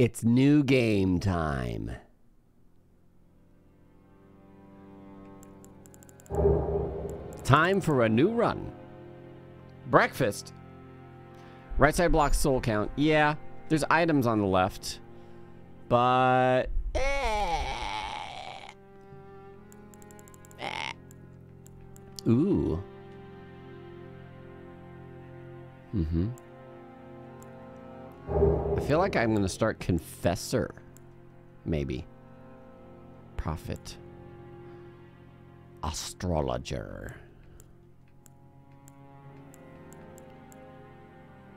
It's new game time. Time for a new run. Breakfast. Right side block soul count. Yeah, there's items on the left. But... Ooh. Mm-hmm. I feel like I'm going to start Confessor. Maybe. Prophet. Astrologer.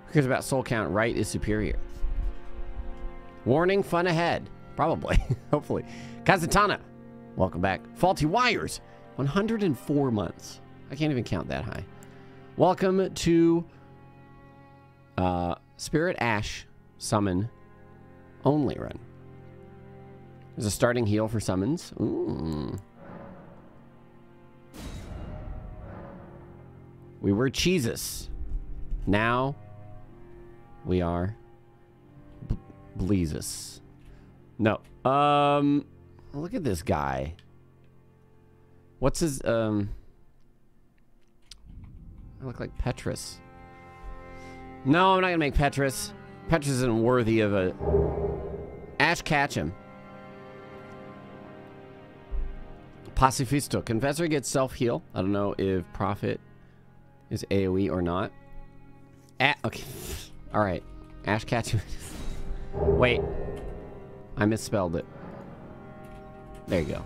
Who cares about soul count? Right is superior. Warning, fun ahead. Probably. Hopefully. Kazatana. Welcome back. Faulty wires. 104 months. I can't even count that high. Welcome to uh, Spirit Ash Summon Only Run. There's a starting heal for summons. Ooh. We were cheeses. Now we are B Bleezus. No. Um look at this guy. What's his um I look like Petrus. No, I'm not gonna make Petrus. Petrus isn't worthy of a Ash Ketchum. Pacifisto. Confessor gets self-heal. I don't know if Prophet is AoE or not. Ah, okay. Alright. Ash Ketchum. Wait. I misspelled it. There you go.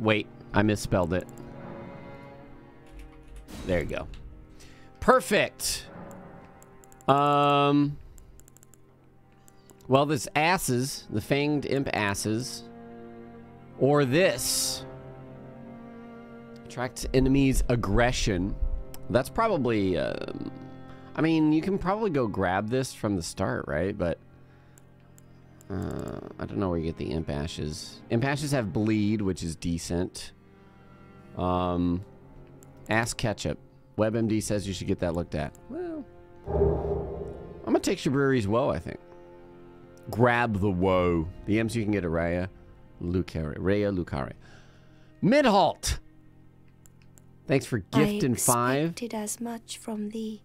Wait. I misspelled it. There you go. Perfect. Um. Well, this asses, the fanged imp asses, or this. attracts enemies' aggression. That's probably, um, I mean, you can probably go grab this from the start, right? But, uh, I don't know where you get the imp ashes. Imp ashes have bleed, which is decent. Um, ass ketchup. WebMD says you should get that looked at. Well, I'm gonna take Shabriri's woe, I think. Grab the woe. The you can get a Raya Lucaria. Raya Lucaria. Midhalt. Thanks for gifting five. expected as much from thee.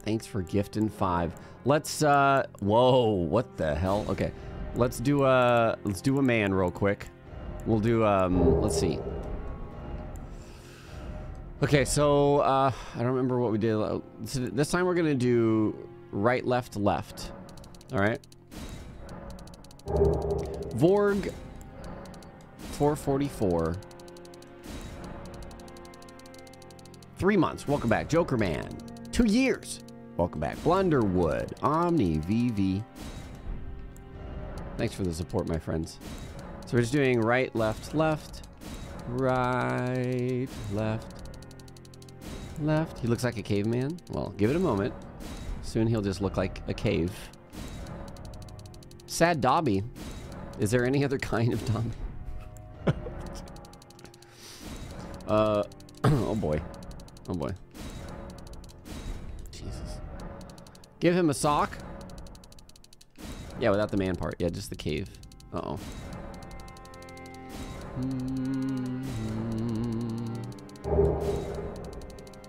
Thanks for gifting five. Let's uh whoa, what the hell? Okay. Let's do a let's do a man real quick. We'll do um let's see. Okay, so uh I don't remember what we did. So This time we're gonna do right, left, left. Alright. Vorg 444. Three months. Welcome back. Joker Man. Two years. Welcome back. Blunderwood. Omni VV. Thanks for the support, my friends. So we're just doing right, left, left. Right, left, left. He looks like a caveman. Well, give it a moment. Soon he'll just look like a cave. Sad Dobby. Is there any other kind of Dobby? uh, oh boy. Oh boy. Jesus. Give him a sock. Yeah, without the man part. Yeah, just the cave. Uh-oh.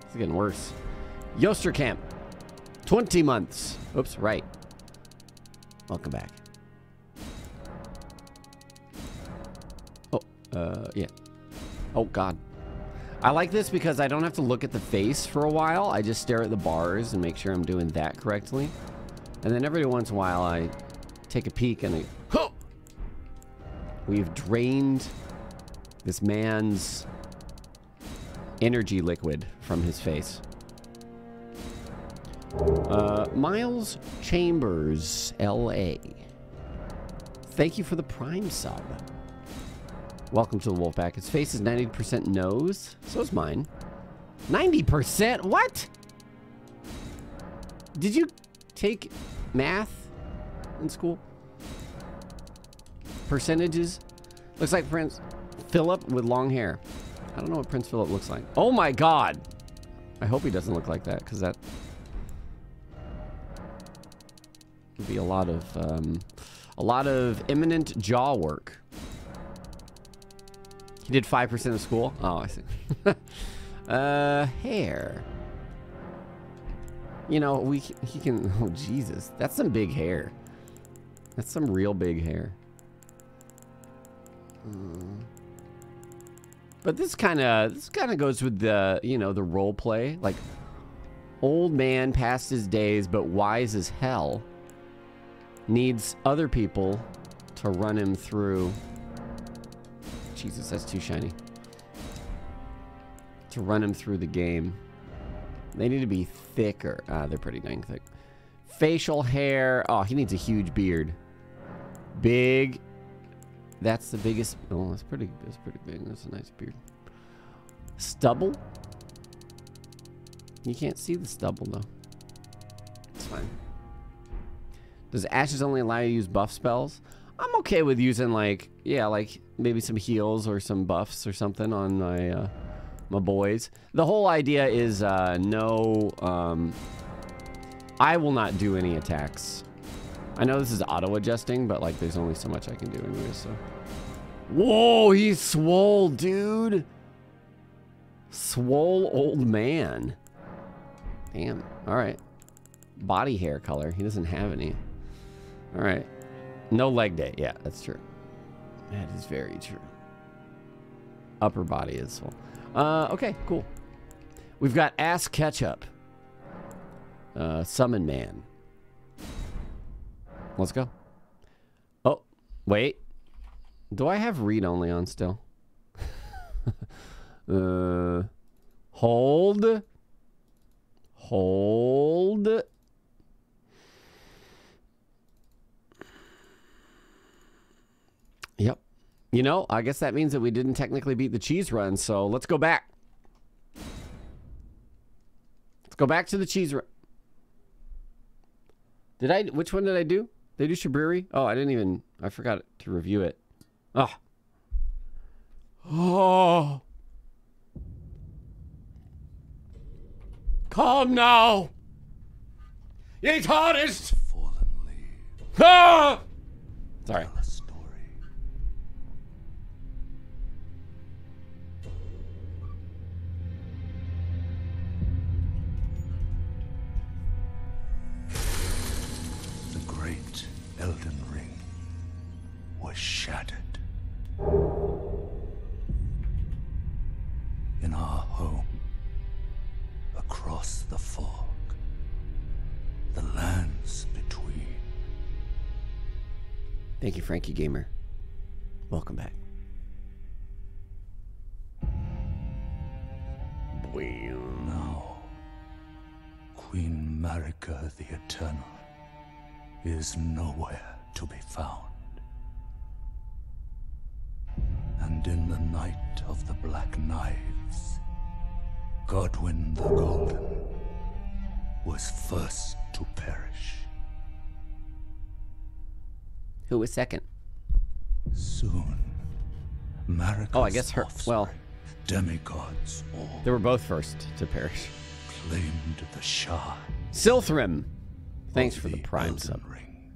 It's getting worse. Yoster Camp. 20 months. Oops, right. Welcome back. Uh, yeah. Oh, God. I like this because I don't have to look at the face for a while. I just stare at the bars and make sure I'm doing that correctly. And then every once in a while, I take a peek and I... Huh! We've drained this man's energy liquid from his face. Uh, Miles Chambers, L.A. Thank you for the Prime sub. Welcome to the Wolfpack. His face is 90% nose. So is mine. 90%? What? Did you take math in school? Percentages? Looks like Prince Philip with long hair. I don't know what Prince Philip looks like. Oh my god! I hope he doesn't look like that, because that... It'll be a lot of um, a lot of imminent jaw work. He did five percent of school. Oh, I see. uh, hair. You know, we he can. Oh Jesus, that's some big hair. That's some real big hair. Hmm. But this kind of this kind of goes with the you know the role play like old man past his days but wise as hell needs other people to run him through. Jesus, that's too shiny. To run him through the game. They need to be thicker. Ah, they're pretty dang thick. Facial hair. Oh, he needs a huge beard. Big. That's the biggest. Oh, that's pretty. That's pretty big. That's a nice beard. Stubble. You can't see the stubble though. It's fine. Does Ashes only allow you to use buff spells? I'm okay with using like, yeah, like maybe some heals or some buffs or something on my uh, my boys. The whole idea is uh, no, um, I will not do any attacks. I know this is auto adjusting, but like there's only so much I can do anyway, so. Whoa, he's swole, dude. Swole old man. Damn. All right. Body hair color. He doesn't have any. All right. No leg day. Yeah, that's true. That is very true. Upper body is swole. Uh, okay, cool. We've got ass ketchup. Uh, summon man. Let's go. Oh, wait. Do I have read only on still? uh, hold. Hold. Yep. You know, I guess that means that we didn't technically beat the cheese run, so let's go back. Let's go back to the cheese run. Did I, which one did I do? Did I do Shabriri? Oh, I didn't even, I forgot to review it. Oh. Oh. Come now. Ye tarnished. Fallen leaves Ah! Sorry. Thank you, Gamer. Welcome back. Bwam. Now, Queen Marika the Eternal is nowhere to be found. And in the night of the Black Knives, Godwyn the Golden was first to perish. Who was second? Soon, Marika's Oh, I guess her- offspring, well- demigods all They were both first to perish. claimed the Shah. Silthrim. Thanks for the prime Elden sub. Ring.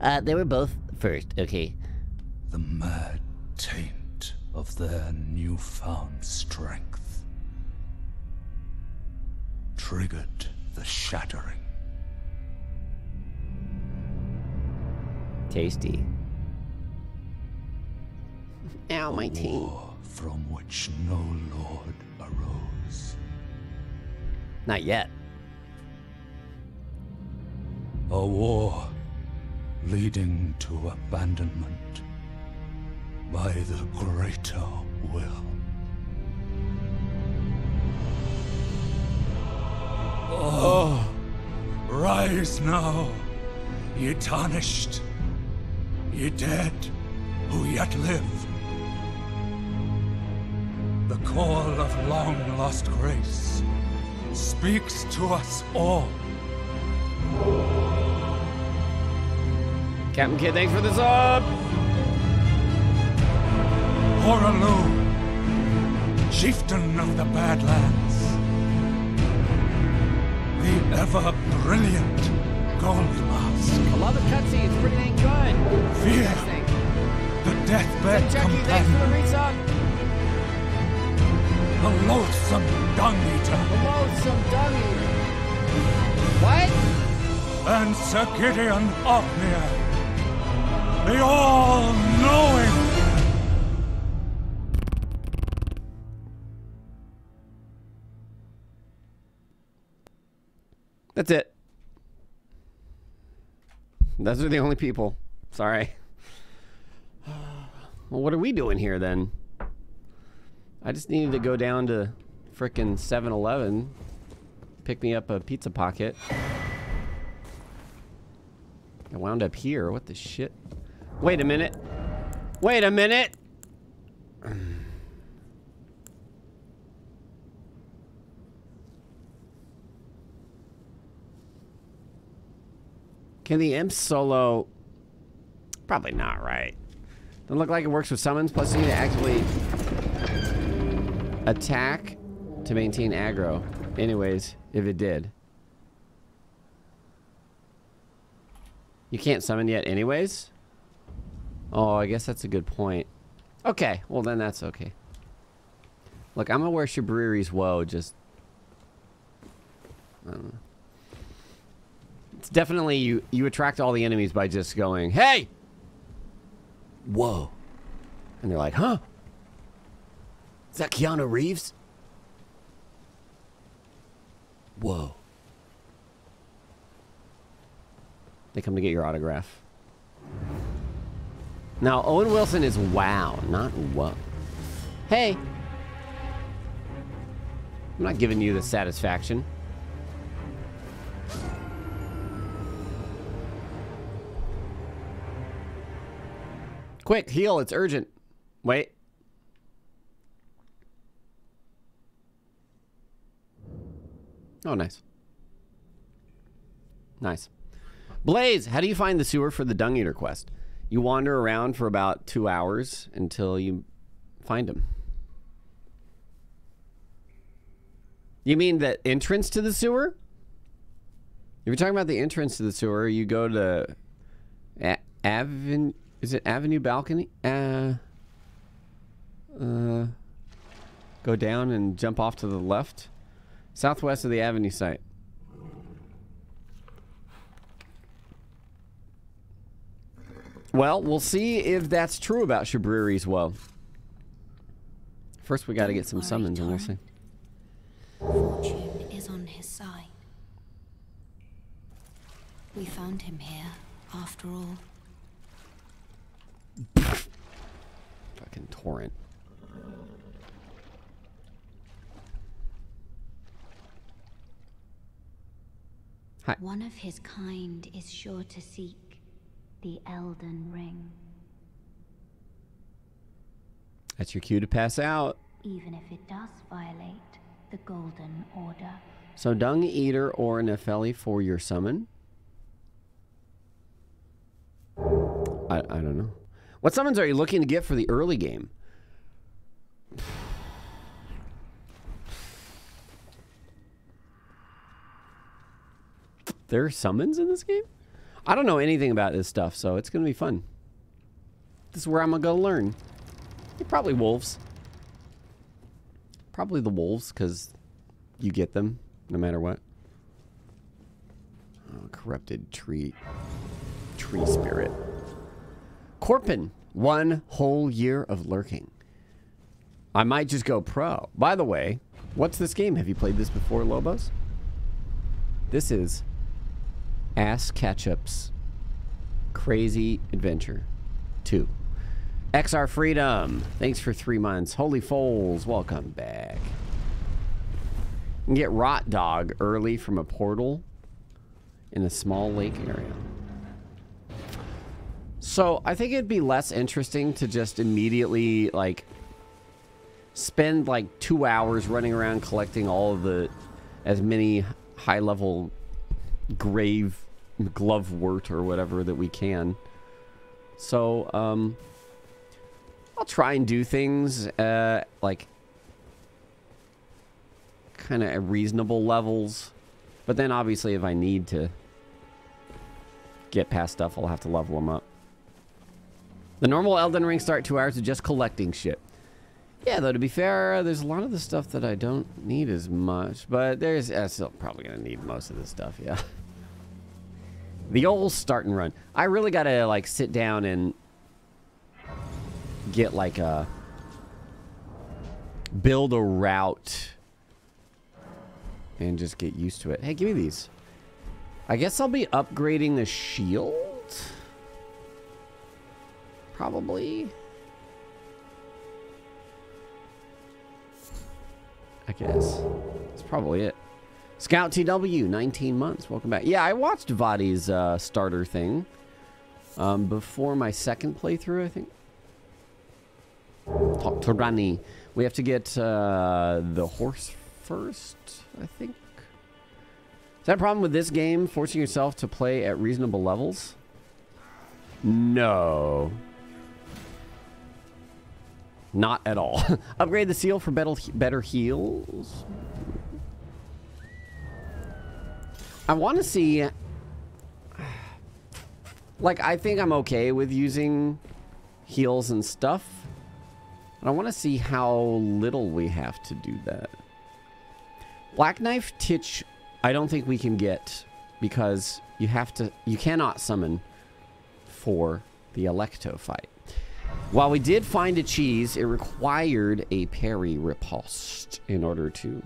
Uh, they were both first. Okay. the mad taint of their newfound strength triggered the shattering. Tasty. Ow, my a teeth. from which no lord arose. Not yet. A war leading to abandonment by the greater will. Oh, rise now, ye tarnished, ye dead who yet live. The call of long lost grace speaks to us all. Captain Kid, thanks for the sub. Hoarah Loux, chieftain of the Badlands. The ever brilliant gold. I love the cutscenes. Pretty dang good. Fia, the deathbed Jackie, thanks for companion, the resub. the loathsome dung eater, The loathsome dung eater. What? and Sir Gideon Ofnir, the all-knowing. That's it. Those are the only people. Sorry. Well, what are we doing here then? I just needed to go down to frickin' 7 Eleven, pick me up a pizza pocket. I wound up here. What the shit? Wait a minute. Wait a minute. Can the imp solo? Probably not, right? Doesn't look like it works with summons. Plus, you need to actively attack to maintain aggro. Anyways, if it did. You can't summon yet anyways? Oh, I guess that's a good point. Okay, well then that's okay. Look, I'm gonna wear Shabriri's Woe, just... I don't know. It's definitely you. You attract all the enemies by just going, "Hey, whoa," and they're like, "Huh? Is that Keanu Reeves?" Whoa. They come to get your autograph. Now, Owen Wilson is wow, not whoa. Hey. I'm not giving you the satisfaction. Quick, heal, it's urgent. Wait. Oh, nice. Nice. Blaze, how do you find the sewer for the Dung Eater quest? You wander around for about two hours until you find him. You mean the entrance to the sewer? If you're talking about the entrance to the sewer, you go to A- Avenue. Is it Avenue Balcony? Uh, uh, go down and jump off to the left, southwest of the Avenue site. Well, we'll see if that's true about Shabriri's well. First, we got to get some summons on this thing. Fortune is on his side. We found him here, after all. Fucking torrent. Hi. One of his kind is sure to seek the Elden Ring, That's your cue to pass out. even if it does violate the Golden Order. So, Dung Eater or Nepheli for your summon? I, I don't know. What summons are you looking to get for the early game? There are summons in this game? I don't know anything about this stuff, so it's going to be fun. This is where I'm going to go learn. Probably wolves. Probably the wolves, because you get them no matter what. Oh, corrupted tree. Tree spirit. Corpin, one whole year of lurking. I might just go pro. By the way, what's this game? Have you played this before, Lobos? This is Ass Ketchup's Crazy Adventure 2. XR Freedom, thanks for three months. Holy Foals, welcome back. You can get Rot Dog early from a portal in a small lake area. So I think it'd be less interesting to just immediately like spend like two hours running around collecting all of the as many high level grave glove wort or whatever that we can. So um I'll try and do things uh like kind of at reasonable levels But then obviously if I need to get past stuff, I'll have to level them up. The normal Elden Ring start two hours of just collecting shit. Yeah, though, to be fair, there's a lot of the stuff that I don't need as much. But there's I'm still probably going to need most of this stuff, yeah. The old start and run. I really got to, like, sit down and get, like, a... Build a route. And just get used to it. Hey, give me these. I guess I'll be upgrading the shield? Probably. I guess. That's probably it. Scout TW, 19 months. Welcome back. Yeah, I watched Vaati's uh, starter thing um, before my second playthrough, I think. Talk to Ranni. We have to get uh, the horse first, I think. Is that a problem with this game, forcing yourself to play at reasonable levels? No. Not at all. Upgrade the seal for better, better heals. I want to see... Like, I think I'm okay with using heals and stuff. I want to see how little we have to do that. Black Knife Tiche, I don't think we can get because you have to, you cannot summon for the Alecto fight. While we did find a cheese, it required a parry riposte in order to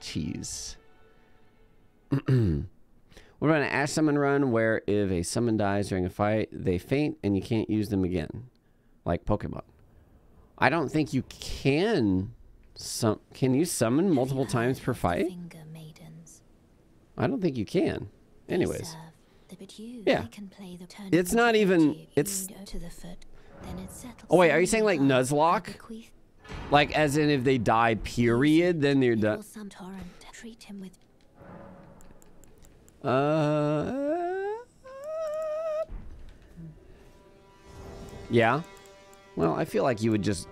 cheese. what about an Ash Summon run where if a summon dies during a fight, they faint and you can't use them again? Like Pokemon. I don't think you can. Some can you summon multiple times per fight? I don't think you can. Anyways. Yeah. it's not even. It's. oh wait, are you saying like Nuzlocke? Like as in if they die, period, then they're done. Uh. Yeah. Well, I feel like you would just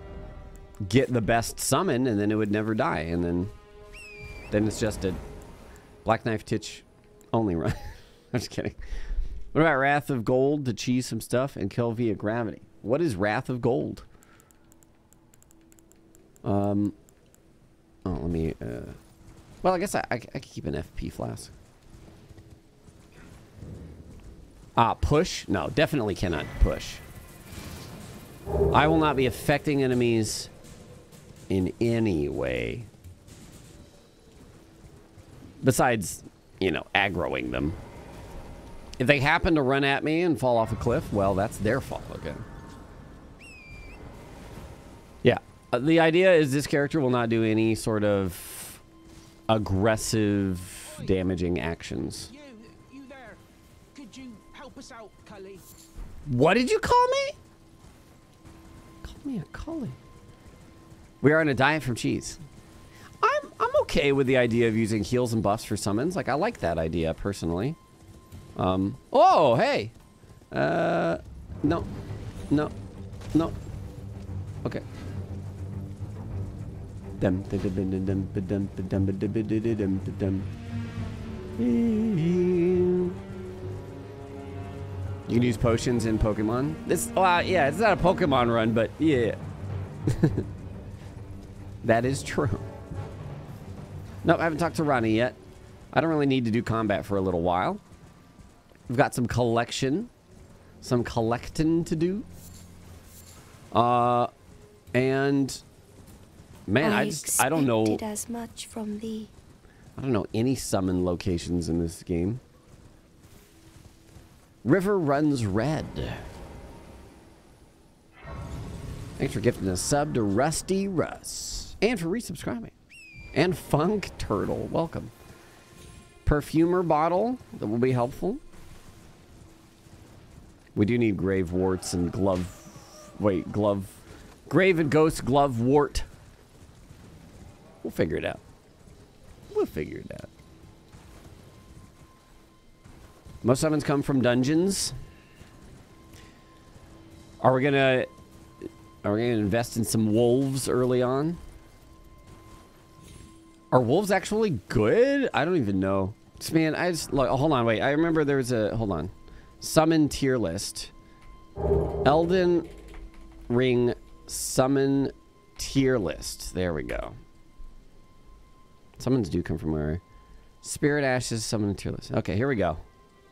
get the best summon and then it would never die. And then then it's just a Black Knife Tiche only run. I'm just kidding. What about Wrath of Gold to cheese some stuff and kill via gravity? What is Wrath of Gold? Um. Oh, let me. Uh, well, I guess I, I, I could keep an FP flask. Ah, push? No, definitely cannot push. I will not be affecting enemies in any way. Besides, you know, aggroing them. If they happen to run at me and fall off a cliff, well, that's their fault again. Yeah. Uh, the idea is this character will not do any sort of aggressive, damaging actions. You, you there. Could you help us out, Cully? What did you call me? Call me a Cully. We are on a diet from cheese. I'm I'm okay with the idea of using heals and buffs for summons. Like I like that idea personally. Um, oh, hey! Uh, no. No. No. Okay. You can use potions in Pokemon. This, well, yeah, it's not a Pokemon run, but yeah. that is true. Nope, I haven't talked to Ranni yet. I don't really need to do combat for a little while. We've got some collection, some collecting to do. Uh, and man, I, I just I don't know as much from the. I don't know any summon locations in this game. River runs red. Thanks for gifting a sub to Rusty Russ and for resubscribing. And Funk Turtle, welcome. Perfumer bottle that will be helpful. We do need grave warts and glove. Wait, glove. Grave and ghost glove wart. We'll figure it out. We'll figure it out. Most summons come from dungeons. Are we gonna are we gonna invest in some wolves early on? Are wolves actually good? I don't even know. Just, man, I just look. Hold on, wait. I remember there was a. Hold on. Summon tier list. Elden Ring summon tier list. There we go. Summons do come from where? Spirit Ashes summon tier list. Okay, here we go.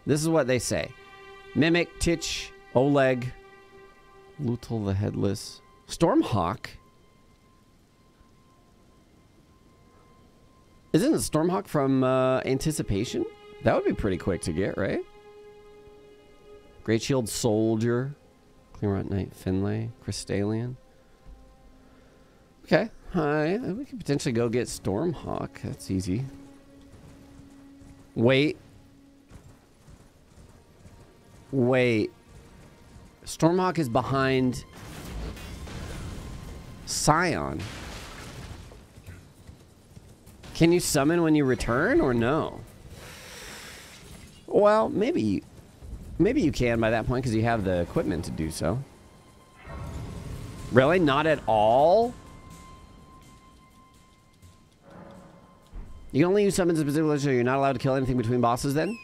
This is what they say. Mimic, Tiche, Oleg, Lhutel the Headless, Stormhawk. Isn't it Stormhawk from uh, Anticipation? That would be pretty quick to get, right? Great Shield Soldier, Cleanrot Knight Finlay, Crystallian. Okay, hi. We could potentially go get Stormhawk. That's easy. Wait. Wait. Stormhawk is behind Scion. Can you summon when you return or no? Well, maybe maybe you can by that point because you have the equipment to do so. Really? Not at all? You can only use summons in specific so you're not allowed to kill anything between bosses then?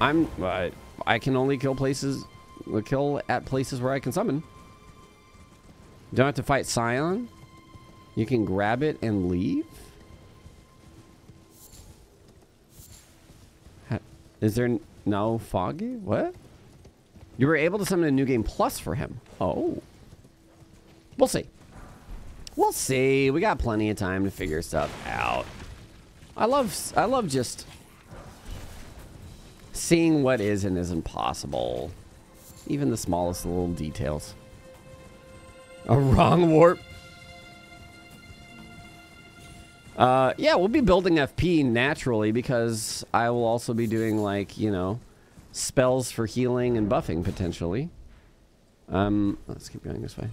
I'm uh, I can only kill places kill at places where I can summon. Don't have to fight Scion. You can grab it and leave. Is there no Foggy? What? You were able to summon a new game plus for him. Oh. We'll see. We'll see. We got plenty of time to figure stuff out. I love I love just seeing what is and isn't possible. Even the smallest little details. A wrong warp. Uh, yeah, we'll be building FP naturally because I will also be doing like, you know, spells for healing and buffing potentially. Um, let's keep going this way.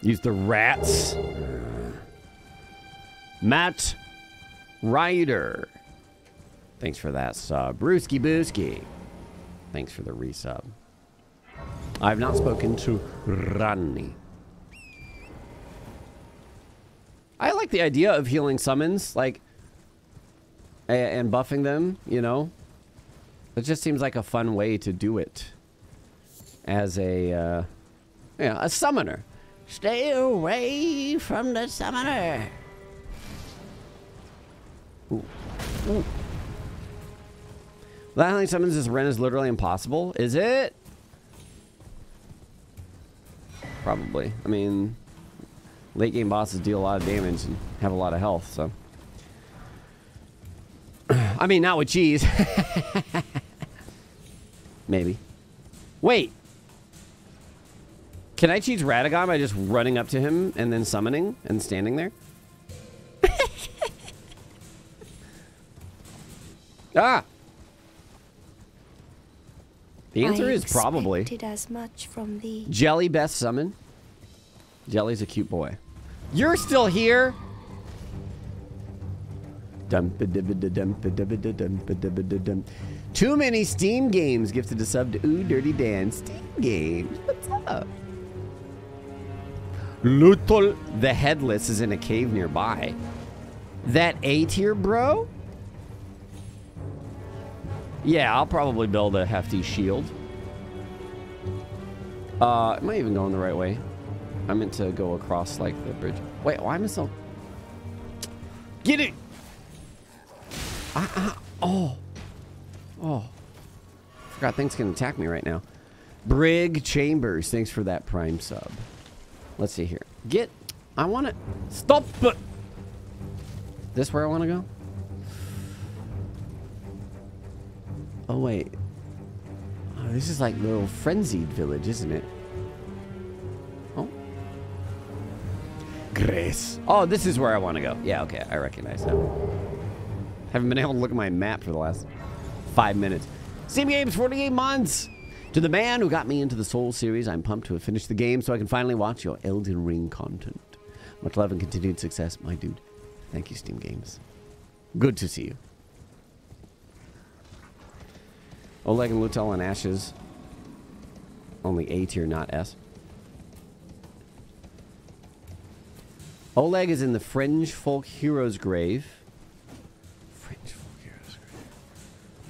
Use the rats. Matt Ryder. Thanks for that sub. Brewski Booski. Thanks for the resub. I've not spoken to Ranni. I like the idea of healing summons, like, and buffing them, you know? It just seems like a fun way to do it. As a, uh, yeah, a summoner. Stay away from the summoner. Ooh. Ooh. That only summons this Ren is literally impossible. Is it? Probably. I mean, late game bosses deal a lot of damage and have a lot of health, so. I mean, not with cheese. Maybe. Wait. Can I cheese Radagon by just running up to him and then summoning and standing there? ah! The answer I is probably. as much from thee. Jelly best summon. Jelly's a cute boy. You're still here? Too many Steam games gifted to sub to Ooh Dirty Dan. Steam games? What's up? Lhutel the Headless is in a cave nearby. That A tier, bro? Yeah, I'll probably build a hefty shield. Uh, am I even going the right way? I meant to go across like the bridge. Wait, why am I so? Get it! Ah, ah, oh, oh! Forgot things can attack me right now. Brig Chambers, thanks for that prime sub. Let's see here. Get. I want to stop. It. This where I want to go? Oh wait. Oh, this is like little frenzied village, isn't it? Grace. Oh, this is where I want to go. Yeah, okay. I recognize that. Haven't been able to look at my map for the last five minutes. Steam Games 48 months. To the man who got me into the Soul series, I'm pumped to have finished the game so I can finally watch your Elden Ring content. Much love and continued success, my dude. Thank you, Steam Games. Good to see you. Oleg and Lhutel and Ashes. Only A tier, not S. Oleg is in the Fringe Folk Heroes grave. Fringe Folk Heroes grave.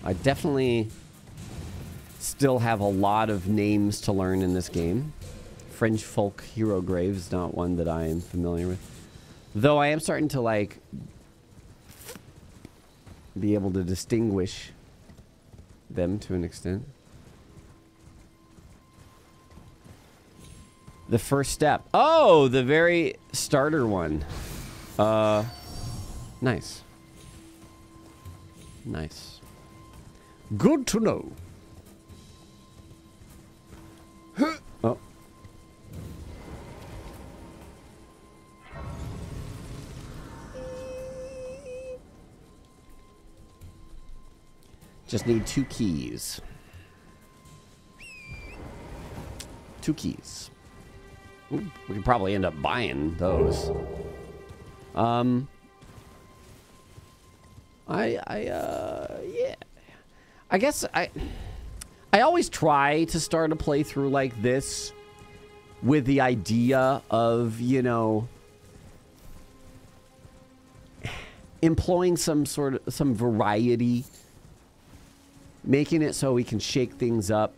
I definitely still have a lot of names to learn in this game. Fringe Folk Hero Grave is not one that I am familiar with. Though I am starting to like be able to distinguish them to an extent. The first step. Oh, the very starter one. Uh, nice. Nice. Good to know. oh. Just need two keys. Two keys. Ooh, we could probably end up buying those. Um, I, I, uh, yeah. I guess I, I always try to start a playthrough like this with the idea of, you know, employing some sort of, some variety, making it so we can shake things up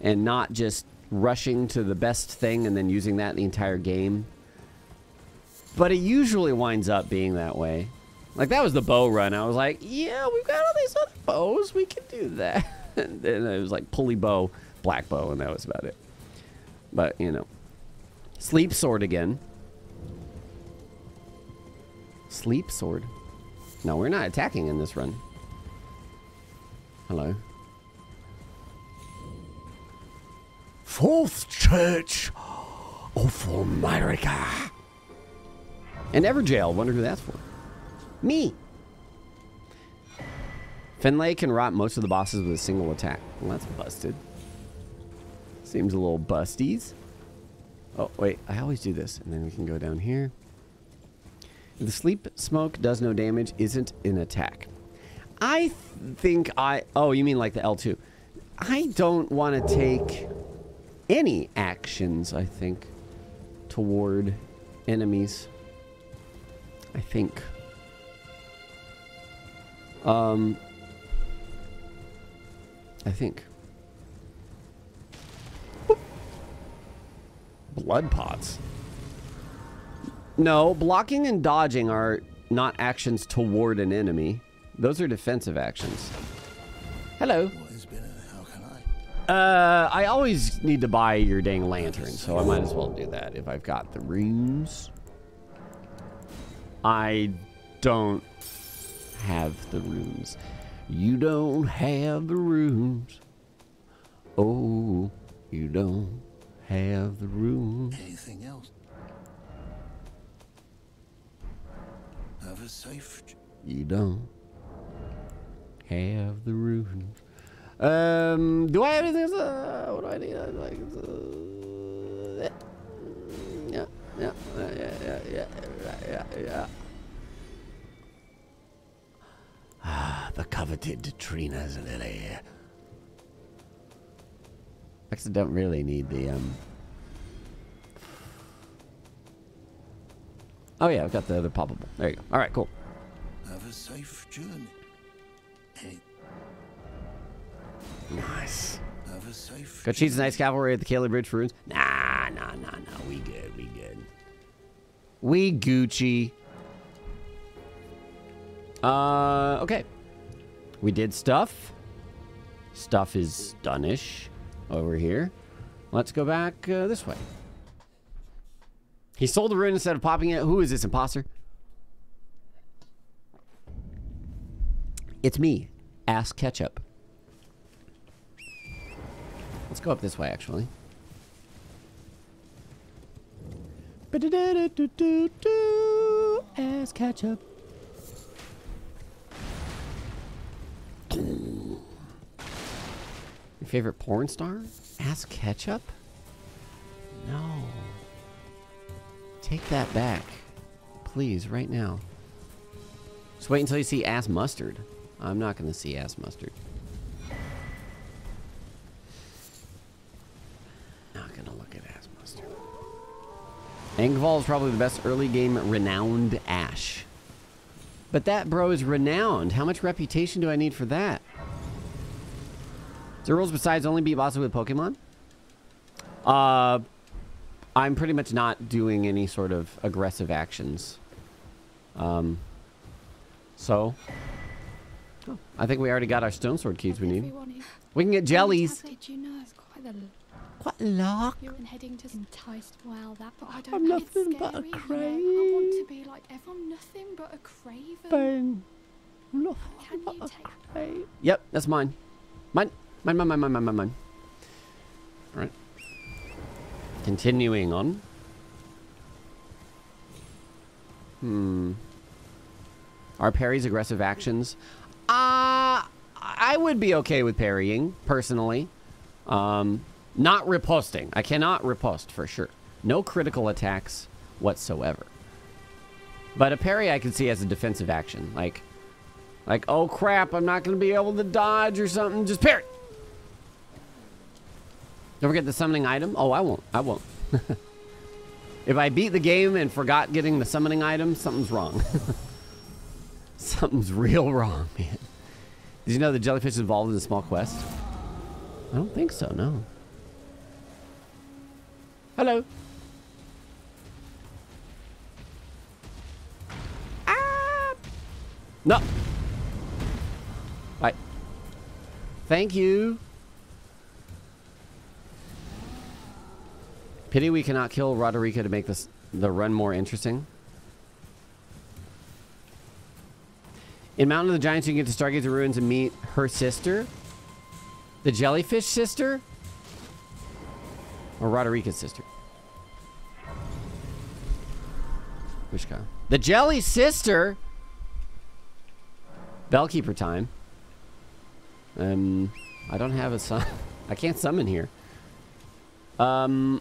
and not just rushing to the best thing and then using that the entire game. But it usually winds up being that way. Like that was the bow run. I was like, yeah, we've got all these other bows. We can do that. and then it was like pulley bow, black bow, and that was about it. But, you know. Sleep sword again. Sleep sword. No, we're not attacking in this run. Hello. Fourth Church of Marika. And Evergaol. Wonder who that's for. Me. Finlay can rot most of the bosses with a single attack. Well, that's busted. Seems a little busties. Oh, wait. I always do this. And then we can go down here. The sleep smoke does no damage, isn't an attack. I th think I... Oh, you mean like the L2. I don't want to take any actions, I think, toward enemies. I think. Um, I think. Blood pots. No, blocking and dodging are not actions toward an enemy. Those are defensive actions. Hello. Uh, I always need to buy your dang lantern, so I might as well do that if I've got the runes. I don't have the runes. You don't have the runes. Oh, you don't have the runes. Anything else? Have a safe. You don't have the runes. Um, do I have anything? Uh, what do I need? I'd like, uh, yeah, yeah, yeah, yeah, yeah, yeah, yeah. Ah, the coveted Trina's lily. Actually, don't really need the um. Oh yeah, I've got the other poppable. There you go. All right, cool. Have a safe journey. Nice. safe. Cheese nice cavalry at the Kaylee Bridge for runes. Nah, nah, nah, nah. We good. We good. We Gucci. Uh, okay. We did stuff. Stuff is done-ish over here. Let's go back uh, this way. He sold the rune instead of popping it. Who is this imposter? It's me, Ass Ketchup. Let's go up this way, actually. Ass ketchup. Your favorite porn star? Ass ketchup? No. Take that back. Please, right now. Just wait until you see ass mustard. I'm not going to see ass mustard. Not gonna look at ass mustard. Engvall is probably the best early game renowned Ash. But that bro is renowned. How much reputation do I need for that? there rules besides only beat bosses with Pokemon? Uh, I'm pretty much not doing any sort of aggressive actions. Um, so, oh, I think we already got our Stone Sword keys we need. We can get jellies. What luck? you're in heading to enticed well that but I don't I'm nothing it's but a scary, you know. I want to crave. be like everyone nothing but a craven. Bang. Look Can you at take Hey. Yep, that's mine. Mine. Mine, mine, mine, mine, mine, mine, mine. Alright. Continuing on. Hmm. Are parries aggressive actions? Uh, I would be okay with parrying, personally. Um, not riposting. I cannot riposte for sure. No critical attacks whatsoever. But a parry I can see as a defensive action. Like, like, oh crap, I'm not going to be able to dodge or something. Just parry. Don't forget the summoning item. Oh, I won't. I won't. if I beat the game and forgot getting the summoning item, something's wrong. something's real wrong, man. Did you know the jellyfish is involved in a small quest? I don't think so, no. Hello. Ah! No. Bye. Thank you. Pity we cannot kill Roderica to make this the run more interesting. In Mountain of the Giants, you can get to Stargate the Ruins and meet her sister. The jellyfish sister? Or Roderica's sister? Which? The jelly sister? Bellkeeper time. Um, I don't have a sun. I can't summon here. Um,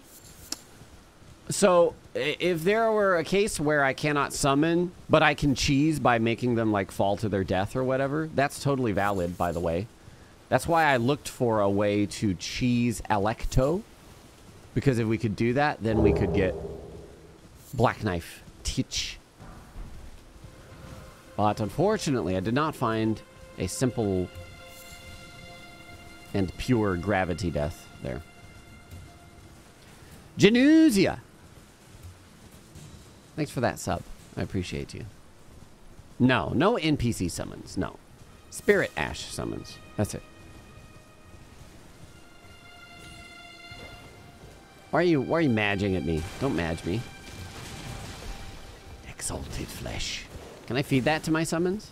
so if there were a case where I cannot summon, but I can cheese by making them like fall to their death or whatever, that's totally valid, by the way. That's why I looked for a way to cheese Alecto. Because if we could do that, then we could get Black Knife Tiche. But unfortunately, I did not find a simple and pure gravity death there. Januzia! Thanks for that sub. I appreciate you. No, no NPC summons. No. Spirit Ash summons. That's it. Why are you why are you madging at me? Don't madge me. Exalted flesh. Can I feed that to my summons?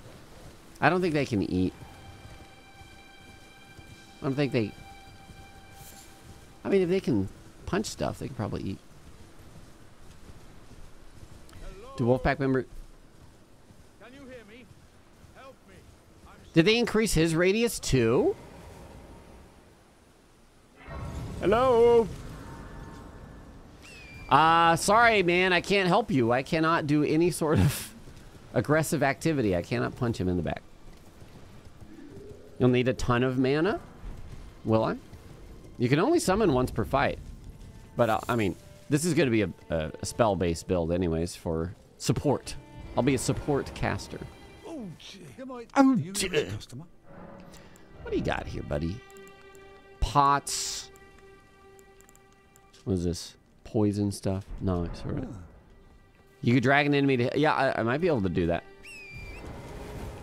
I don't think they can eat. I don't think they I mean if they can punch stuff, they can probably eat. Do Wolfpack member Can you hear me? Help me. I'm Did they increase his radius too? Hello? Uh, sorry, man. I can't help you. I cannot do any sort of aggressive activity. I cannot punch him in the back. You'll need a ton of mana? Will I? You can only summon once per fight. But, uh, I mean, this is going to be a, a, a spell-based build anyways for support. I'll be a support caster. Oh. Oh, Are you gee. a customer? What do you got here, buddy? Pots. What is this? Poison stuff? No, it's alright. You could drag an enemy to... Yeah, I, I might be able to do that.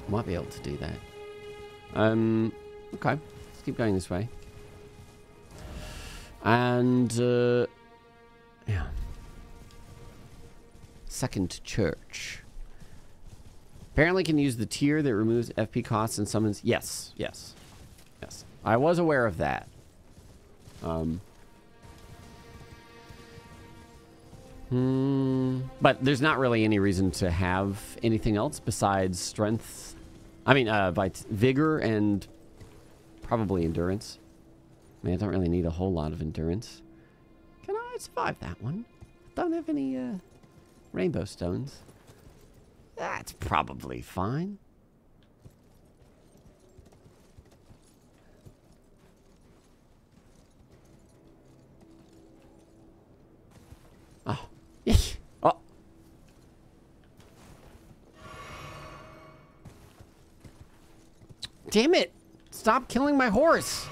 Might be able to do that. Um, okay. Let's keep going this way. And, uh... Yeah. Second church. Apparently can use the tier that removes FP costs and summons... Yes, yes. Yes. I was aware of that. Um... Hmm. But there's not really any reason to have anything else besides strength. I mean, uh, vigor and probably endurance. I mean, I don't really need a whole lot of endurance. Can I survive that one? Don't have any uh, rainbow stones. That's probably fine. Damn it! Stop killing my horse!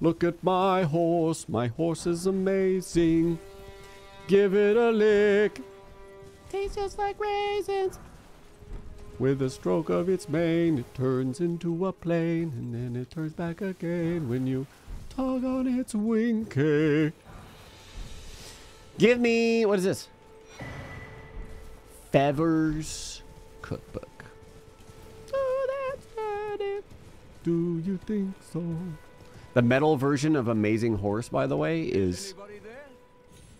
Look at my horse, my horse is amazing. Give it a lick. Tastes just like raisins. With a stroke of its mane, it turns into a plane, and then it turns back again when you tug on its winky. Give me, what is this? Feathers Cookbook. Oh. Do you think so? The metal version of Amazing Horse, by the way, is Anybody there?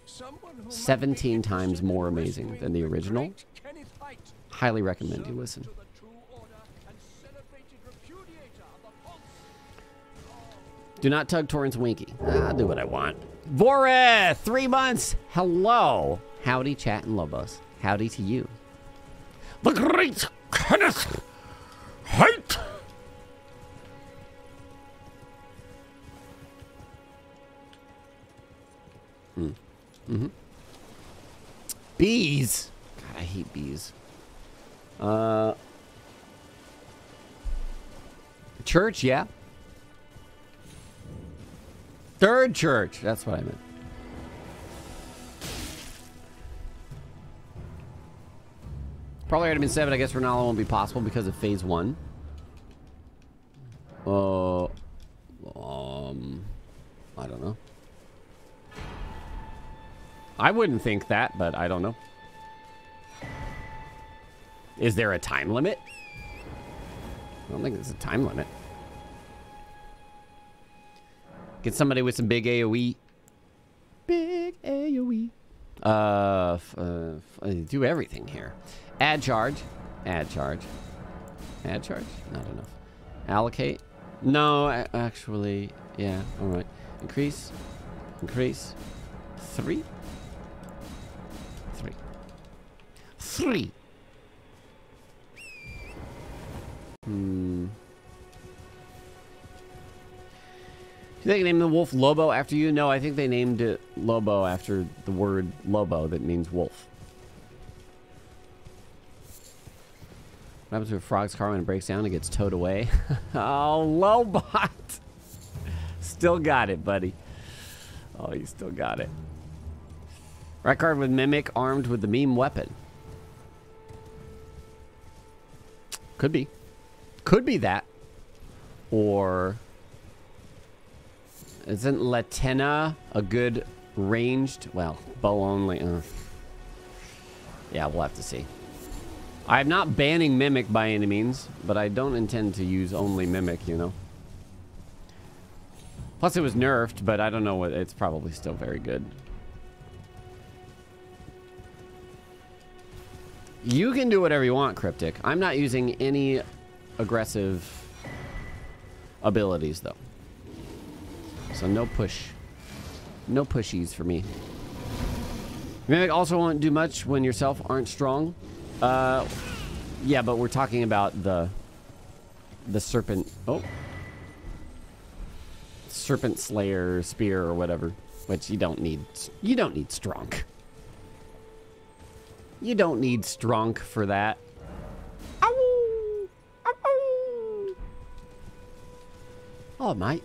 Someone who might be 17 times more amazing than the original. great Kenneth Haight, Highly recommend you listen. to the True Order and celebrated repudiator of the false Do not tug Torrent's Winky. I'll do what I want. Voreth, three months. Hello. Howdy, chat and Lobos. Howdy to you. The great Kenneth Haight. Hmm. Mm-hmm. Bees. God, I hate bees. Uh. Church, yeah. Third church. That's what I meant. Probably already been seven. I guess Rennala won't be possible because of phase one. Uh, um, I don't know. I wouldn't think that, but I don't know. Is there a time limit? I don't think there's a time limit. Get somebody with some big AoE. Big AoE. Uh, uh, uh, do everything here. Add charge. Add charge. Add charge. Not enough. Allocate. No, actually, yeah. All right. Increase. Increase. Three. Three. Three. Hmm. Do they name the wolf Lobo after you? No, I think they named it Lobo after the word Lobo that means wolf. What happens if a frog's car when it breaks down and gets towed away? oh, Lobot! Still got it, buddy. Oh, you still got it. Card with Mimic armed with the meme weapon. Could be. Could be that. Or isn't Latenna a good ranged? Well, bow only. Uh. Yeah, we'll have to see. I'm not banning Mimic by any means, but I don't intend to use only Mimic, you know. Plus, it was nerfed, but I don't know what. It's probably still very good. You can do whatever you want, Cryptic. I'm not using any aggressive abilities, though. So no push. No pushies for me. Mimic also won't do much when yourself aren't strong. Uh, yeah, but we're talking about the the serpent. Oh, serpent slayer spear or whatever, which you don't need. You don't need strong. You don't need strong for that. Oh, mate.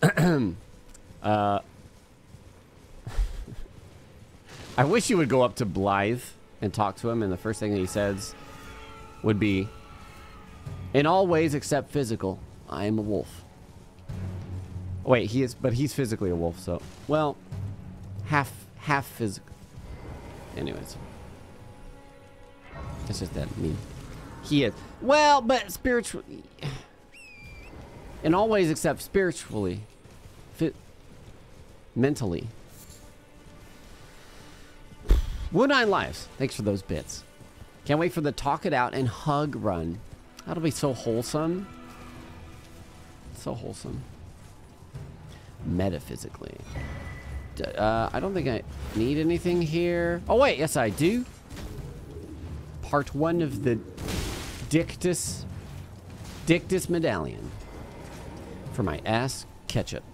uh, I wish you would go up to Blythe and talk to him, and the first thing that he says would be, "In all ways except physical, I am a wolf." Wait, he is, but he's physically a wolf, so well, half half physical. Anyways, that's just that mean. He is well, but spiritually, in all ways except spiritually, mentally. Wood Nine Lives. Thanks for those bits. Can't wait for the talk it out and hug run. That'll be so wholesome. So wholesome. Metaphysically. Uh, I don't think I need anything here. Oh, wait. Yes, I do. Part one of the Dectus. Dectus medallion for my ass ketchup.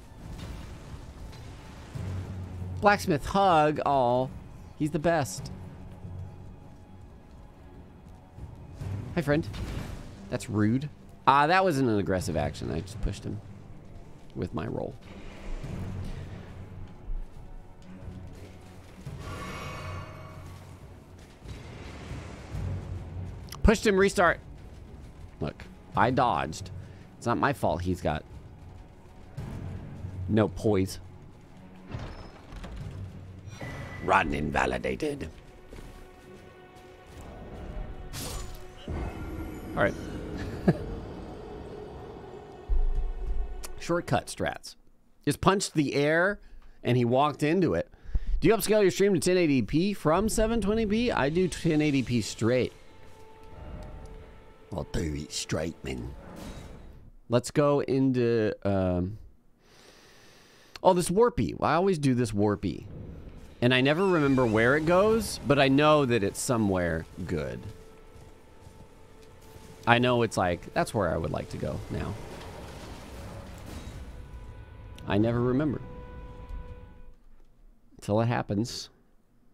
Blacksmith hug. All. He's the best. Hi, friend. That's rude. Ah, that wasn't an aggressive action. I just pushed him with my roll. Pushed him, restart. Look, I dodged. It's not my fault he's got no poise. Run invalidated. All right. Shortcut strats. Just punched the air and he walked into it. Do you upscale your stream to 1080p from 720p? I do 1080p straight. I'll do it straight, man. Let's go into. Um... Oh, this warpy. I always do this warpy. And I never remember where it goes, but I know that it's somewhere good. I know it's like, that's where I would like to go now. I never remember. Until it happens.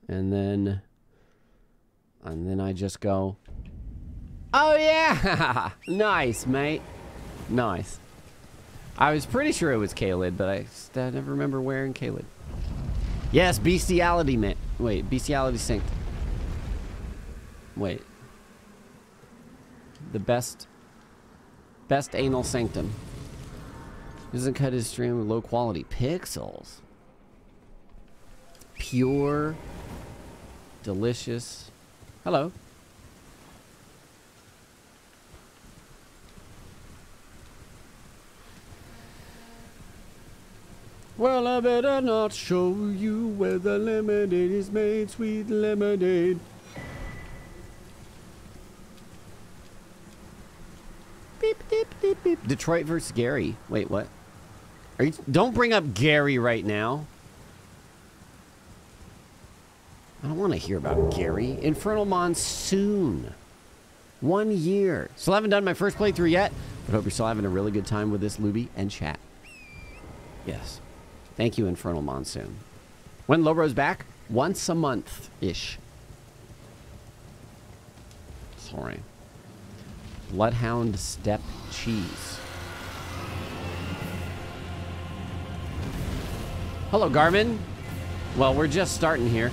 And then... And then I just go... Oh yeah! nice, mate. Nice. I was pretty sure it was Caelid, but I, I never remember where in Caelid. Yes, bestiality, man. Wait, bestiality synced. Wait. The best, best anal sanctum. Doesn't cut his stream with low quality pixels. Pure, delicious. Hello. Well, I better not show you where the lemonade is made, sweet lemonade. Beep, beep, beep, beep. Detroit versus Gary. Wait, what? Are you, don't bring up Gary right now. I don't want to hear about Gary. Infernal Monsoon. One year. Still haven't done my first playthrough yet, but hope you're still having a really good time with this Luby and chat. Yes. Thank you, Infernal Monsoon. When Lobro's back? Once a month-ish. Sorry. Bloodhound Step Cheese. Hello, Garmin. Well, we're just starting here.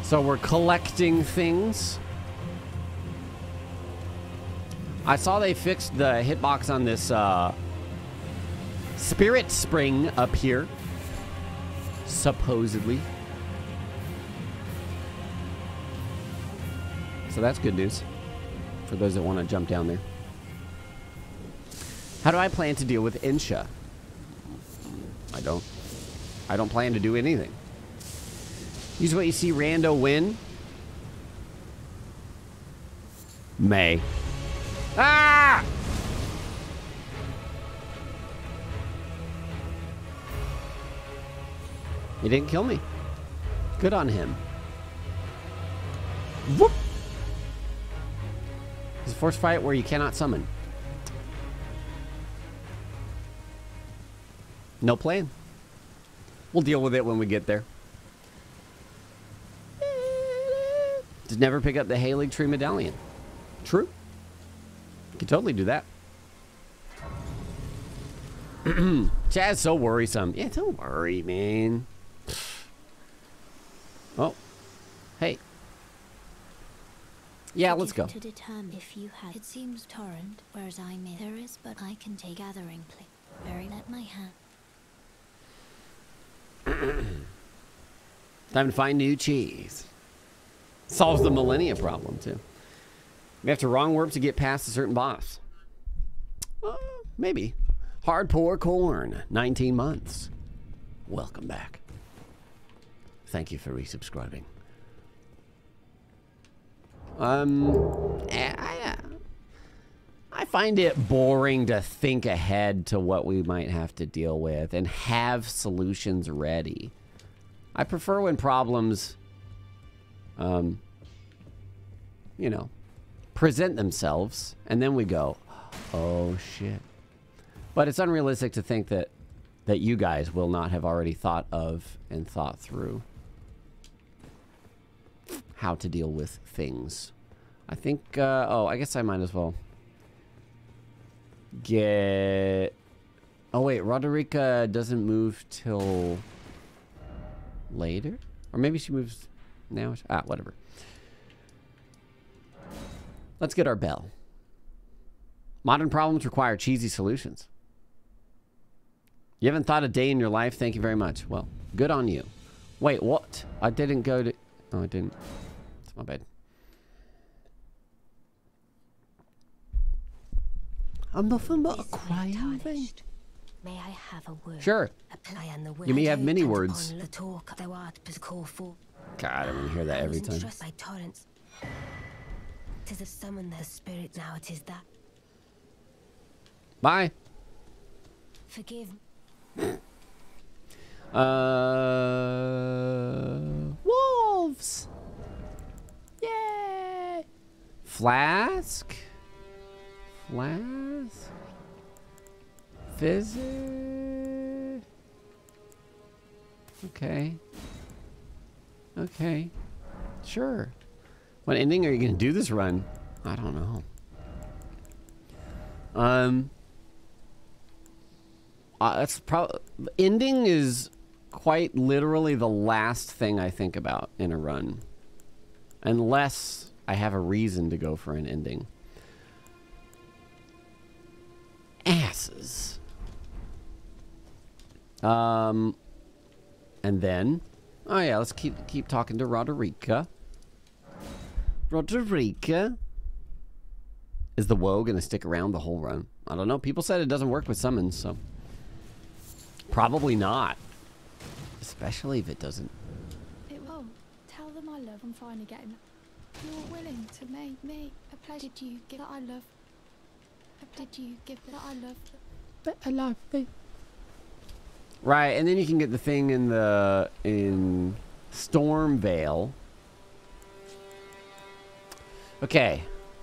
So we're collecting things. I saw they fixed the hitbox on this uh, Spirit Spring up here. Supposedly. So that's good news for those that want to jump down there. How do I plan to deal with Ensha? I don't. I don't plan to do anything. Use what you see Rando win. May. Ah! He didn't kill me. Good on him. Whoop! It's a force fight where you cannot summon. No plan. We'll deal with it when we get there. Just never pick up the Haligtree Medallion. True. You can totally do that. Chad's so worrisome. Yeah, don't worry, man. Oh. Hey. Yeah, let's go. To determine if you had. It seems torrent, whereas I may. There is, but I can take gathering play. Very let my hand. Time to find new cheese. Solves the Malenia problem, too. We have to wrong warp to get past a certain boss. Uh, maybe. Hardcore corn, 19 months. Welcome back. Thank you for resubscribing. Um, eh, I, uh, I find it boring to think ahead to what we might have to deal with and have solutions ready. I prefer when problems, um, you know, present themselves and then we go, Oh shit. But it's unrealistic to think that that you guys will not have already thought of and thought through how to deal with things. I think uh, oh, I guess I might as well get Oh wait, Roderica doesn't move till later? Or maybe she moves now. Ah, whatever. Let's get our bell. Modern problems require cheesy solutions. You haven't thought a day in your life? Thank you very much. Well, good on you. Wait, what? I didn't go to... Oh, I didn't. It's my bad. I'm nothing but a This way crying thing. May I have a word? Sure. Apply and the word You may have many words. talk thou art but call for. God, I'm gonna hear that every was time. entrusted by torrents. Tis a summon the spirit now. It is that. Bye. Forgive. Uh, Yay! Flask. Flask. Visit. Okay. Okay. Sure. What ending are you gonna do this run? I don't know. Um. Uh, that's probably ending is quite literally the last thing I think about in a run, unless I have a reason to go for an ending. Asses. Um, and then, oh yeah, let's keep keep talking to Roderica. Roderica. Is the woe gonna stick around the whole run? I don't know. People said it doesn't work with summons, so. Probably not. Especially if it doesn't. It will. Tell them I love them finally getting. You're willing to make me a pleasure. Did you give that I love? Did you give that I love? That I love me. Right, and then you can get the thing in the in Stormveil. Okay.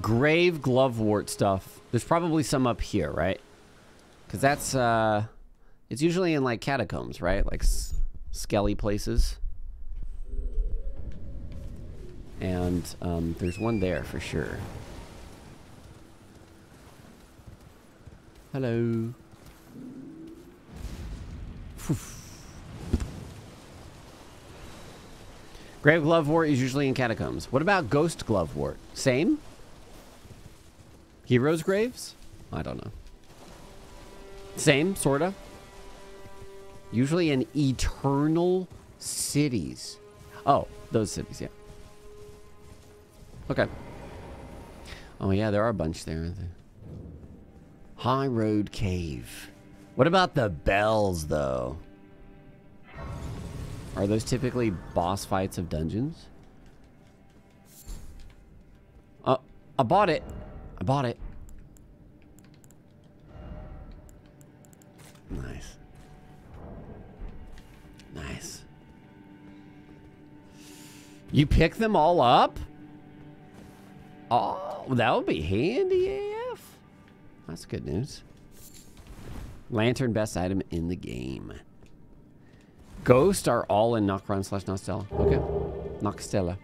Grave glovewort stuff. There's probably some up here, right? Cuz that's uh it's usually in like catacombs, right? Like skelly places. And um, there's one there for sure. Hello. Grave Glovewort is usually in catacombs. What about Ghost Glovewort? Same? Heroes' graves? I don't know. Same, sorta. Usually in eternal cities. Oh, those cities, yeah. Okay. Oh yeah, there are a bunch there? Highroad Cave. What about the bells, though? Are those typically boss fights of dungeons? Oh, I bought it. I bought it. You pick them all up? Oh, that would be handy AF. That's good news. Lantern, best item in the game. Ghost are all in Nokron slash Nokstella. Okay. Nokstella.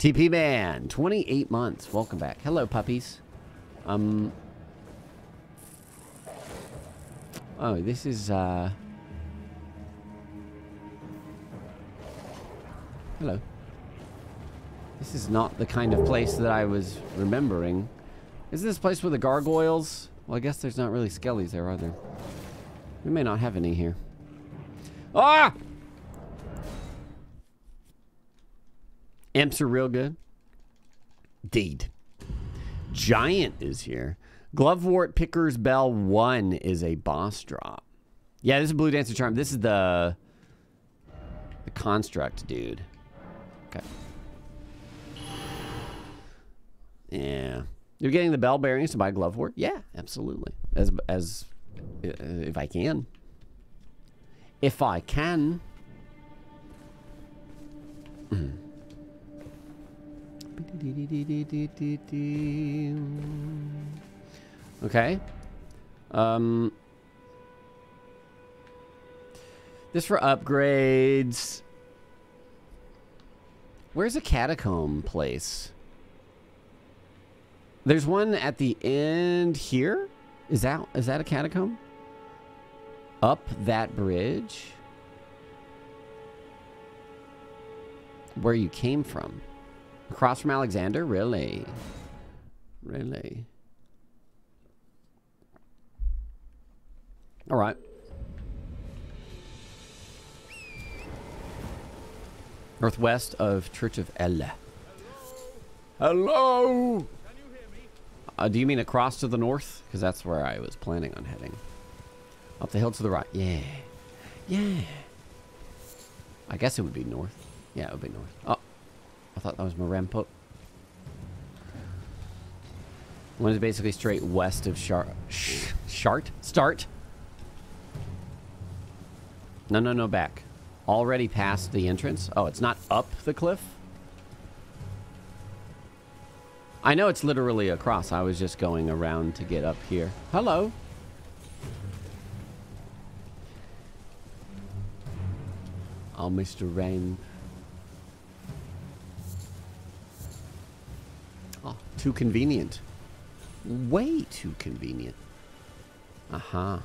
TP Man, 28 months. Welcome back. Hello, puppies. Um. Oh, this is, uh. Hello. This is not the kind of place that I was remembering. Is this place with the gargoyles? Well, I guess there's not really skellies there, are there? We may not have any here. Ah! Imps are real good. Deed. Giant is here. Glovewort Picker's Bell 1 is a boss drop. Yeah, this is Blue Dancer Charm. This is the... The construct, dude. Okay. Yeah. You're getting the bell bearings to buy Glovewort? Yeah, absolutely. As as uh, if I can. If I can. Okay. Um. This for upgrades. Where's a catacomb place? There's one at the end here. Is that is that a catacomb? Up that bridge? Where you came from? Across from Alexander? Really? Really? All right. Northwest of Church of Elleh. Hello. Uh, do you mean across to the north? Because that's where I was planning on heading. Up the hill to the right. Yeah. Yeah. I guess it would be north. Yeah, it would be north. Oh. I thought that was Maremput. One is basically straight west of Shart. Shart? Start? No, no, no, back. Already past the entrance? Oh, it's not up the cliff? I know it's literally across. I was just going around to get up here. Hello. Oh, Mr. Rain. Oh, too convenient. Way too convenient. Aha. Uh -huh.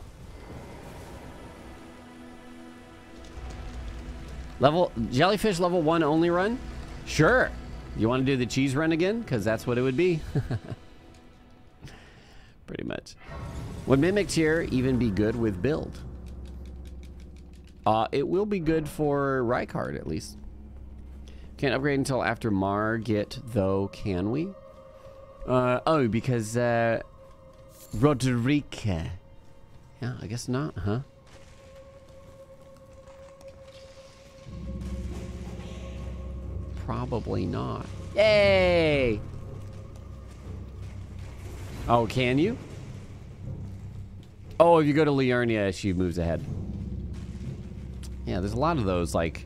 Level jellyfish level one only run? Sure. You want to do the cheese run again? Because that's what it would be. Pretty much. Would Mimic Tear even be good with build? Uh, it will be good for Rykard, at least. Can't upgrade until after Margit, though, can we? Uh, oh, because, uh, Roderica. Yeah, I guess not, huh? Probably not. Yay! Oh, can you? Oh, if you go to Liurnia, she moves ahead. Yeah, there's a lot of those, like,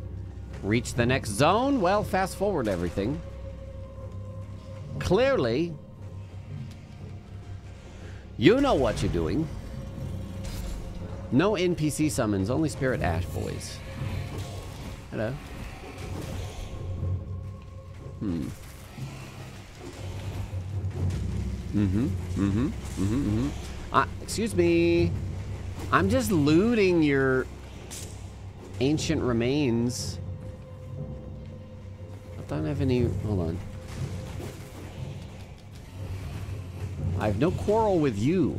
reach the next zone? Well, fast forward everything. Clearly, you know what you're doing. No NPC summons, only Spirit Ash boys. Hello. Hmm. Mm-hmm. Mm-hmm. Mm-hmm. Mm-hmm. Uh, excuse me. I'm just looting your ancient remains. I don't have any. Hold on. I have no quarrel with you,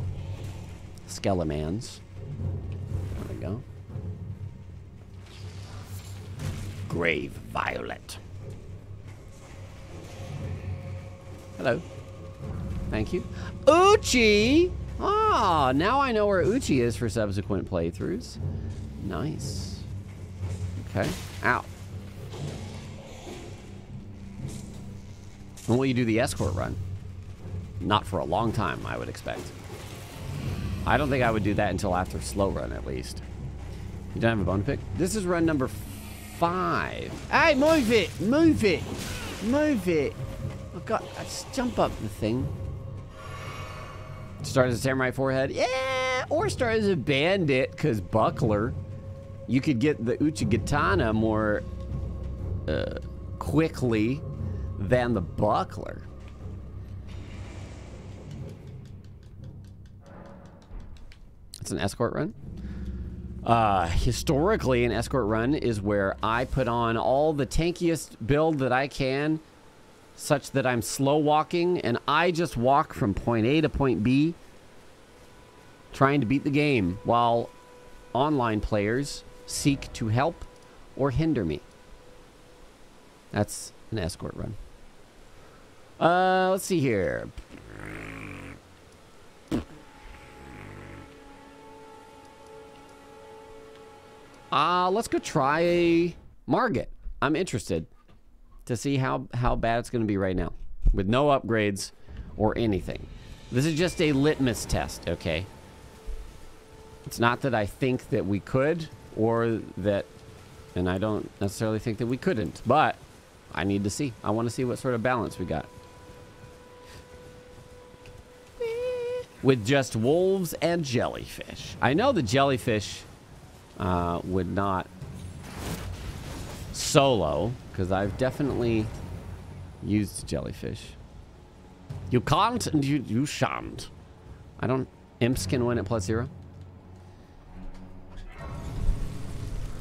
Skelemans. There we go. Grave Violet. Hello. Thank you. Uchi! Ah, now I know where Uchi is for subsequent playthroughs. Nice. Okay. Ow. When will you do the escort run? Not for a long time, I would expect. I don't think I would do that until after slow run, at least. You don't have a bone to pick? This is run number five. Hey, move it! Move it! Move it! Oh let's jump up the thing. Start as a samurai forehead? Yeah! Or start as a bandit, because buckler. You could get the Uchigatana more uh, quickly than the buckler. It's an escort run. Uh, historically, an escort run is where I put on all the tankiest build that I can such that I'm slow walking and I just walk from point A to point B trying to beat the game while online players seek to help or hinder me. That's an escort run. Uh, let's see here. Uh, let's go try Margit. I'm interested to see how, how bad it's going to be right now with no upgrades or anything. This is just a litmus test, okay? It's not that I think that we could or that, and I don't necessarily think that we couldn't, but I need to see. I want to see what sort of balance we got. With just wolves and jellyfish. I know the jellyfish uh, would not solo, because I've definitely used jellyfish. You can't and you, you shan't. I don't... Imps can win at plus zero.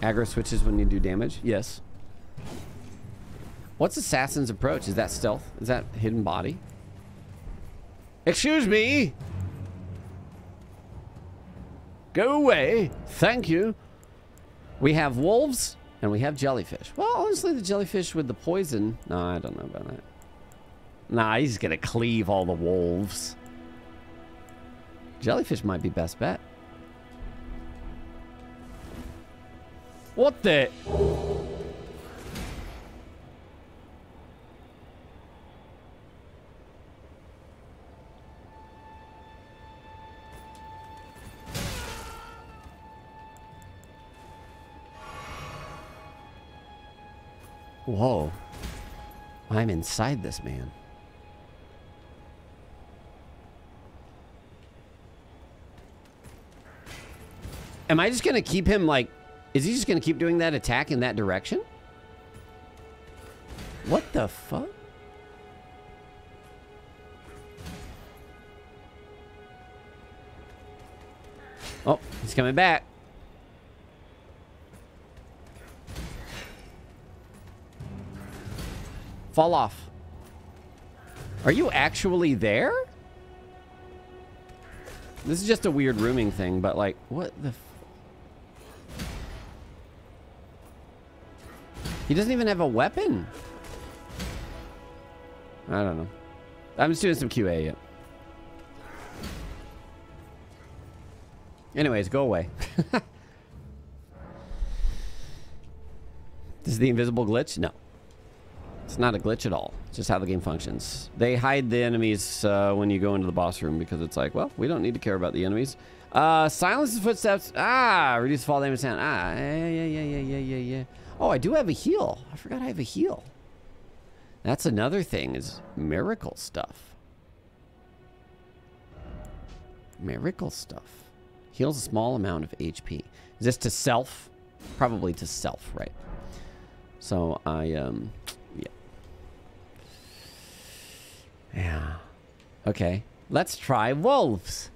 Aggro switches when you do damage. Yes. What's Assassin's approach? Is that stealth? Is that hidden body? Excuse me! Go away. Thank you. We have wolves and we have jellyfish. Well, honestly, the jellyfish with the poison... No, I don't know about that. Nah, he's gonna cleave all the wolves. Jellyfish might be best bet. What the? Whoa. I'm inside this man. Am I just going to keep him like... Is he just going to keep doing that attack in that direction? What the fuck? Oh, he's coming back. Fall off. Are you actually there? This is just a weird rooming thing, but like, what the... he doesn't even have a weapon. I don't know. I'm just doing some QA yet. Anyways, go away. this is the invisible glitch? No. It's not a glitch at all. It's just how the game functions. They hide the enemies uh, when you go into the boss room because it's like, well, we don't need to care about the enemies. Uh, silence the footsteps. Ah, reduce fall damage sound. Ah, yeah, yeah, yeah, yeah, yeah, yeah. Oh, I do have a heal. I forgot I have a heal. That's another thing is miracle stuff. Miracle stuff. Heals a small amount of HP. Is this to self? Probably to self, right? So I, um, yeah. Okay. Let's try wolves.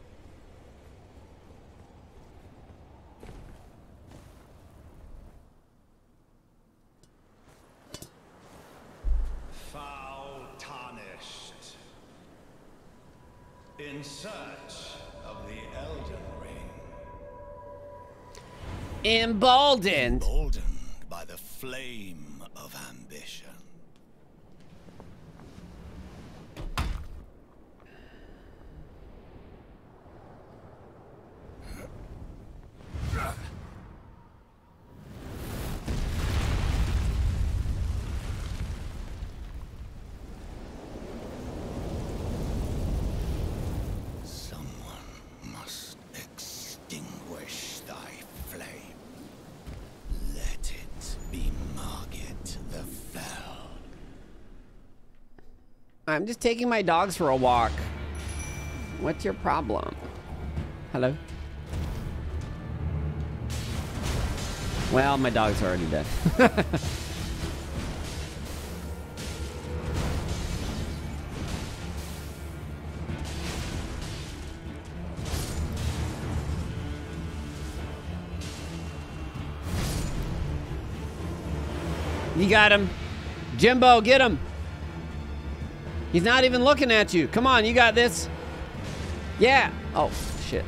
Foul tarnished. In search of the Elden Ring. Emboldened. Emboldened by the flame of ambition. Someone must extinguish thy flame. Let it be Margit the Fell. I'm just taking my dogs for a walk. What's your problem? Hello? Well, my dog's already dead. you got him. Jimbo, get him. He's not even looking at you. Come on, you got this. Yeah. Oh, shit.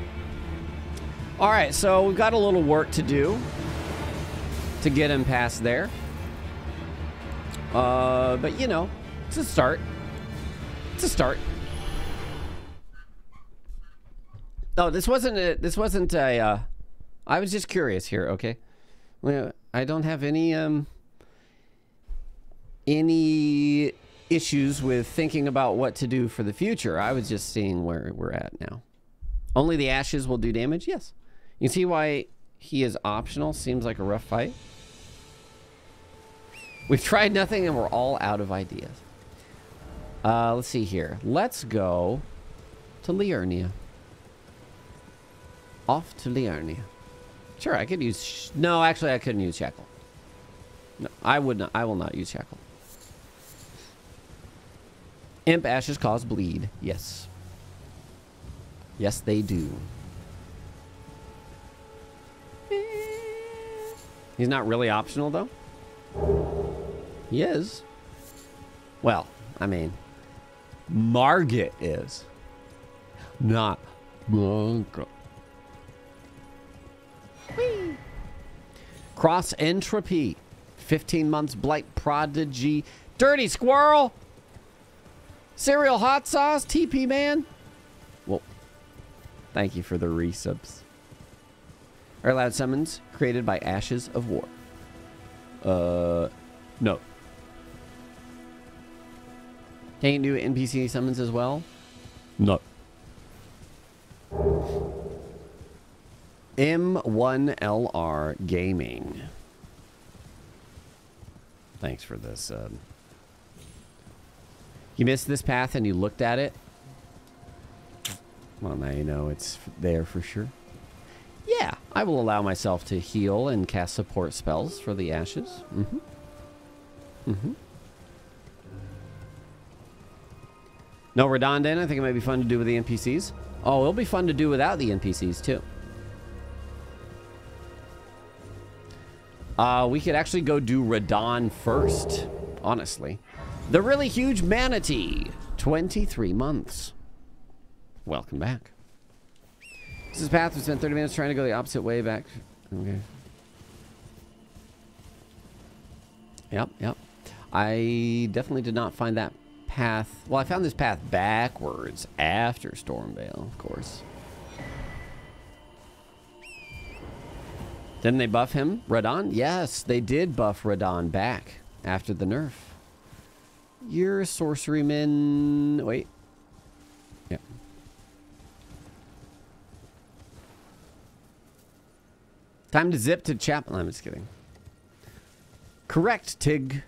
All right, so we've got a little work to do to get him past there. Uh, but you know, it's a start. It's a start. Oh, this wasn't a, this wasn't a, uh, I was just curious here, okay? I don't have any, um, any issues with thinking about what to do for the future. I was just seeing where we're at now. Only the ashes will do damage? Yes. You see why he is optional? Seems like a rough fight. We've tried nothing and we're all out of ideas. Uh, let's see here. Let's go to Liurnia. Off to Liurnia. Sure, I could use... No, actually, I couldn't use Shackle. No, I would not. I will not use Shackle. Imp ashes cause bleed. Yes. Yes, they do. He's not really optional, though. He is. Well, I mean, Margit is. Not Blanca. Cross Entropy. 15 months Blight Prodigy. Dirty Squirrel. Cereal Hot Sauce. TP Man. Well, thank you for the resubs. Our loud summons created by Ashes of War. Uh, no. Can you do NPC summons as well? No. M1LR Gaming. Thanks for this. Um, you missed this path and you looked at it? Well, now you know it's there for sure. Yeah, I will allow myself to heal and cast support spells for the ashes. Mm-hmm. Mm-hmm. No redundant. I think it might be fun to do with the NPCs. Oh, it'll be fun to do without the NPCs too. Uh, we could actually go do Radahn first, honestly. The really huge manatee. 23 months. Welcome back. This is path. We spent 30 minutes trying to go the opposite way back. Okay. Yep, yep. I definitely did not find that path. Well, I found this path backwards after Stormveil, of course. Didn't they buff him? Radahn? Yes, they did buff Radahn back after the nerf. You're a sorceryman. Wait. Yeah. Time to zip to Chapel. I'm just kidding. Correct, Tig.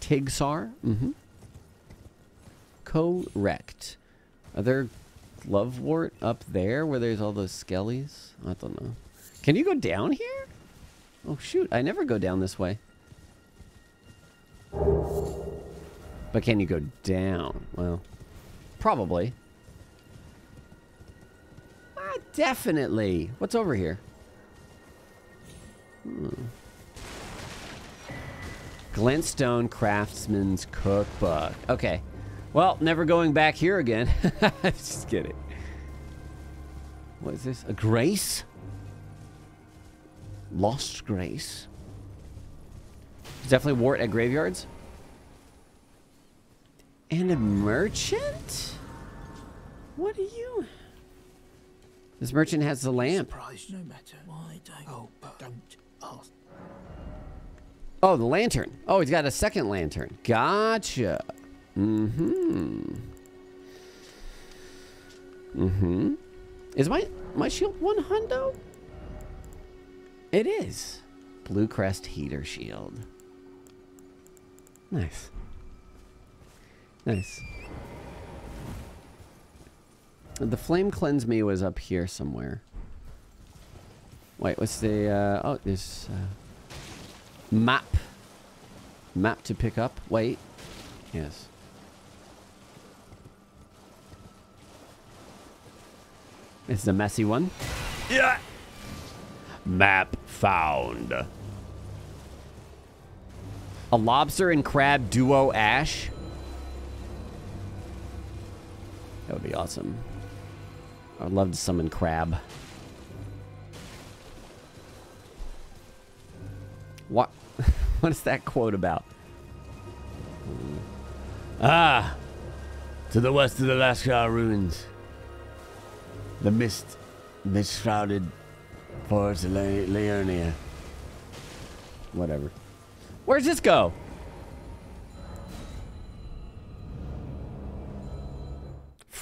Tigsar? Mm-hmm. Correct. Are there Glovewort up there where there's all those skellies? I don't know. Can you go down here? Oh, shoot. I never go down this way. But can you go down? Well, probably. Ah, definitely. What's over here? Hmm. Glintstone Craftsman's Cookbook. Okay. Well, never going back here again. Just kidding. What is this? A grace? Lost grace? Definitely wart at graveyards. And a merchant? What are you? This merchant has the lamp. Surprised no matter why don't oh, don't ask. Oh, the lantern. Oh, he's got a second lantern. Gotcha. Mm-hmm. Mm-hmm. Is my my shield one hundo? It is. Blue crest heater shield. Nice. Nice. The flame cleanse me was up here somewhere. Wait, what's the uh oh this uh, map. Map to pick up. Wait. Yes. This is a messy one. Yeah. Map found. A lobster and crab duo ash. That would be awesome. I would love to summon crab. What? what is that quote about? Ah! To the west of the Laskyar ruins. The mist, mist shrouded forest of Le Liurnia. Whatever. Where's this go?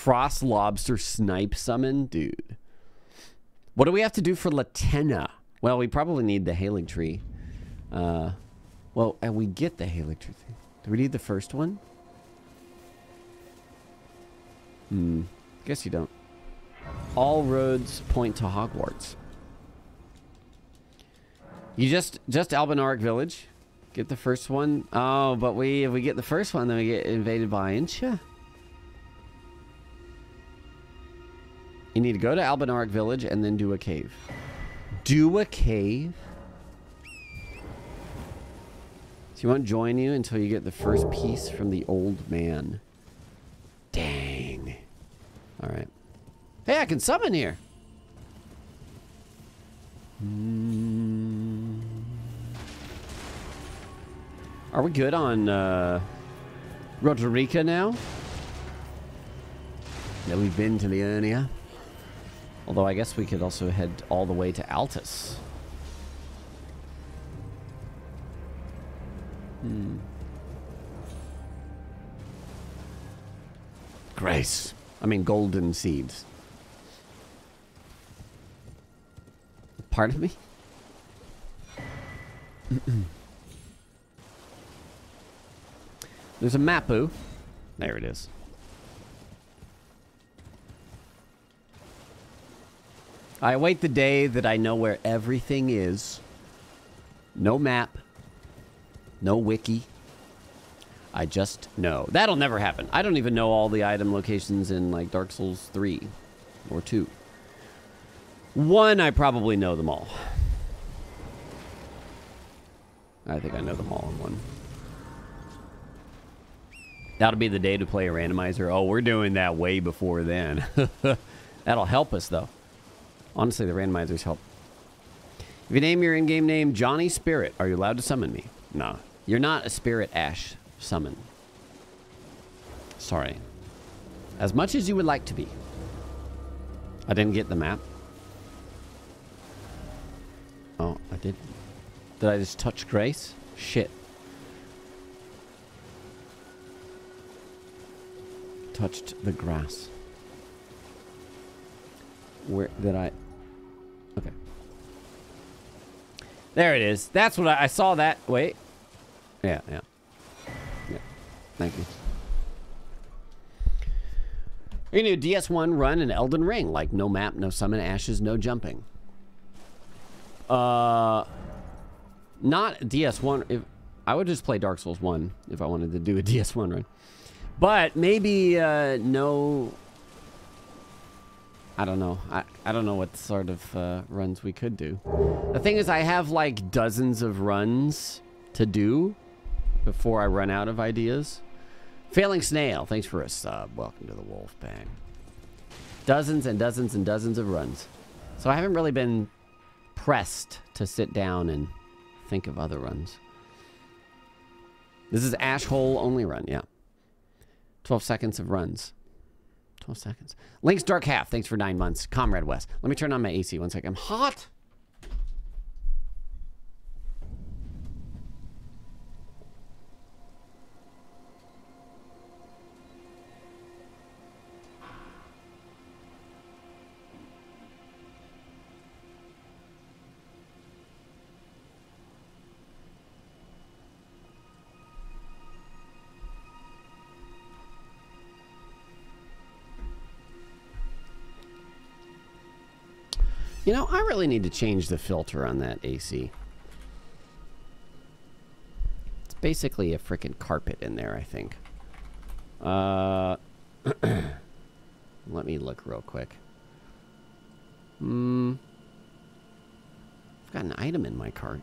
Frost lobster snipe summon? Dude. What do we have to do for Latenna? Well, we probably need the Haligtree. Uh, Well, and we get the Haligtree. Do we need the first one? Hmm. Guess you don't. All roads point to Hogwarts. You just just Albinauric Village. Get the first one. Oh, but we if we get the first one, then we get invaded by Ensha. You need to go to Albinauric Village and then do a cave. Do a cave? So you won't join you until you get the first piece from the old man. Dang. Alright. Hey, I can summon here. Hmm. Are we good on uh, Roderika now? Yeah, we've been to Leonia. Although I guess we could also head all the way to Altus. Hmm. Grace. I mean, golden seeds. Pardon me? There's a Mapu. There it is. I await the day that I know where everything is. No map. No wiki. I just know. That'll never happen. I don't even know all the item locations in like Dark Souls 3 or 2. One, I probably know them all. I think I know them all in one. That'll be the day to play a randomizer. Oh, we're doing that way before then. That'll help us, though. Honestly, the randomizers help. If you name your in-game name Johnny Spirit, are you allowed to summon me? No. You're not a Spirit Ash summon. Sorry. As much as you would like to be. I didn't get the map. Oh, I did. Did I just touch Grace? Shit. Touched the grass. Where did I? Okay. There it is. That's what I, I saw that. Wait. Yeah, yeah. Yeah. Thank you. You're gonna do DS1 run an Elden Ring, like no map, no summon, ashes, no jumping. Uh, not DS1. If I would just play Dark Souls 1 if I wanted to do a DS1 run. But maybe uh, no. I don't know. I, I don't know what sort of uh, runs we could do. The thing is, I have like dozens of runs to do before I run out of ideas. Failing Snail, thanks for a sub. Welcome to the Wolf Bang. Dozens and dozens and dozens of runs. So I haven't really been pressed to sit down and think of other runs. This is Ash Hole only run, yeah. 12 seconds of runs. 12 seconds. Link's Dark Half, thanks for nine months. Comrade West. Let me turn on my AC one second. I'm hot. You know, I really need to change the filter on that AC. It's basically a freaking carpet in there, I think. Uh, let me look real quick. Hmm. I've got an item in my cart.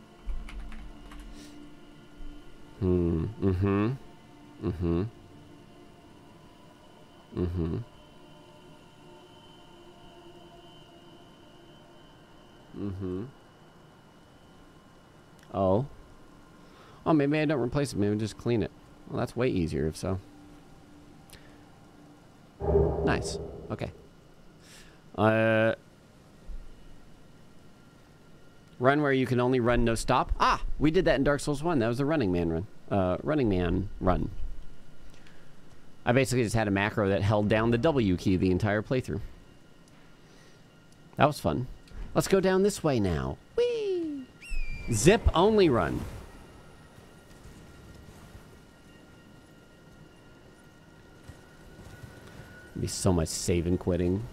Hmm. Mm-hmm. Mm-hmm. Mm-hmm. Mm-hmm. Oh. Oh, maybe I don't replace it. Maybe I just clean it. Well, that's way easier if so. Nice. Okay. Uh, run where you can only run, no stop. Ah, we did that in Dark Souls 1. That was a Running Man run. Uh, Running Man run. I basically just had a macro that held down the W key the entire playthrough. That was fun. Let's go down this way now. Whee! Zip only run. It'd be so much saving quitting.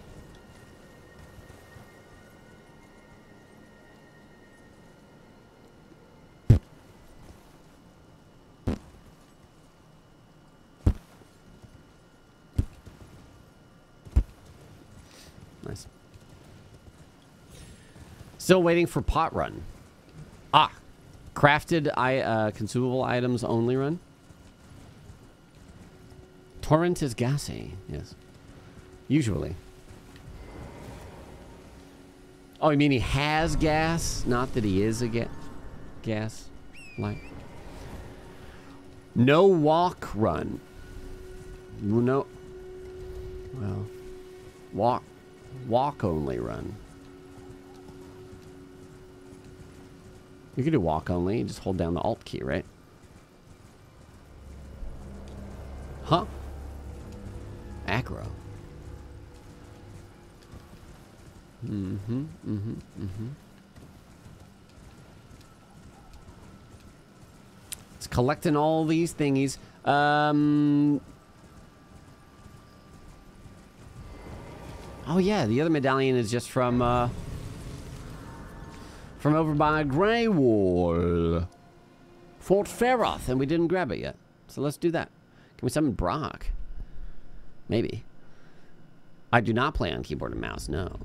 Still waiting for pot run. Ah, crafted I uh, consumable items only run. Torrent is gassy. Yes. Usually. Oh, you mean he has gas? Not that he is a ga gas light. No walk run. No. Well, walk, walk only run. You can do walk only. Just hold down the Alt key, right? Huh? Aggro. Mm-hmm, mm-hmm, mm-hmm. It's collecting all these thingies. Um... Oh yeah, the other medallion is just from, uh... From over by Greyoll. Fort Faroth, and we didn't grab it yet. So let's do that. Can we summon Brock? Maybe. I do not play on keyboard and mouse, no.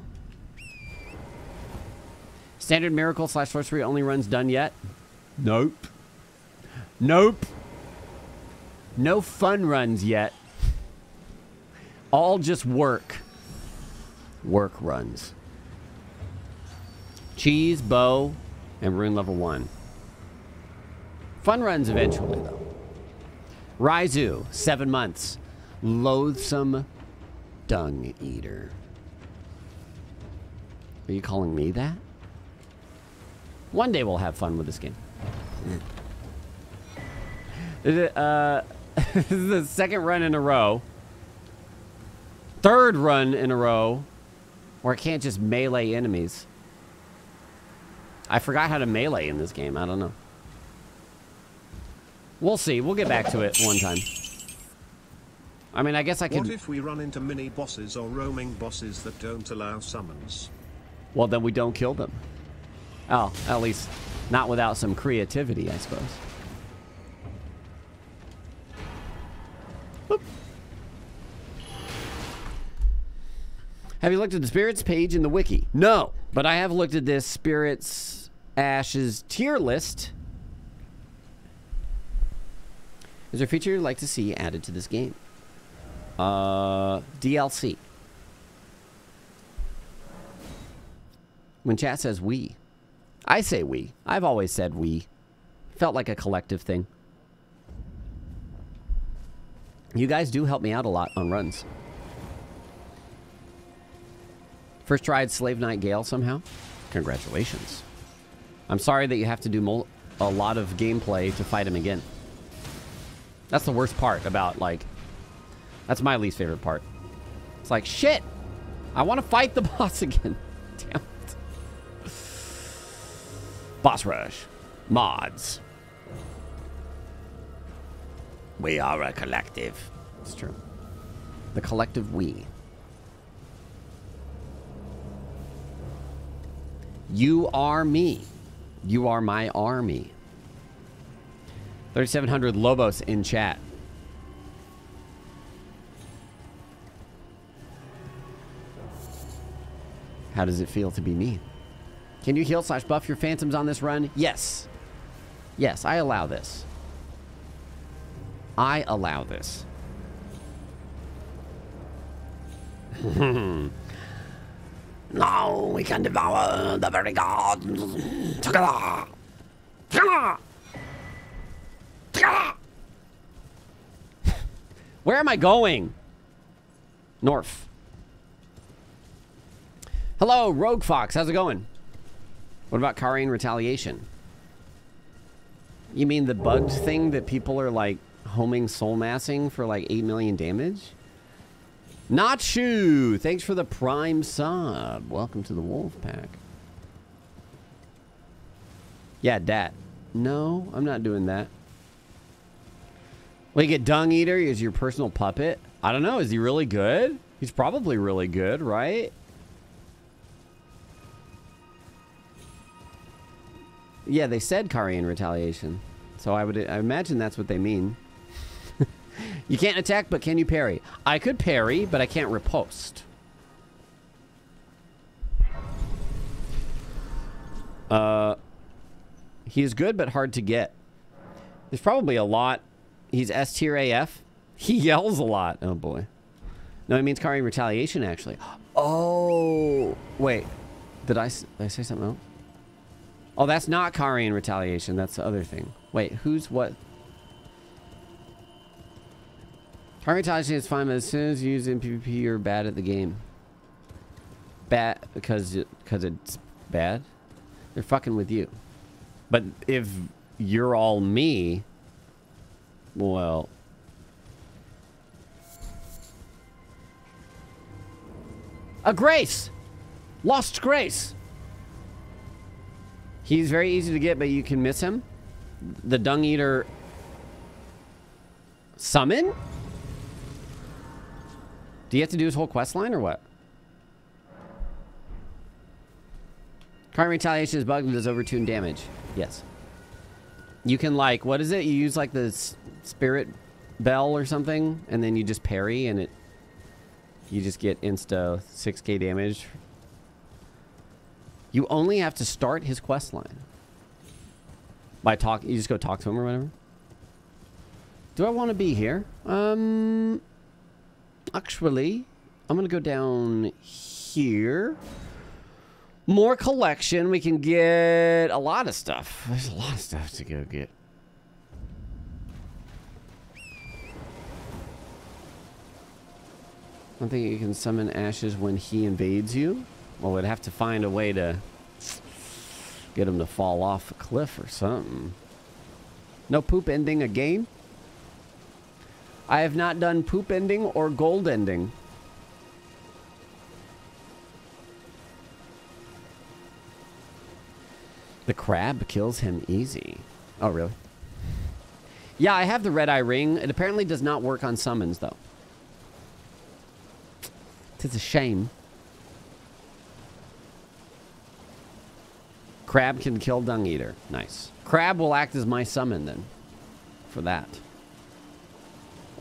Standard Miracle slash Sorcery only runs done yet? Nope. Nope. No fun runs yet. All just work. Work runs. Cheese, bow, and rune level 1. Fun runs eventually, though. Raizu, seven months. Loathsome dung eater. Are you calling me that? One day we'll have fun with this game. Uh, this is the second run in a row. Third run in a row where I can't just melee enemies. I forgot how to melee in this game. I don't know. We'll see. We'll get back to it one time. I mean, I guess I could... What if we run into mini bosses or roaming bosses that don't allow summons? Well, then we don't kill them. Oh, at least not without some creativity, I suppose. Have you looked at the spirits page in the wiki? No, but I have looked at this spirits ashes tier list. Is there a feature you'd like to see added to this game? Uh, DLC. When chat says we, I say we. I've always said we. Felt like a collective thing. You guys do help me out a lot on runs. First tried Slave Knight Gael somehow? Congratulations. I'm sorry that you have to do a lot of gameplay to fight him again. That's the worst part about, like... That's my least favorite part. It's like, shit! I want to fight the boss again. Damn it. Boss Rush. Mods. We are a collective. It's true. The collective we. You are me. You are my army. 3700 Lobos in chat. How does it feel to be me? Can you heal slash buff your phantoms on this run? Yes. Yes, I allow this. I allow this. now we can devour the very gods. Together. Together. Where am I going? North. Hello, Rogue Fox. How's it going? What about Carian Retaliation? You mean the bugged thing that people are like homing soul massing for like 8 million damage? Nachu, thanks for the prime sub. Welcome to the Wolf Pack. Yeah, dat. No, I'm not doing that. You get Dung Eater is your personal puppet. I don't know. Is he really good? He's probably really good, right? Yeah, they said Carian retaliation. So I would I imagine that's what they mean. You can't attack, but can you parry? I could parry, but I can't riposte. Uh, he is good, but hard to get. There's probably a lot. He's S tier AF. He yells a lot. Oh boy. No, he means Carian retaliation, actually. Oh, wait. Did I, did I say something else? Oh, that's not Carian retaliation. That's the other thing. Wait, who's what? Retaliation is fine, but as soon as you use in PvP, you're bad at the game. Bad because because it's bad. They're fucking with you. But if you're all me, well, A grace! Lost grace! He's very easy to get, but you can miss him. The Dung Eater... Summon? Do you have to do his whole quest line or what? Carian retaliation is bugged and does overtune damage. Yes. You can like, what is it? You use like the spirit bell or something, and then you just parry and it you just get insta 6k damage. You only have to start his quest line. By talk, you just go talk to him or whatever. Do I want to be here? Um, actually, I'm going to go down here. More collection. We can get a lot of stuff. There's a lot of stuff to go get. I don't think you can summon ashes when he invades you. Well, we'd have to find a way to get him to fall off a cliff or something. No poop ending again? I have not done poop ending or gold ending. The crab kills him easy. Oh, really? Yeah, I have the red eye ring. It apparently does not work on summons, though. It's a shame. Crab can kill Dung Eater. Nice. Crab will act as my summon then. For that.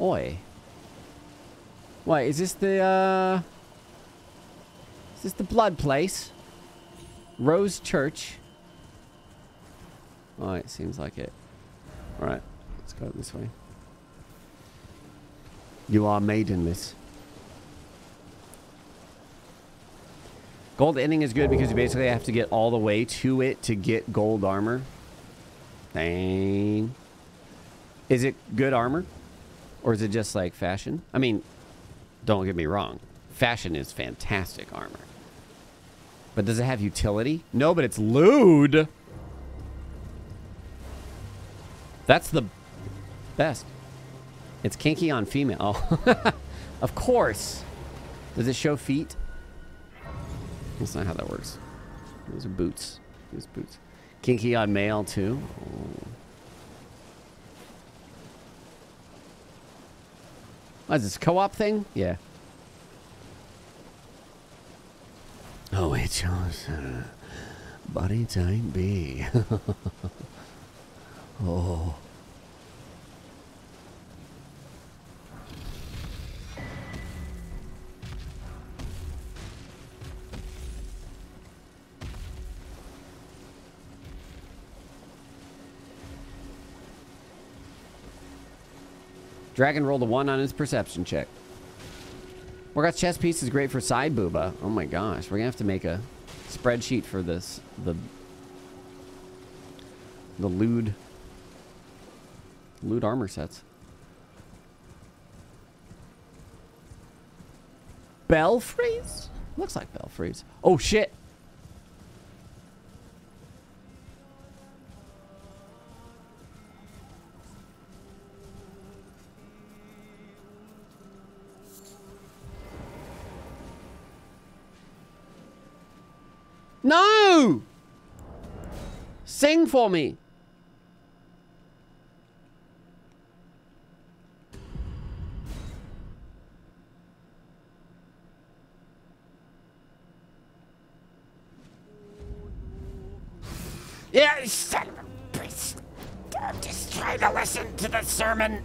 Oi. Wait, is this the, uh... Is this the blood place? Rose Church. Oh, it seems like it. Alright, let's go this way. You are maidenless. Gold ending is good because you basically have to get all the way to it to get gold armor. Dang. Is it good armor? Or is it just like fashion? I mean, don't get me wrong. Fashion is fantastic armor. But does it have utility? No, but it's lewd. That's the best. It's kinky on female. Of course. Does it show feet? That's not how that works. Those are boots. Those boots. Kinky on male too. Oh. What is this co-op thing? Yeah. Oh, it's yours. Uh, body type B. oh. Dragon rolled a 1 on his perception check. Morgoth's chess piece is great for side booba. Oh my gosh. We're going to have to make a spreadsheet for this. The the lewd lewd armor sets. Belfries? Looks like Belfries. Oh shit. No! Sing for me. Yeah, son priest. I'm just trying to listen to the sermon.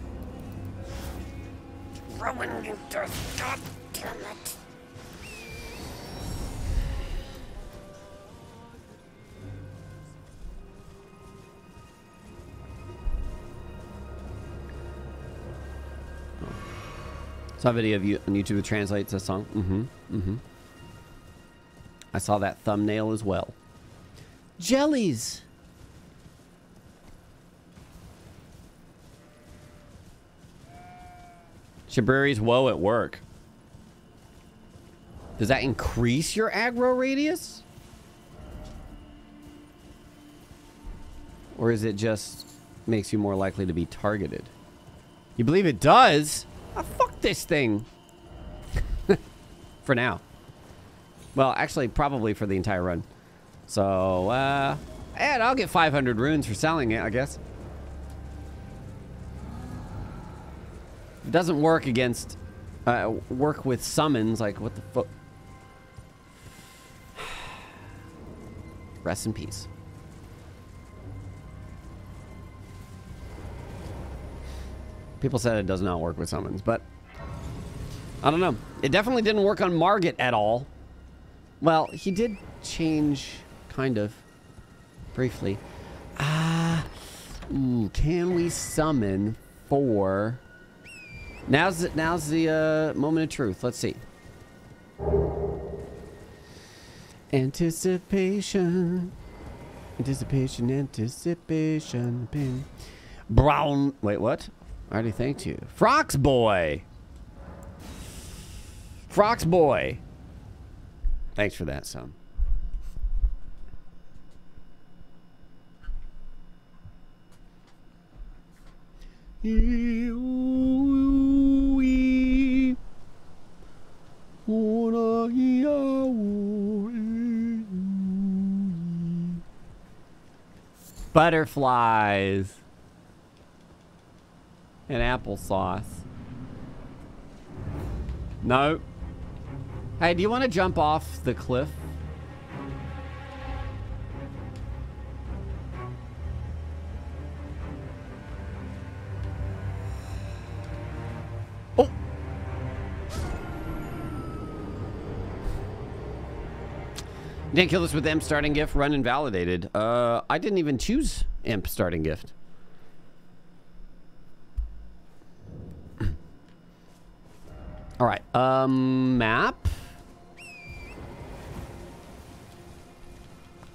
Ruin you, God damn it. Saw a video of you on YouTube that translates a song. Mm-hmm. Mm-hmm. I saw that thumbnail as well. Jellies. Shabriri's woe at work. Does that increase your aggro radius? Or is it just makes you more likely to be targeted? You believe it does? Ah, fuck this thing. for now. Well, actually, probably for the entire run. So, uh, and I'll get 500 runes for selling it, I guess. It doesn't work against, uh, work with summons, like, what the fuck? Rest in peace. People said it does not work with summons, but I don't know. It definitely didn't work on Margit at all. Well, he did change, kind of, briefly. Ah, ooh, can we summon four? Now's the, now's the uh, moment of truth. Let's see. Anticipation, anticipation, anticipation. Brown. Wait, what? I already thanked you. Frox boy. Frox boy. Thanks for that, son. Butterflies and applesauce. No. Hey, do you want to jump off the cliff? Oh! Didn't kill this with imp starting gift, run invalidated. Uh, I didn't even choose imp starting gift. All right. Um, map.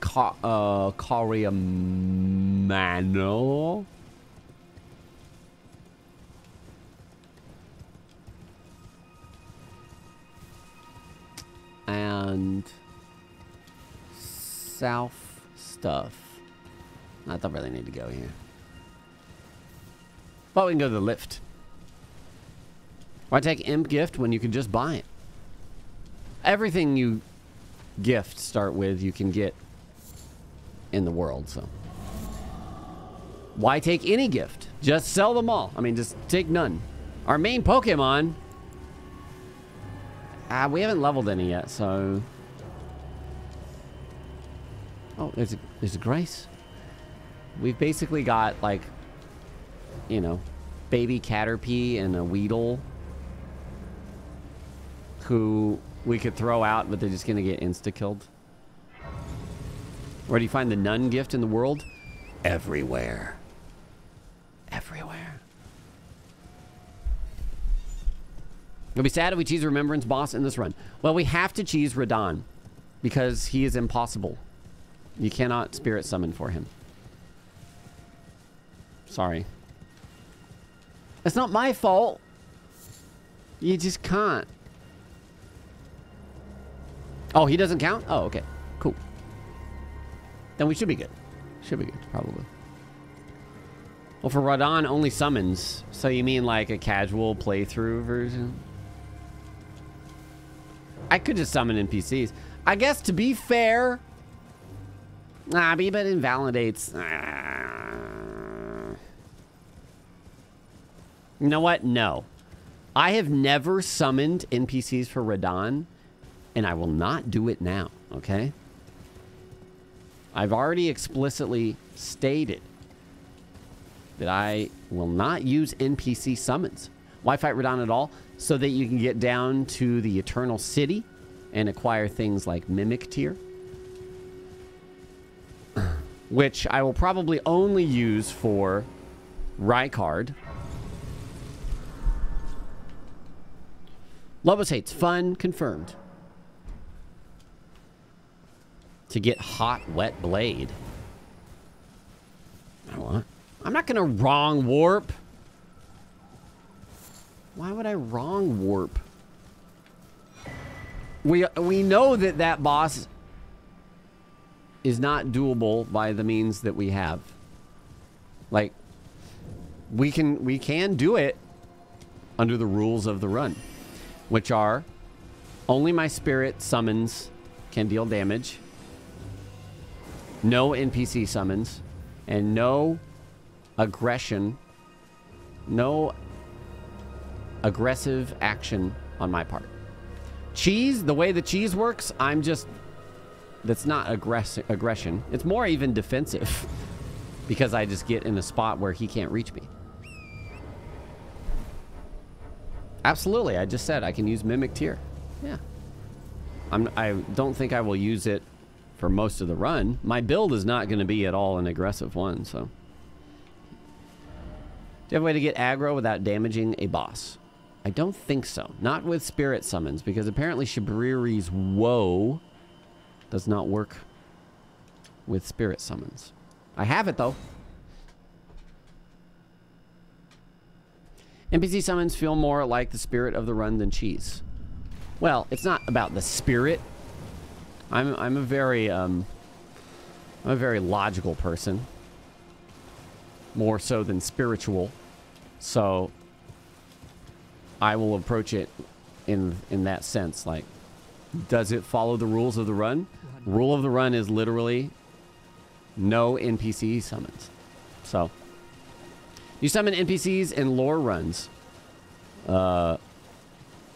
Ca uh, Caria Manor. And south stuff. I don't really need to go here. But we can go to the lift. Why take imp gift when you can just buy it? Everything you gift start with, you can get in the world, so. Why take any gift? Just sell them all. I mean, just take none. Our main Pokemon, ah, we haven't leveled any yet, so. Oh, there's a, there's a Grace. We've basically got, like, you know, baby Caterpie and a Weedle who we could throw out, but they're just going to get insta-killed. Where do you find the nun gift in the world? Everywhere. Everywhere. It'll be sad if we cheese Remembrance boss in this run. Well, we have to cheese Radahn because he is impossible. You cannot spirit summon for him. Sorry. It's not my fault. You just can't. Oh, he doesn't count? Oh, okay. Cool. Then we should be good. Should be good, probably. Well, for Radahn, only summons. So you mean like a casual playthrough version? I could just summon NPCs. I guess to be fair... Nah, but invalidates... Uh, you know what? No. I have never summoned NPCs for Radahn and I will not do it now, okay? I've already explicitly stated that I will not use NPC summons. Why fight Radahn at all? So that you can get down to the Eternal City and acquire things like Mimic Tear. Which I will probably only use for Rykard. Lobos hates fun confirmed. To get hot wet blade. I want. I'm not gonna wrong warp. Why would I wrong warp? We we know that that boss is not doable by the means that we have. Like we can we can do it under the rules of the run, which are only my spirit summons can deal damage. No NPC summons and no aggression, no aggressive action on my part. Cheese, the way the cheese works, I'm just that's not aggress- aggression. It's more even defensive because I just get in a spot where he can't reach me. Absolutely, I just said I can use Mimic Tear. Yeah. I'm, I don't think I will use it for most of the run. My build is not going to be at all an aggressive one, so. Do you have a way to get aggro without damaging a boss? I don't think so. Not with spirit summons, because apparently Shabriri's woe does not work with spirit summons. I have it, though. NPC summons feel more like the spirit of the run than cheese. Well, it's not about the spirit. I'm I'm a very um I'm a very logical person. More so than spiritual. So I will approach it in in that sense like does it follow the rules of the run? Rule of the run is literally no NPC summons. So you summon NPCs in lore runs. Uh,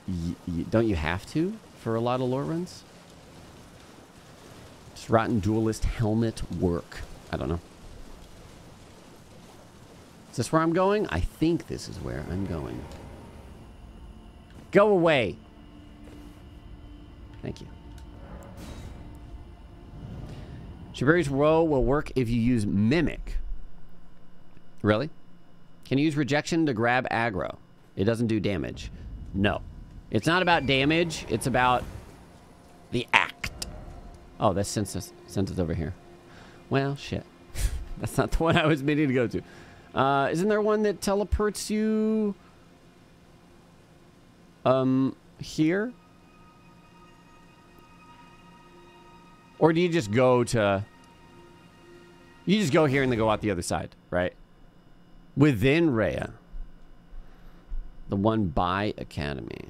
y- y- don't you have to for a lot of lore runs? Rotten Duelist helmet work? I don't know. Is this where I'm going? I think this is where I'm going. Go away. Thank you. Shabriri's woe will work if you use Mimic. Really? Can you use rejection to grab aggro? It doesn't do damage. No. It's not about damage. It's about the act. Oh, that sent us, us over here. Well, shit. That's not the one I was meaning to go to. Uh, isn't there one that teleports you... Um, here? Or do you just go to... You just go here and then go out the other side, right? Within Rhea. The one by Academy.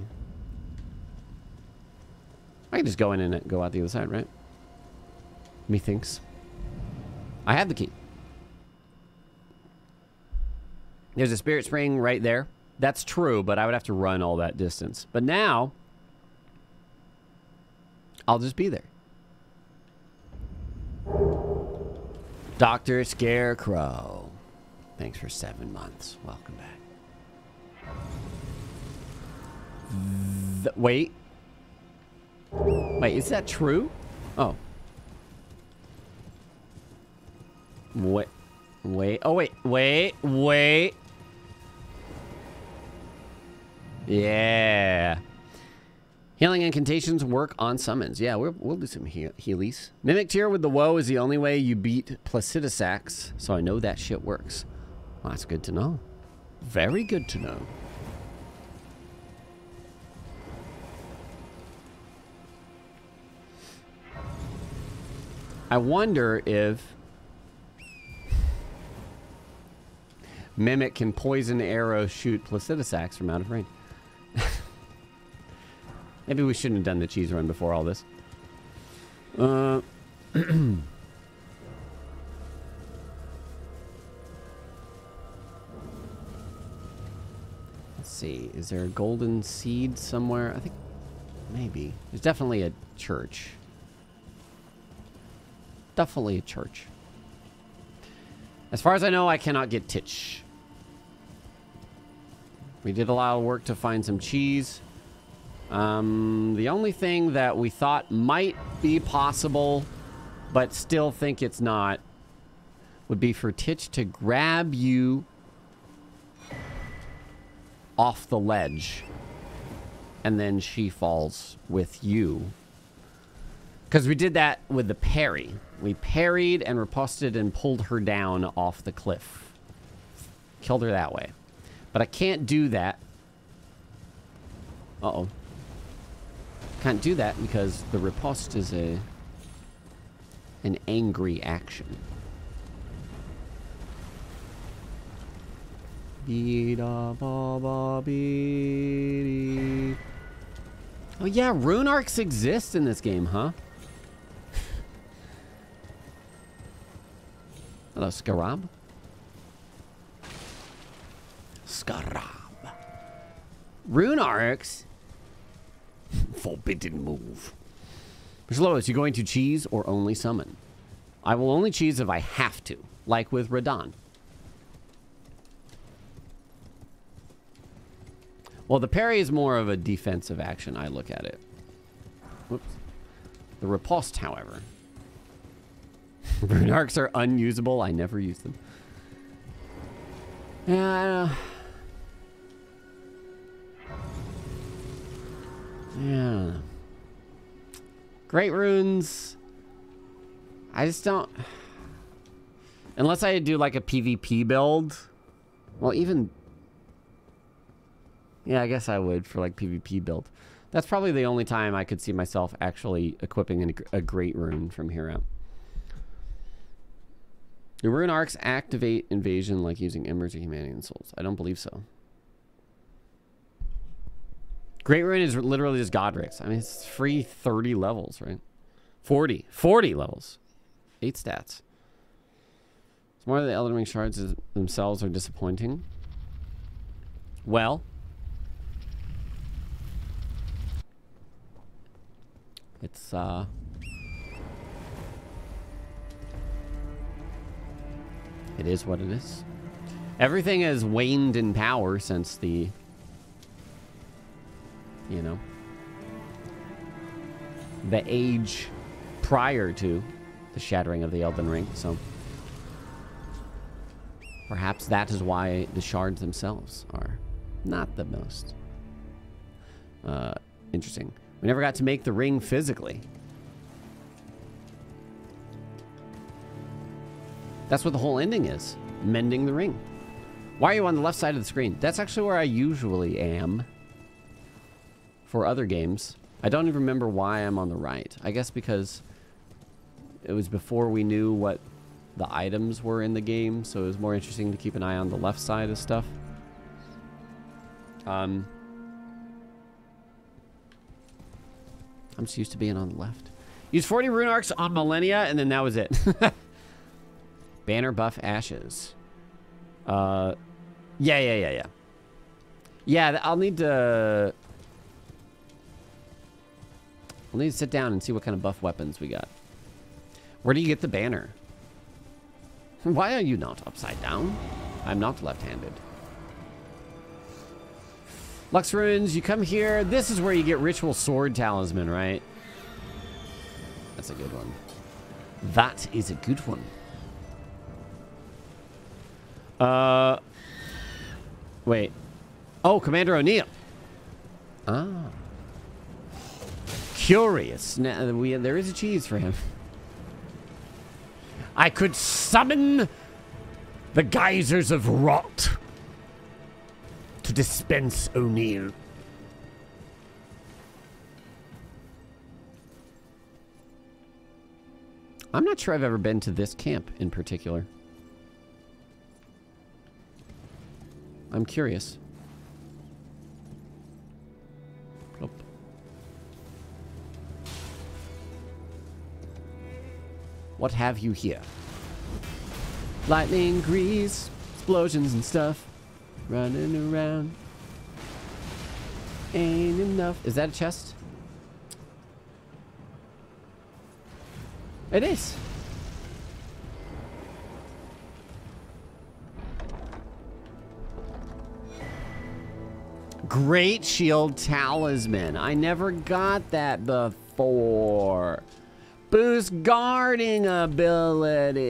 I can just go in and go out the other side, right? Methinks. I have the key. There's a spirit spring right there. That's true, but I would have to run all that distance. But now, I'll just be there. Dr. Scarecrow. Thanks for seven months. Welcome back. Th- wait. Wait, is that true? Oh. Wait. Wait. Oh, wait. Wait. Wait. Yeah. Healing incantations work on summons. Yeah, we'll, we'll do some he healies. Mimic tear with the woe is the only way you beat Placidusax, so I know that shit works. Well, that's good to know. Very good to know. I wonder if Mimic can poison arrow shoot Placidusax from out of range. Maybe we shouldn't have done the cheese run before all this. Uh, let's see. Is there a golden seed somewhere? I think maybe. There's definitely a church. Definitely a church. As far as I know, I cannot get Tiche. We did a lot of work to find some cheese. Um, the only thing that we thought might be possible, but still think it's not, would be for Tiche to grab you off the ledge. And then she falls with you. Because we did that with the parry. We parried and riposted and pulled her down off the cliff. Killed her that way. But I can't do that. Uh-oh. Can't do that because the riposte is a an angry action. Oh yeah, rune arcs exist in this game, huh? Hello. Scarab. Rune arcs. Forbidden move. Mr. Lois, you going to cheese or only summon? I will only cheese if I have to, like with Radahn. Well, the parry is more of a defensive action, I look at it. Whoops. The riposte, however. Rune arcs are unusable. I never use them. Yeah, Yeah. Great runes. I just don't... Unless I do like a PvP build. Well, even... Yeah, I guess I would for like PvP build. That's probably the only time I could see myself actually equipping a great rune from here out. Do rune arcs activate invasion like using Embers of Humanity and Souls? I don't believe so. Great Rune is literally just Godrick's. I mean, it's free 30 levels, right? 40. 40 levels. 8 stats. It's more of the Elden Ring shards themselves are disappointing. Well. It's, uh... It is what it is. Everything has waned in power since the you know, the age prior to the shattering of the Elden Ring. So perhaps that is why the shards themselves are not the most uh, interesting. We never got to make the ring physically. That's what the whole ending is. Mending the ring. Why are you on the left side of the screen? That's actually where I usually am for other games. I don't even remember why I'm on the right. I guess because it was before we knew what the items were in the game, so it was more interesting to keep an eye on the left side of stuff. Um, I'm just used to being on the left. Use 40 rune arcs on Malenia, and then that was it. Banner buff ashes. Uh, yeah, yeah, yeah, yeah. Yeah, I'll need to We'll need to sit down and see what kind of buff weapons we got. Where do you get the banner? Why are you not upside down? I'm not left-handed. Lux Ruins, you come here. This is where you get Ritual Sword Talisman, right? That's a good one. That is a good one. Uh, wait. Oh, Commander O'Neil. Ah. Curious. Now, we, there is a cheese for him. I could summon the geysers of rot to dispense O'Neil. I'm not sure I've ever been to this camp in particular. I'm curious. What have you here? Lightning, grease, explosions and stuff. Running around. Ain't enough. Is that a chest? It is. Great Shield Talisman. I never got that before. Boost guarding ability.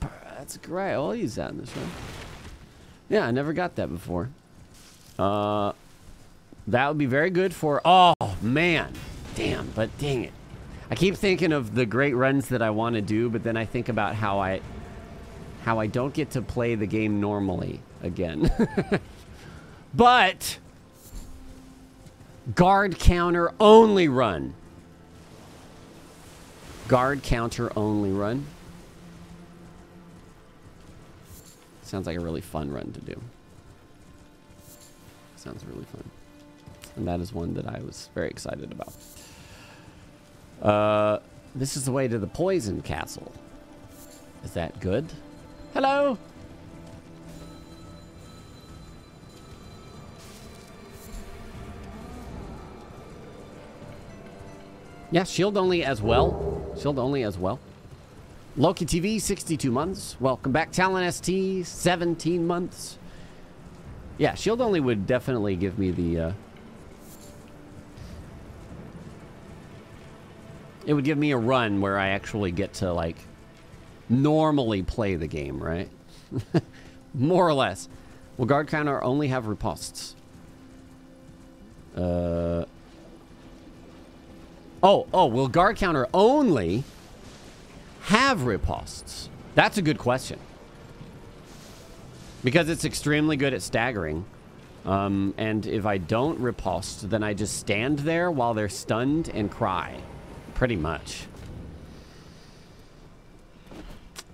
That's great. I'll use that in this one. Yeah, I never got that before. Uh, that would be very good for... Oh, man. Damn, but dang it. I keep thinking of the great runs that I want to do, but then I think about how I... How I don't get to play the game normally again. but... Guard counter only run. Guard counter only run. Sounds like a really fun run to do. Sounds really fun. And that is one that I was very excited about. Uh, this is the way to the poison castle. Is that good? Hello? Yeah, shield only as well. Shield only as well. Loki TV, 62 months. Welcome back. Talon ST, 17 months. Yeah, shield only would definitely give me the... Uh, it would give me a run where I actually get to, like, normally play the game, right? More or less. Will guard counter only have ripostes? Uh... Oh, oh, will guard counter only have ripostes? That's a good question. Because it's extremely good at staggering. Um, and if I don't riposte, then I just stand there while they're stunned and cry. Pretty much.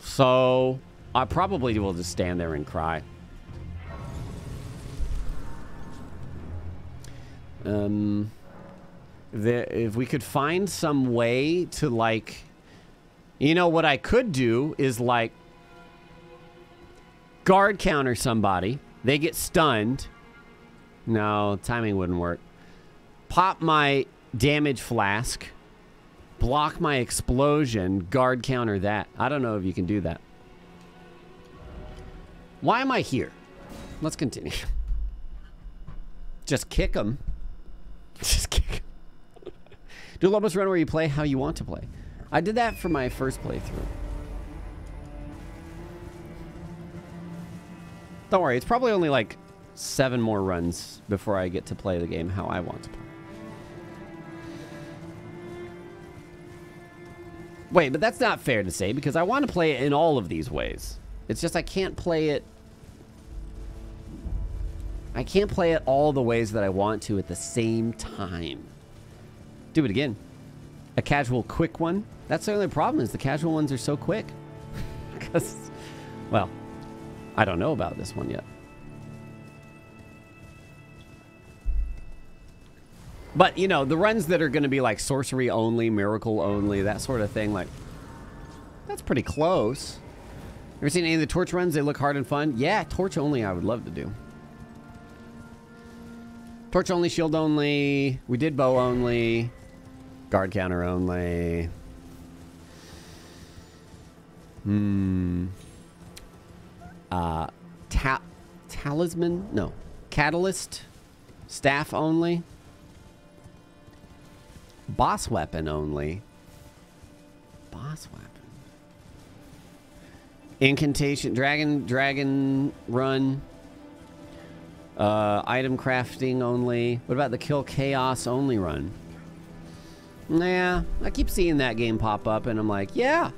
So, I probably will just stand there and cry. Um, the, if we could find some way to, like... You know, what I could do is, like, guard counter somebody. They get stunned. No, timing wouldn't work. Pop my damage flask. Block my explosion. Guard counter that. I don't know if you can do that. Why am I here? Let's continue. Just kick them. Just kick. Do a Lobos run where you play how you want to play. I did that for my first playthrough. Don't worry, it's probably only like seven more runs before I get to play the game how I want to play. Wait, but that's not fair to say because I want to play it in all of these ways. It's just I can't play it... I can't play it all the ways that I want to at the same time. Do it again. A casual quick one. That's the only problem is the casual ones are so quick. Because, well, I don't know about this one yet. But, you know, the runs that are going to be like sorcery only, miracle only, that sort of thing, like, that's pretty close. Ever seen any of the torch runs? They look hard and fun. Yeah, torch only I would love to do. Torch only, shield only. We did bow only. Guard counter only. Hmm. Uh, ta talisman? No. Catalyst? Staff only? Boss weapon only? Boss weapon. Incantation, dragon, dragon run. Uh, item crafting only. What about the kill chaos only run? Nah, I keep seeing that game pop up and I'm like, yeah.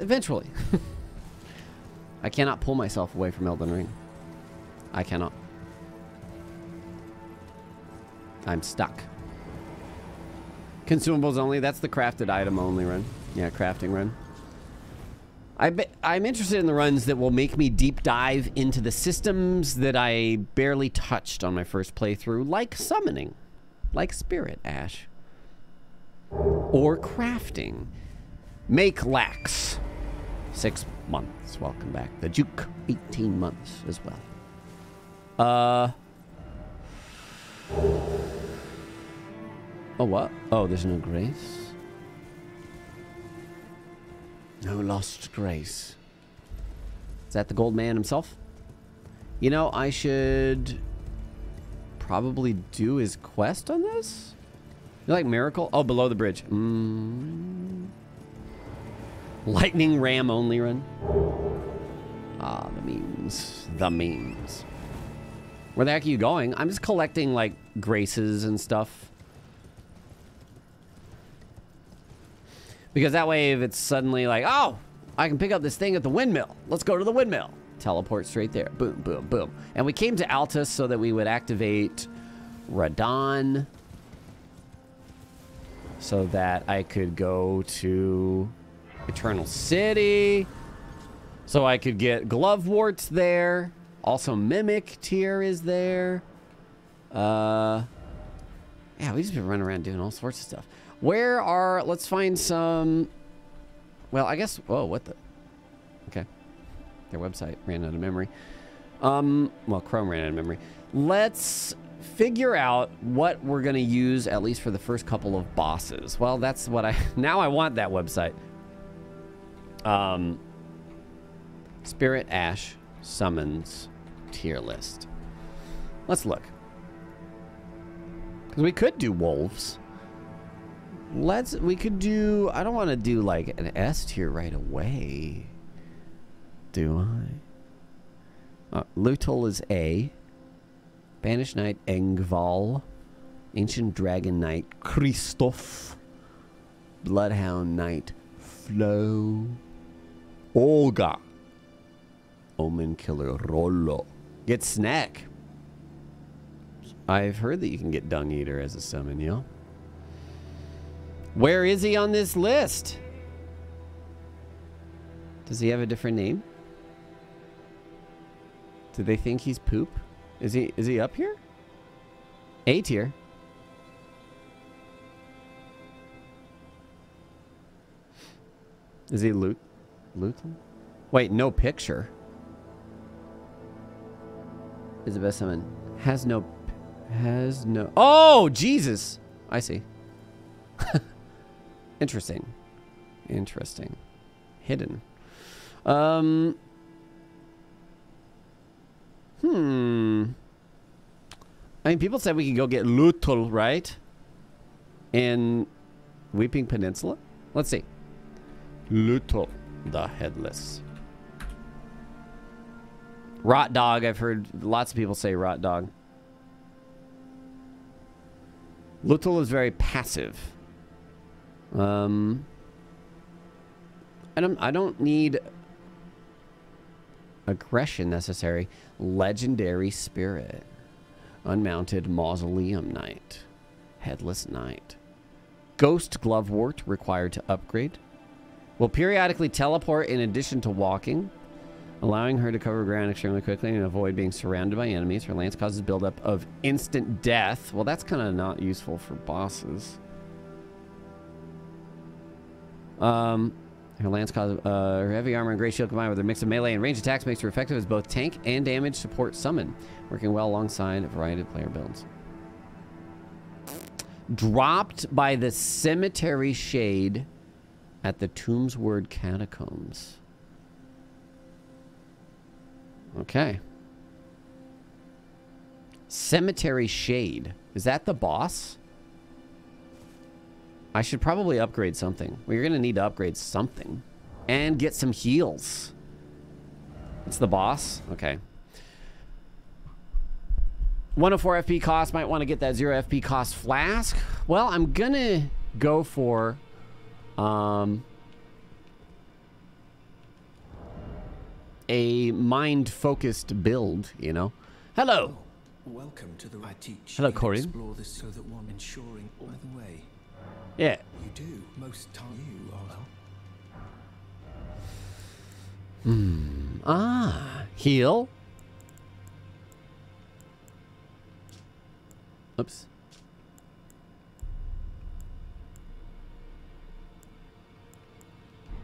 Eventually. I cannot pull myself away from Elden Ring. I cannot. I'm stuck. Consumables only. That's the crafted item only run. Yeah, crafting run. I I'm interested in the runs that will make me deep dive into the systems that I barely touched on my first playthrough, like summoning, like Spirit Ash, or crafting. Make lax. Six months. Welcome back. The Juke, 18 months as well. Uh. Oh, what? Oh, there's no grace. No lost grace. Is that the gold man himself? You know, I should probably do his quest on this. You like Miracle? Oh, below the bridge. Mm. Lightning ram only run. Ah, the memes. The memes. Where the heck are you going? I'm just collecting, like, graces and stuff. Because that way, if it's suddenly like, oh, I can pick up this thing at the windmill. Let's go to the windmill. Teleport straight there. Boom, boom, boom. And we came to Altus so that we would activate Radahn. So that I could go to Eternal City. So I could get Gloveworts there. Also, Mimic Tear is there. Uh, yeah, we just been running around doing all sorts of stuff. Where are, let's find some, well, I guess, whoa, what the, okay. Their website ran out of memory. Um, well, Chrome ran out of memory. Let's figure out what we're going to use, at least for the first couple of bosses. Well, that's what I, now I want that website. Um, Spirit Ash summons tier list. Let's look. Because we could do wolves. Let's, we could do, I don't want to do like an S tier right away. Do I? Uh, is A. Banished Knight Engval. Ancient Dragon Knight Kristoff. Bloodhound Knight Floh. Oleg. Omen Killer Rollo. Get Snack. I've heard that you can get Dung Eater as a summon, yo. Where is he on this list? Does he have a different name? Do they think he's poop? Is he is he up here? A tier. Is he loot Luton? Wait, no picture. Is the best summon. Has no has no Oh Jesus! I see. Interesting. Interesting. Hidden. Um Hmm. I mean, people said we could go get Lhutel, right? In Weeping Peninsula? Let's see. Lhutel, the Headless. Rot Dog, I've heard lots of people say Rot Dog. Lhutel is very passive. Um, I don't, I don't need aggression necessary. Legendary Spirit. Unmounted Mausoleum Knight. Headless Knight. Ghost Glovewort required to upgrade. Will periodically teleport in addition to walking, allowing her to cover ground extremely quickly and avoid being surrounded by enemies. Her lance causes buildup of instant death. Well, that's kind of not useful for bosses. Um, her lance causes uh, her heavy armor and great shield combined with her mix of melee and range attacks makes her effective as both tank and damage support summon, working well alongside a variety of player builds. Dropped by the cemetery shade at the Tombsward Catacombs. Okay. Cemetery Shade. Is that the boss? I should probably upgrade something. We're going to need to upgrade something. And get some heals. It's the boss? Okay. 104 FP cost. Might want to get that 0 FP cost flask. Well, I'm going to go for... Um, a mind-focused build, you know? Hello! Welcome to the I teach. Hello, you Corin. Explore this so that one ensuring. By the way, Yeah. you do most time you are. Hmm. Ah, heal. Oops.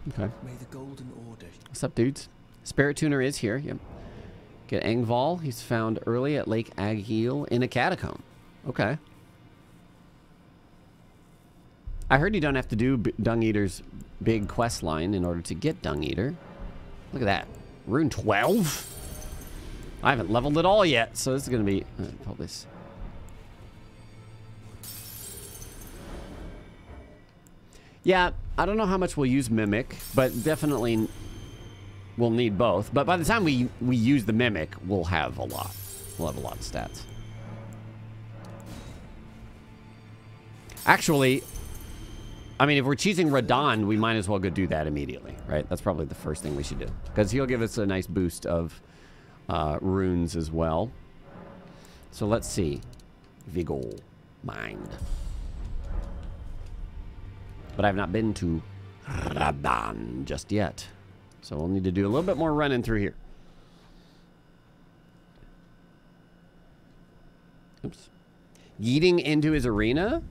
Okay. May the golden order. What's up, dudes? Spirit Tuner is here. Yep. Get Engval. He's found early at Lake Agheel in a catacomb. Okay. I heard you don't have to do B Dung Eater's big quest line in order to get Dung Eater. Look at that. Rune 12? I haven't leveled it all yet, so this is gonna be uh, pull this. Yeah, I don't know how much we'll use mimic, but definitely we'll need both. But by the time we we use the mimic, we'll have a lot. We'll have a lot of stats. Actually, I mean, if we're choosing Radahn, we might as well go do that immediately, right? That's probably the first thing we should do. Because he'll give us a nice boost of uh, runes as well. So let's see. Vigor. Mind. But I've not been to Radahn just yet. So we'll need to do a little bit more running through here. Oops. Yeeting into his arena?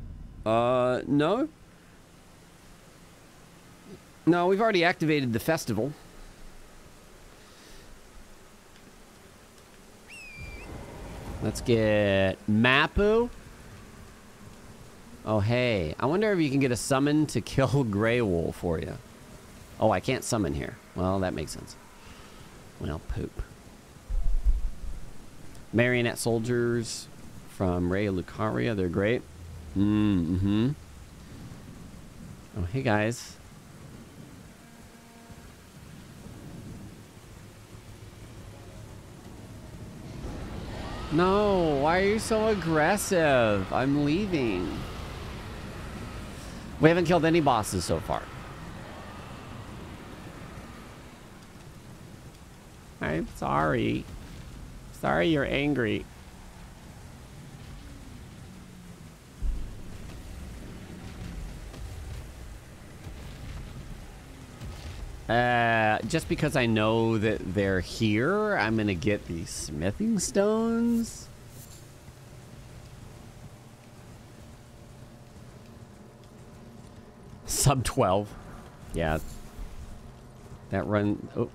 Uh, no. No, we've already activated the festival. Let's get Mapu. Oh, hey. I wonder if you can get a summon to kill Grey Wolf for you. Oh, I can't summon here. Well, that makes sense. Well, poop. Marionette soldiers from Raya Lucaria. They're great. Mm-hmm. Oh, hey, guys. No, why are you so aggressive? I'm leaving. We haven't killed any bosses so far. I'm sorry. Sorry you're angry. Uh, just because I know that they're here, I'm gonna get these smithing stones. Sub 12. Yeah. That run... Oh.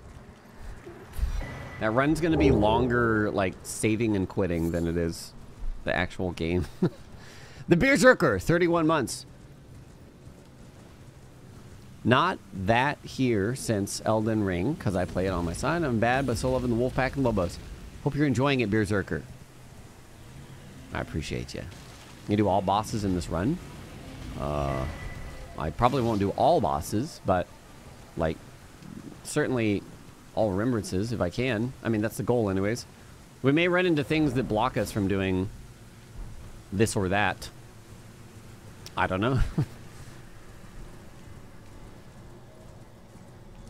That run's gonna be longer, like, saving and quitting than it is the actual game. the Berserker, 31 months. Not that here since Elden Ring, because I play it on my side. I'm bad, but still loving the Wolfpack and Lobos. Hope you're enjoying it, Berserker. I appreciate you. You do all bosses in this run. Uh, I probably won't do all bosses, but like certainly all remembrances if I can. I mean, that's the goal, anyways. We may run into things that block us from doing this or that. I don't know.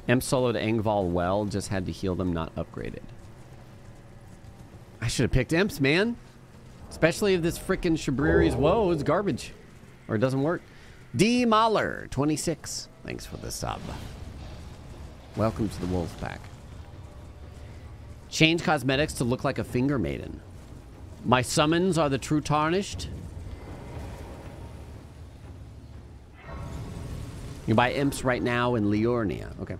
M soloed Engval well, just had to heal them, not upgraded. I should have picked Imps, man. Especially if this freaking Shabriri's woe is garbage. Or it doesn't work. D Mahler, 26. Thanks for the sub. Welcome to the Wolf Pack. Change cosmetics to look like a finger maiden. My summons are the true tarnished. You buy imps right now in Liurnia. Okay.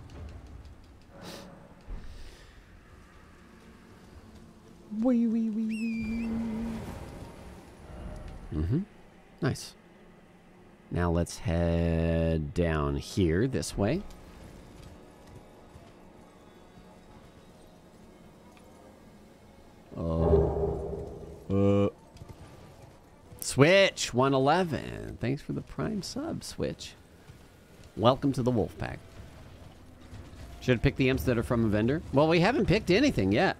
Wee wee wee wee. Mm-hmm. Nice. Now let's head down here this way. Oh. Uh. Switch 111. Thanks for the prime sub, Switch. Welcome to the Wolf Pack. Should pick the imps that are from a vendor. Well, we haven't picked anything yet.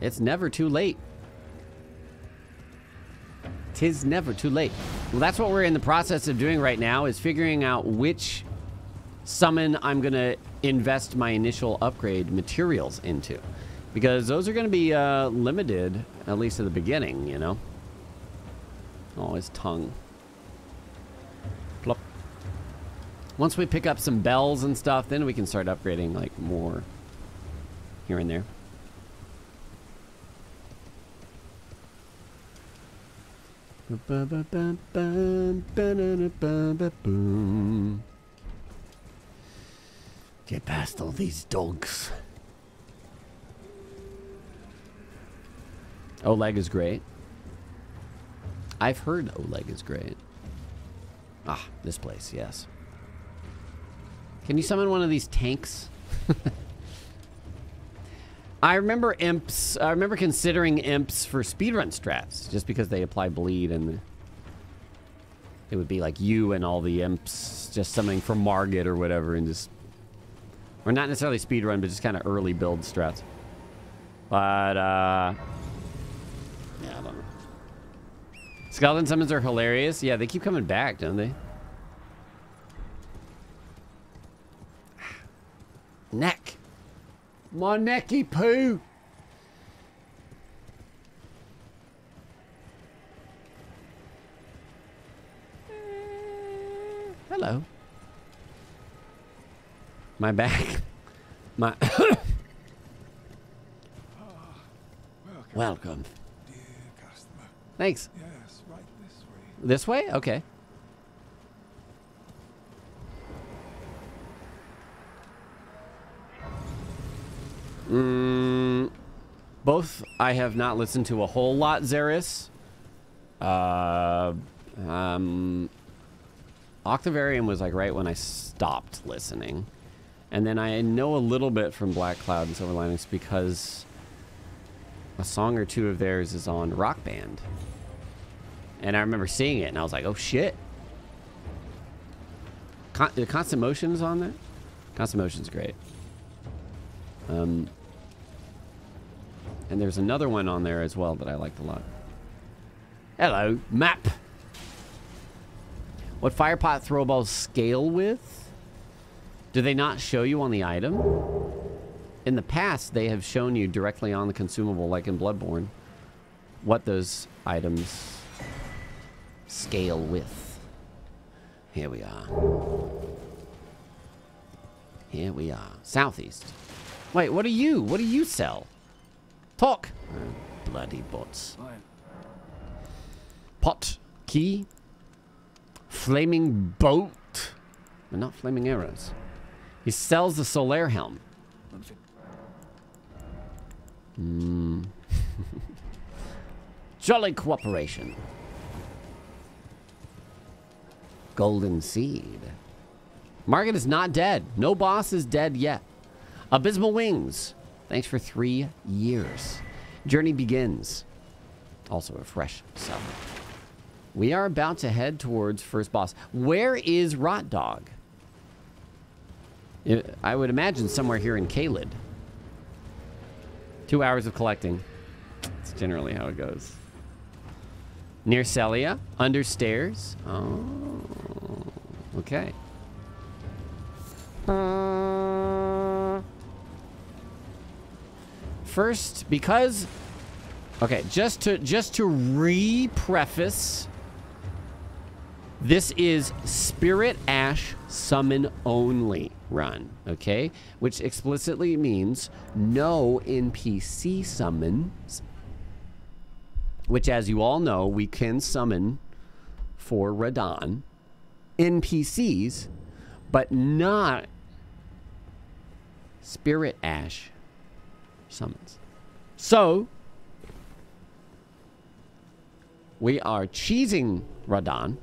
It's never too late. Tis never too late. Well, that's what we're in the process of doing right now is figuring out which summon I'm going to invest my initial upgrade materials into. Because those are going to be uh, limited, at least at the beginning, you know? Oh, his tongue. Plop. Once we pick up some bells and stuff, then we can start upgrading, like, more here and there. Get past all these dogs. Oleg is great. I've heard Oleg is great. Ah, this place, yes. Can you summon one of these tanks? I remember imps. I remember considering imps for speedrun strats just because they apply bleed and it would be like you and all the imps just summoning from Margit or whatever and just or not necessarily speedrun, but just kind of early build strats. But uh, yeah, I don't know. Skeleton summons are hilarious. Yeah, they keep coming back, don't they? Neck. My necky poo. Hello. My back. My. Welcome. Dear customer. Thanks. Yes, right this way. This way? Okay. Mm, both I have not listened to a whole lot, Zeris. Uh, um, Octavarium was like right when I stopped listening. And then I know a little bit from Black Cloud and Silver Linings because a song or two of theirs is on Rock Band. And I remember seeing it and I was like, oh shit. Con- the Constant Motion is on there? Constant Motion's great. Um, and there's another one on there as well that I liked a lot. Hello, map. What firepot throw balls scale with? Do they not show you on the item? In the past, they have shown you directly on the consumable, like in Bloodborne, what those items scale with. Here we are. Here we are. Southeast. Wait, what do you? What do you sell? Talk. Bloody bots. Pot. Key. Flaming bolt. But not flaming arrows. He sells the Solaire helm. Hmm. Jolly cooperation. Golden seed. Margit is not dead. No boss is dead yet. Abysmal Wings. Thanks for three years. Journey begins. Also a fresh sub. We are about to head towards first boss. Where is Rot Dog? I- would imagine somewhere here in Caelid. Two hours of collecting. That's generally how it goes. Near Sellia, under stairs. Oh, okay. Uh, first, because okay, just to just to re-preface, this is Spirit Ash summon only run, okay? Which explicitly means no NPC summons. Which, as you all know, we can summon for Radahn NPCs, but not Spirit Ash summons. So, we are cheesing Radahn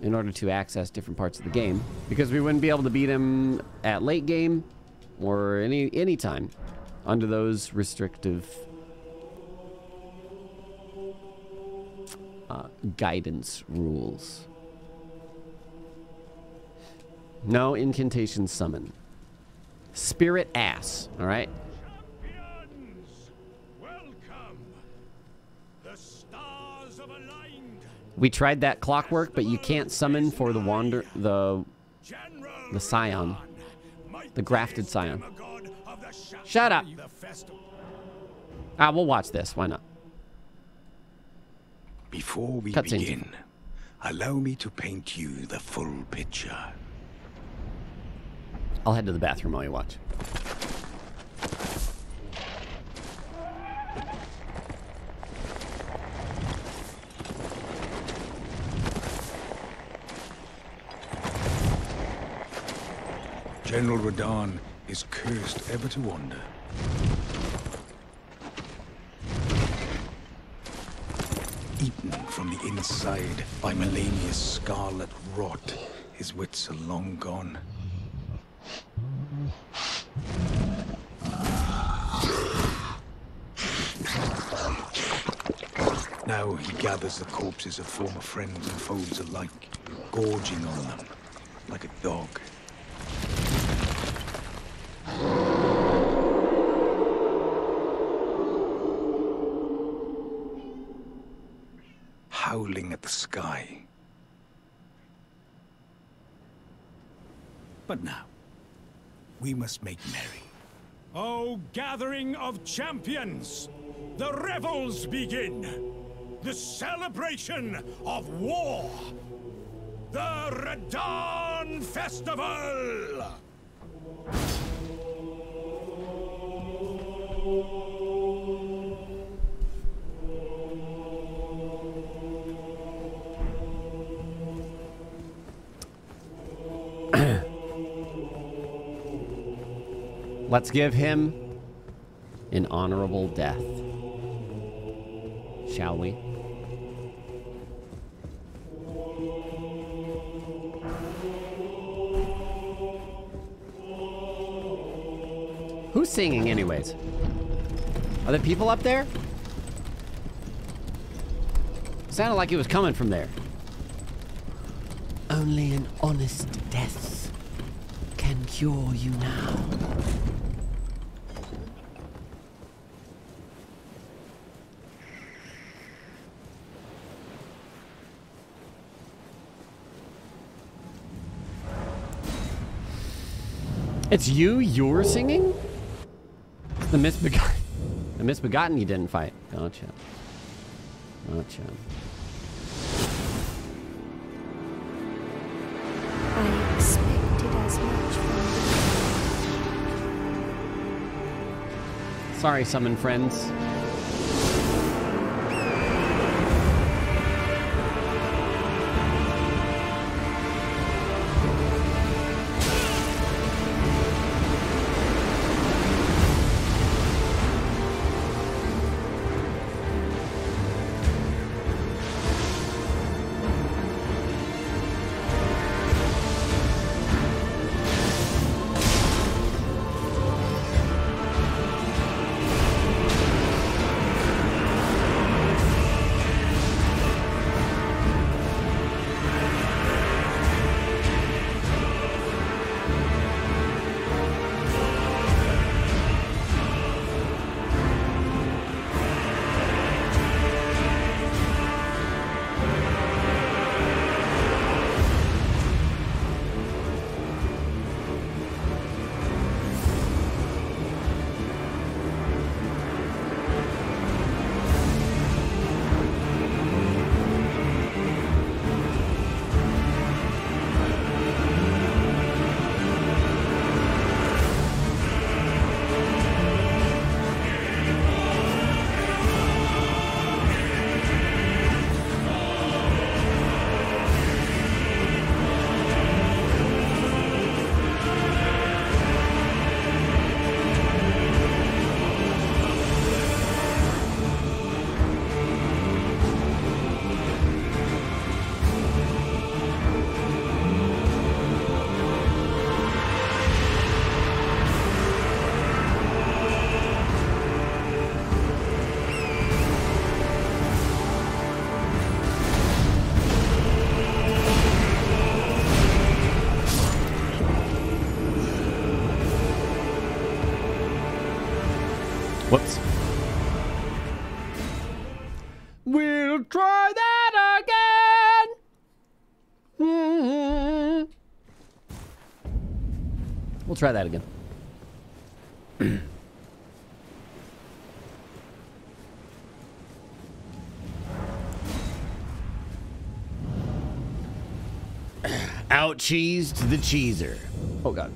in order to access different parts of the game because we wouldn't be able to beat him at late game or any any time under those restrictive uh, guidance rules. No incantation summon. Spirit ass, all right? Champions, welcome. The stars have aligned. We tried that clockwork, but you can't summon for the wander the General the scion, might the grafted scion. the. Shut up. The. Ah, we'll watch this. Why not? Before we Cutscene. begin, allow me to paint you the full picture. I'll head to the bathroom while you watch. General Radahn is cursed ever to wander. Eaten from the inside by Malenia's scarlet rot, his wits are long gone. Now he gathers the corpses of former friends and foes alike, gorging on them like a dog. Howling at the sky. But now, we must make merry. O gathering of champions! The revels begin! The celebration of war! The Radahn Festival! Let's give him an honorable death. Shall we? Who's singing, anyways? Are there people up there? Sounded like it was coming from there. Only an honest death can cure you now. It's you? You're singing? The misbegotten. The misbegotten you didn't fight. Gotcha. Gotcha. I expected as much from Sorry, summon friends. Try that again. Out cheesed the cheeser. Oh god.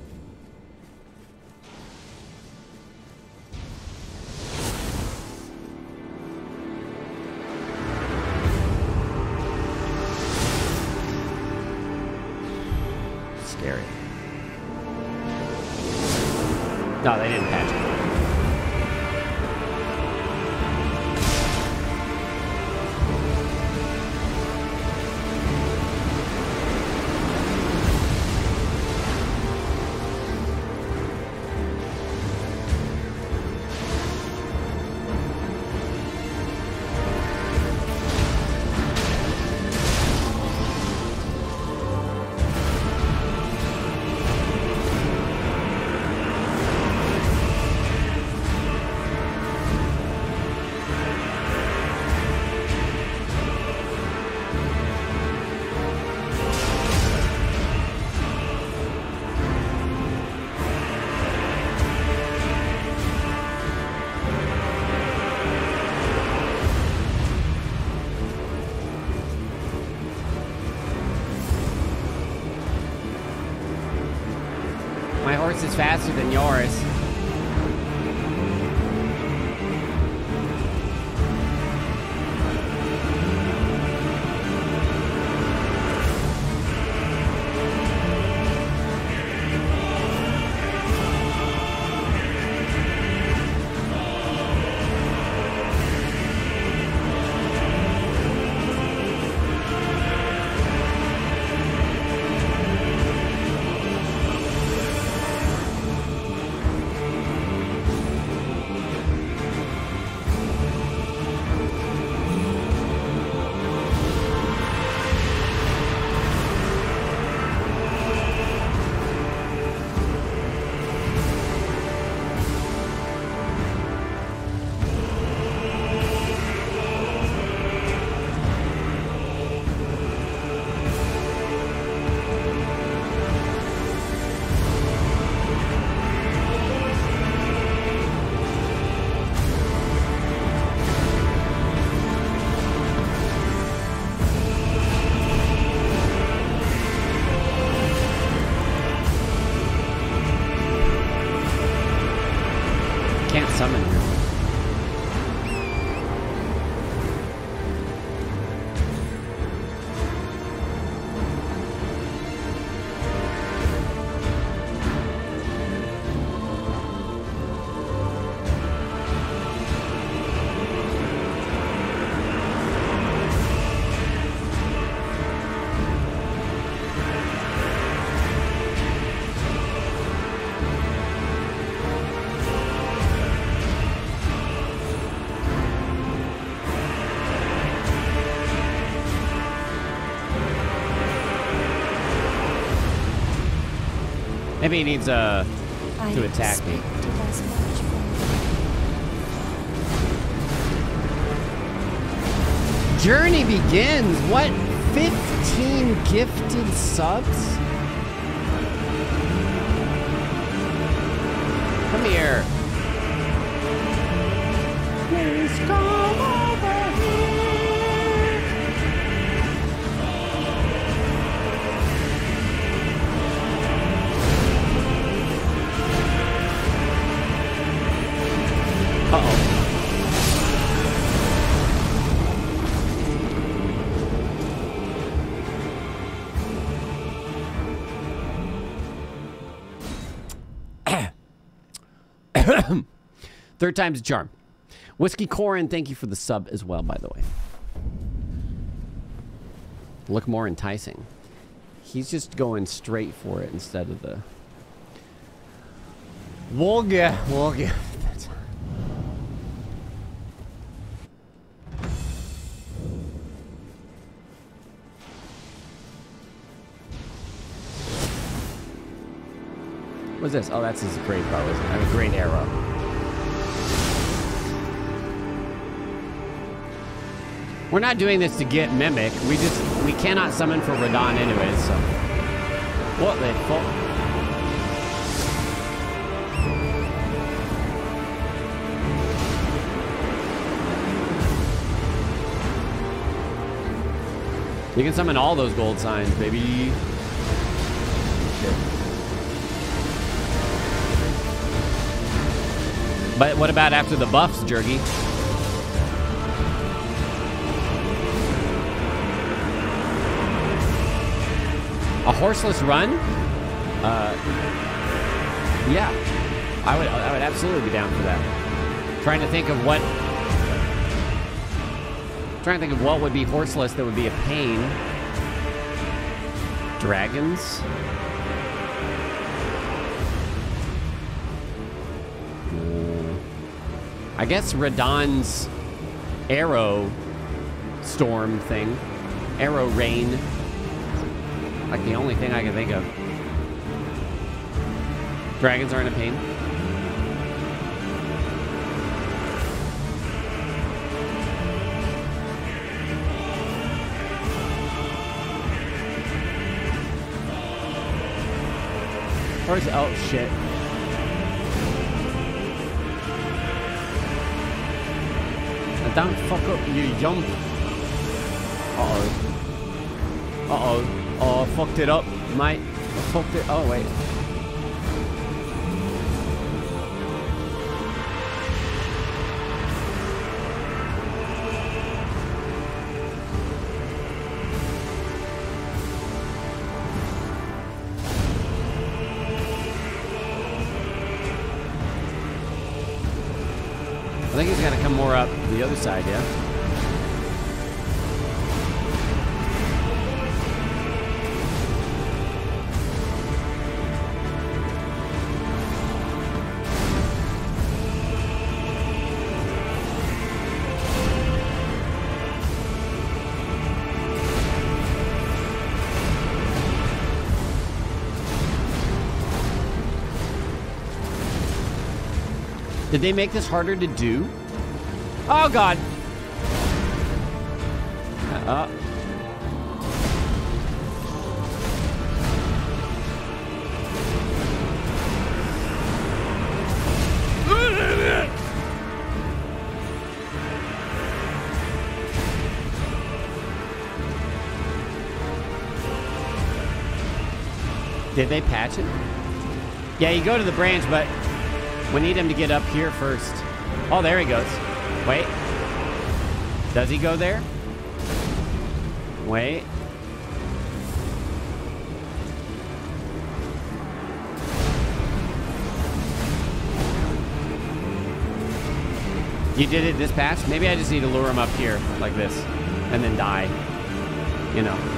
Maybe he needs uh, to attack me. expected as much from Journey begins. What? 15 gifted subs? Third time's a charm. Whiskey Corin, thank you for the sub as well, by the way. Look more enticing. He's just going straight for it instead of the... Wolga, Wolga. That's- What's this? Oh, that's his great bow, isn't it? I mean, great arrow. We're not doing this to get Mimic. We just, we cannot summon for Radahn anyways, so. What the fuck? You can summon all those gold signs, baby. But what about after the buffs, Jergy? A horseless run? Uh, yeah, I would. I would absolutely be down for that. Trying to think of what. Trying to think of what would be horseless that would be a pain. Dragons. I guess Radahn's arrow storm thing, arrow rain. Like the only thing I can think of. Dragons aren't a pain. Where's oh shit. Now Don't fuck up you jump. Uh oh. Uh oh fucked it up, mate. I fucked it. Oh, wait. I think he's gonna come more up the other side, yeah? Did they make this harder to do? Oh god. Uh. Did they patch it? Yeah, you go to the branch, but we need him to get up here first. Oh, there he goes. Wait. Does he go there? Wait. You did it this patch? Maybe I just need to lure him up here like this and then die. You know.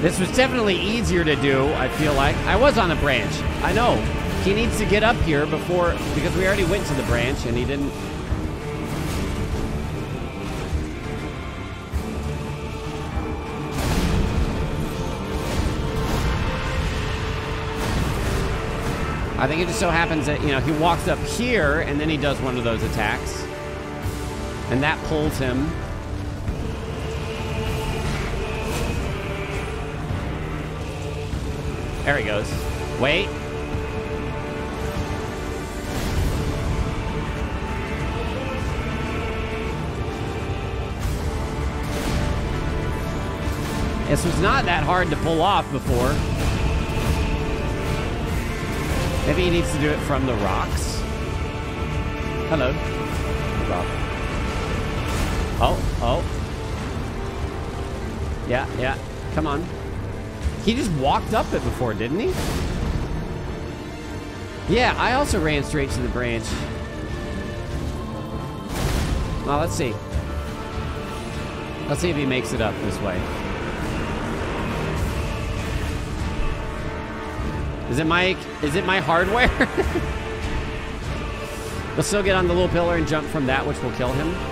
This was definitely easier to do, I feel like. I was on a branch. I know. He needs to get up here before, because we already went to the branch and he didn't. I think it just so happens that, you know, he walks up here and then he does one of those attacks. And that pulls him There he goes. Wait. This was not that hard to pull off before. Maybe he needs to do it from the rocks. Hello. Rock. Oh, oh. Yeah, yeah. Come on. He just walked up it before, didn't he? Yeah, I also ran straight to the branch. Well, let's see. Let's see if he makes it up this way. Is it my is it my hardware? Let's still get on the little pillar and jump from that, which will kill him.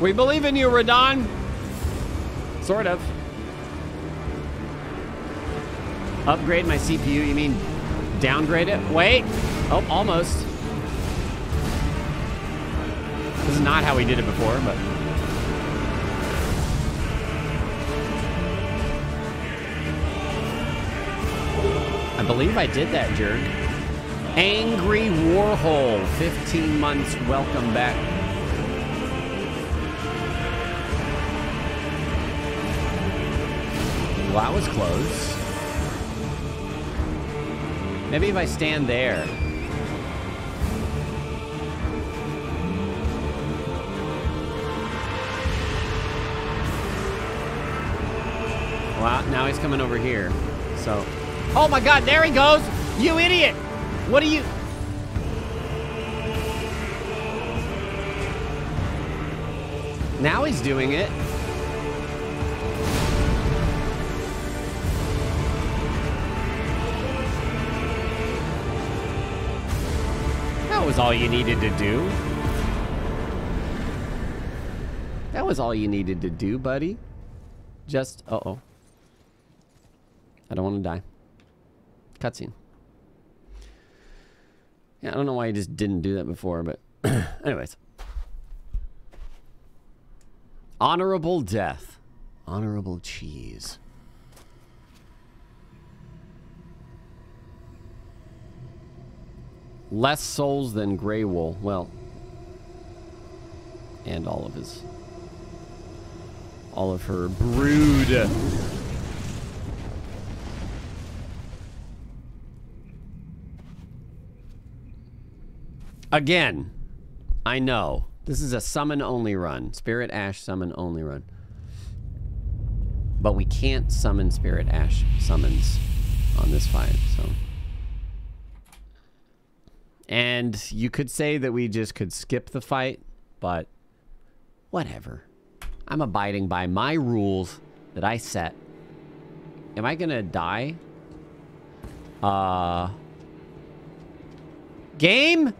We believe in you, Radahn. Sort of. Upgrade my CPU, you mean downgrade it? Wait. Oh, almost. This is not how we did it before, but... I believe I did that, jerk. Angry Warhole, 15 months, welcome back. Well, that was close. Maybe if I stand there. Well, now he's coming over here. So, oh my God, there he goes! You idiot! What are you? Now he's doing it. All you needed to do. That was all you needed to do, buddy. Just, uh-oh. I don't want to die. Cutscene. Yeah, I don't know why I just didn't do that before, but anyways. Honorable death. Honorable cheese. Less souls than Greyoll. Well, and all of his, all of her brood. Again, I know. This is a summon only run. Spirit Ash summon only run. But we can't summon Spirit Ash summons on this fight, so... And you could say that we just could skip the fight, but whatever. I'm abiding by my rules that I set. Am I gonna die? Uh. Game?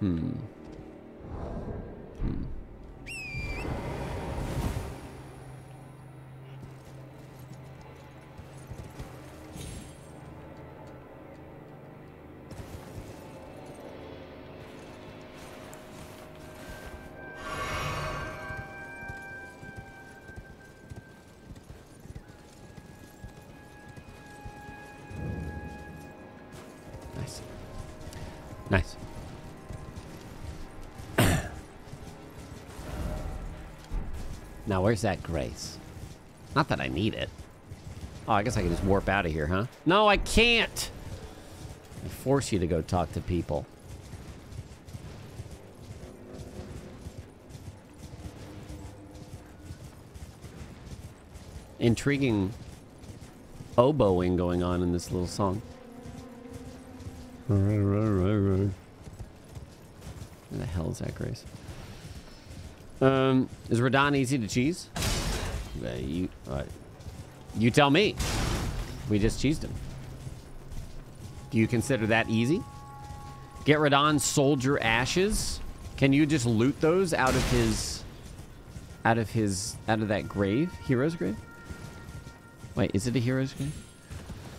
hmm. Hmm. Where's that grace? Not that I need it. Oh, I guess I can just warp out of here, huh? No, I can't! I force you to go talk to people. Intriguing oboeing going on in this little song. Where the hell is that, Grace? Um, is Radahn easy to cheese? Uh, you, uh, you tell me. We just cheesed him. Do you consider that easy? Get Radahn soldier ashes. Can you just loot those out of his, out of his, out of that grave, hero's grave? Wait, is it a hero's grave?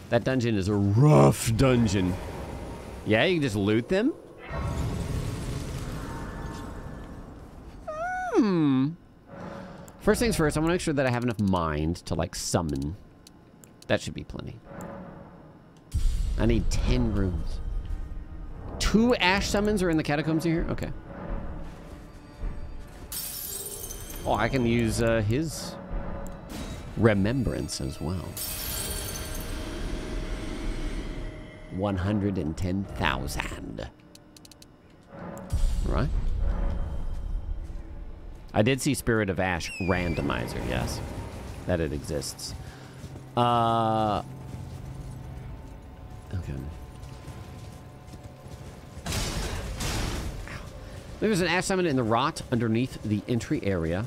That dungeon is a rough dungeon. Yeah, you can just loot them? First things first, I want to make sure that I have enough mind to, like, summon. That should be plenty. I need 10 rooms. Two ash summons are in the catacombs here? Okay. Oh, I can use uh, his remembrance as well. 110,000. I did see Spirit of Ash randomizer, yes. That it exists. Uh... Okay. There's an Ash Summon in the rot underneath the entry area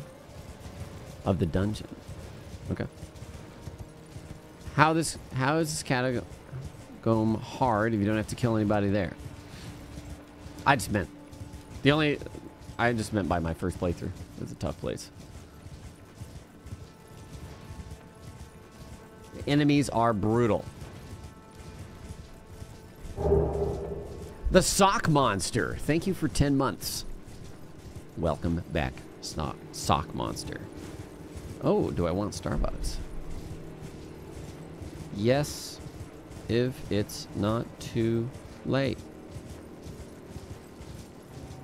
of the dungeon. Okay. How this how is this catacomb hard if you don't have to kill anybody there? I just meant the only I just meant by my first playthrough. It was a tough place. The enemies are brutal. The sock monster. Thank you for 10 months. Welcome back, sock, sock monster. Oh, do I want Starbucks? Yes, if it's not too late.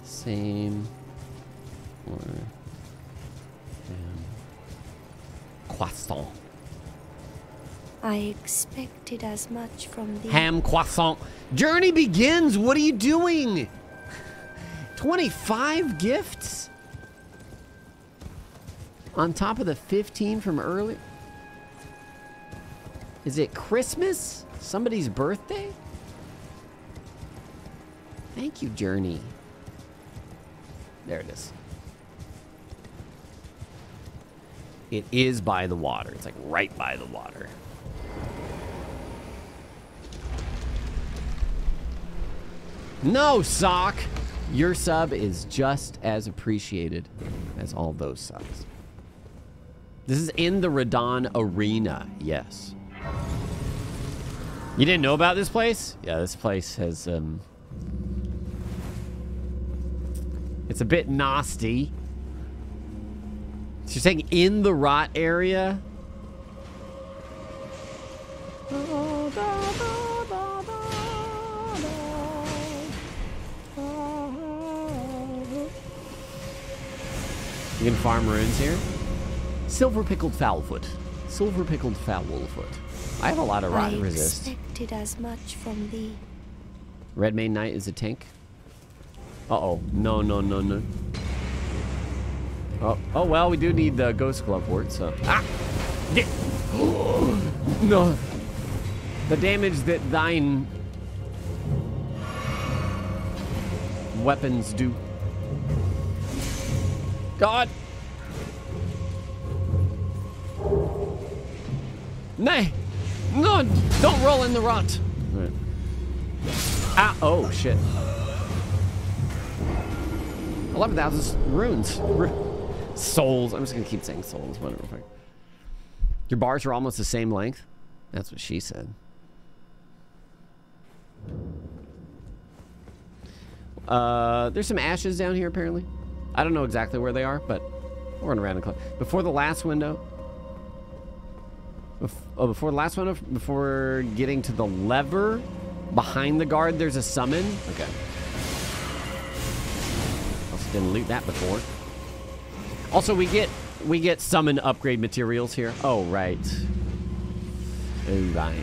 Same or um, croissant. I expected as much from the Ham croissant. Journey begins. What are you doing? 25 gifts? On top of the 15 from earlier? Is it Christmas? Somebody's birthday? Thank you, Journey. There it is. It is by the water. It's like right by the water. No, Sock! Your sub is just as appreciated as all those subs. This is in the Radahn Arena, yes. You didn't know about this place? Yeah, this place has, um... It's a bit nasty. So you're saying in the rot area? You can farm runes here. Silver pickled foulfoot. Silver pickled foulfoot. I have a lot of rot I resist. expected as much from thee. Redmane Knight is a tank. Uh-oh. No, no, no, no. Oh, oh well, we do need the Ghost Glovewort, so... Ah! Yeah. no. The damage that thine weapons do. God! Nay! No! Don't roll in the rot! Right. Ah! Oh, shit. 11,000 runes. Souls. I'm just gonna keep saying souls, whatever. Your bars are almost the same length? That's what she said. Uh, there's some ashes down here, apparently. I don't know exactly where they are, but we're going around and collect. Before the last window. Bef oh, before the last window, before getting to the lever behind the guard, there's a summon. Okay. Also didn't loot that before. Also, we get we get summon upgrade materials here. Oh, right. Oh, right.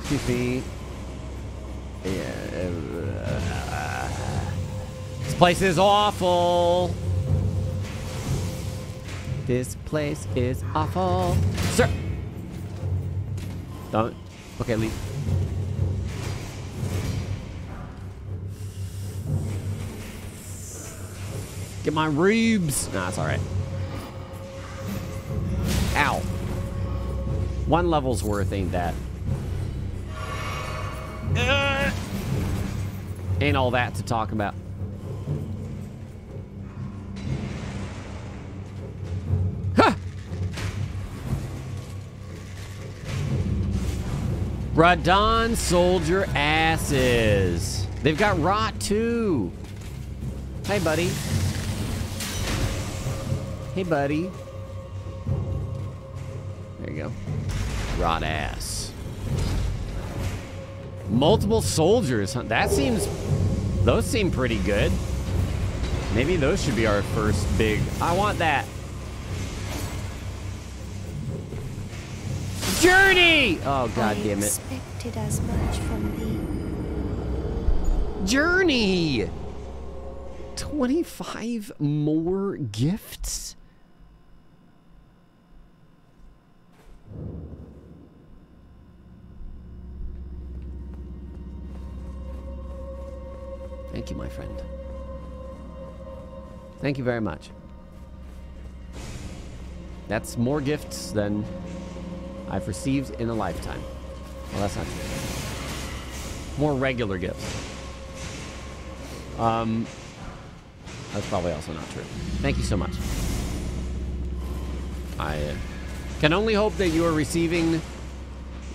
Excuse me. Yeah. This place is awful. This place is awful. Sir! Don't. Okay, leave. Get my rubes. Nah, it's alright. Ow. One level's worth ain't that. Uh, ain't all that to talk about. Huh! Radahn soldier asses. They've got rot too. Hey, buddy. Hey, buddy. There you go. Rot ass. Multiple soldiers. Huh? That seems... Those seem pretty good. Maybe those should be our first big... I want that. Journey! Oh, god I damn it. expected as much from thee. Journey! 25 more gifts? Thank you, my friend. Thank you very much. That's more gifts than I've received in a lifetime. Well, that's not true. More regular gifts. Um, that's probably also not true. Thank you so much. I uh, can only hope that you are receiving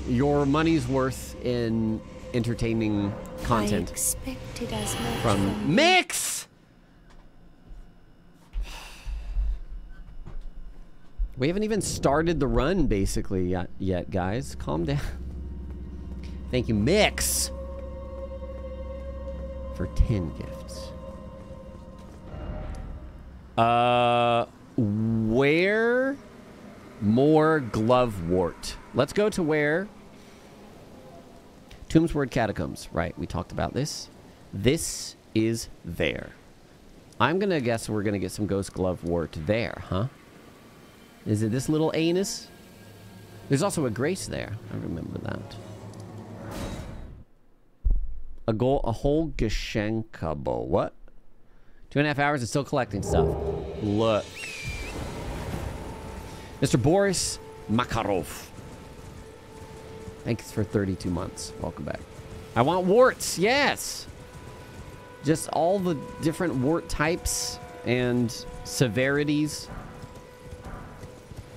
your money's worth in entertaining content expected as much from Mix. We haven't even started the run, basically, yet, yet guys. Calm down. Thank you, Mix, for 10 gifts. Uh, where more glovewort? Let's go to where Tombsward Catacombs. Right, we talked about this. This is there. I'm gonna guess we're gonna get some Ghost Glovewort there, huh? Is it this little anus? There's also a Grace there. I remember that. A goal, a whole Geshenkabo. What? Two and a half hours and still collecting stuff. Look. Mr. Boris Makarov. Thanks for 32 months. Welcome back. I want warts. Yes. Just all the different wart types and severities.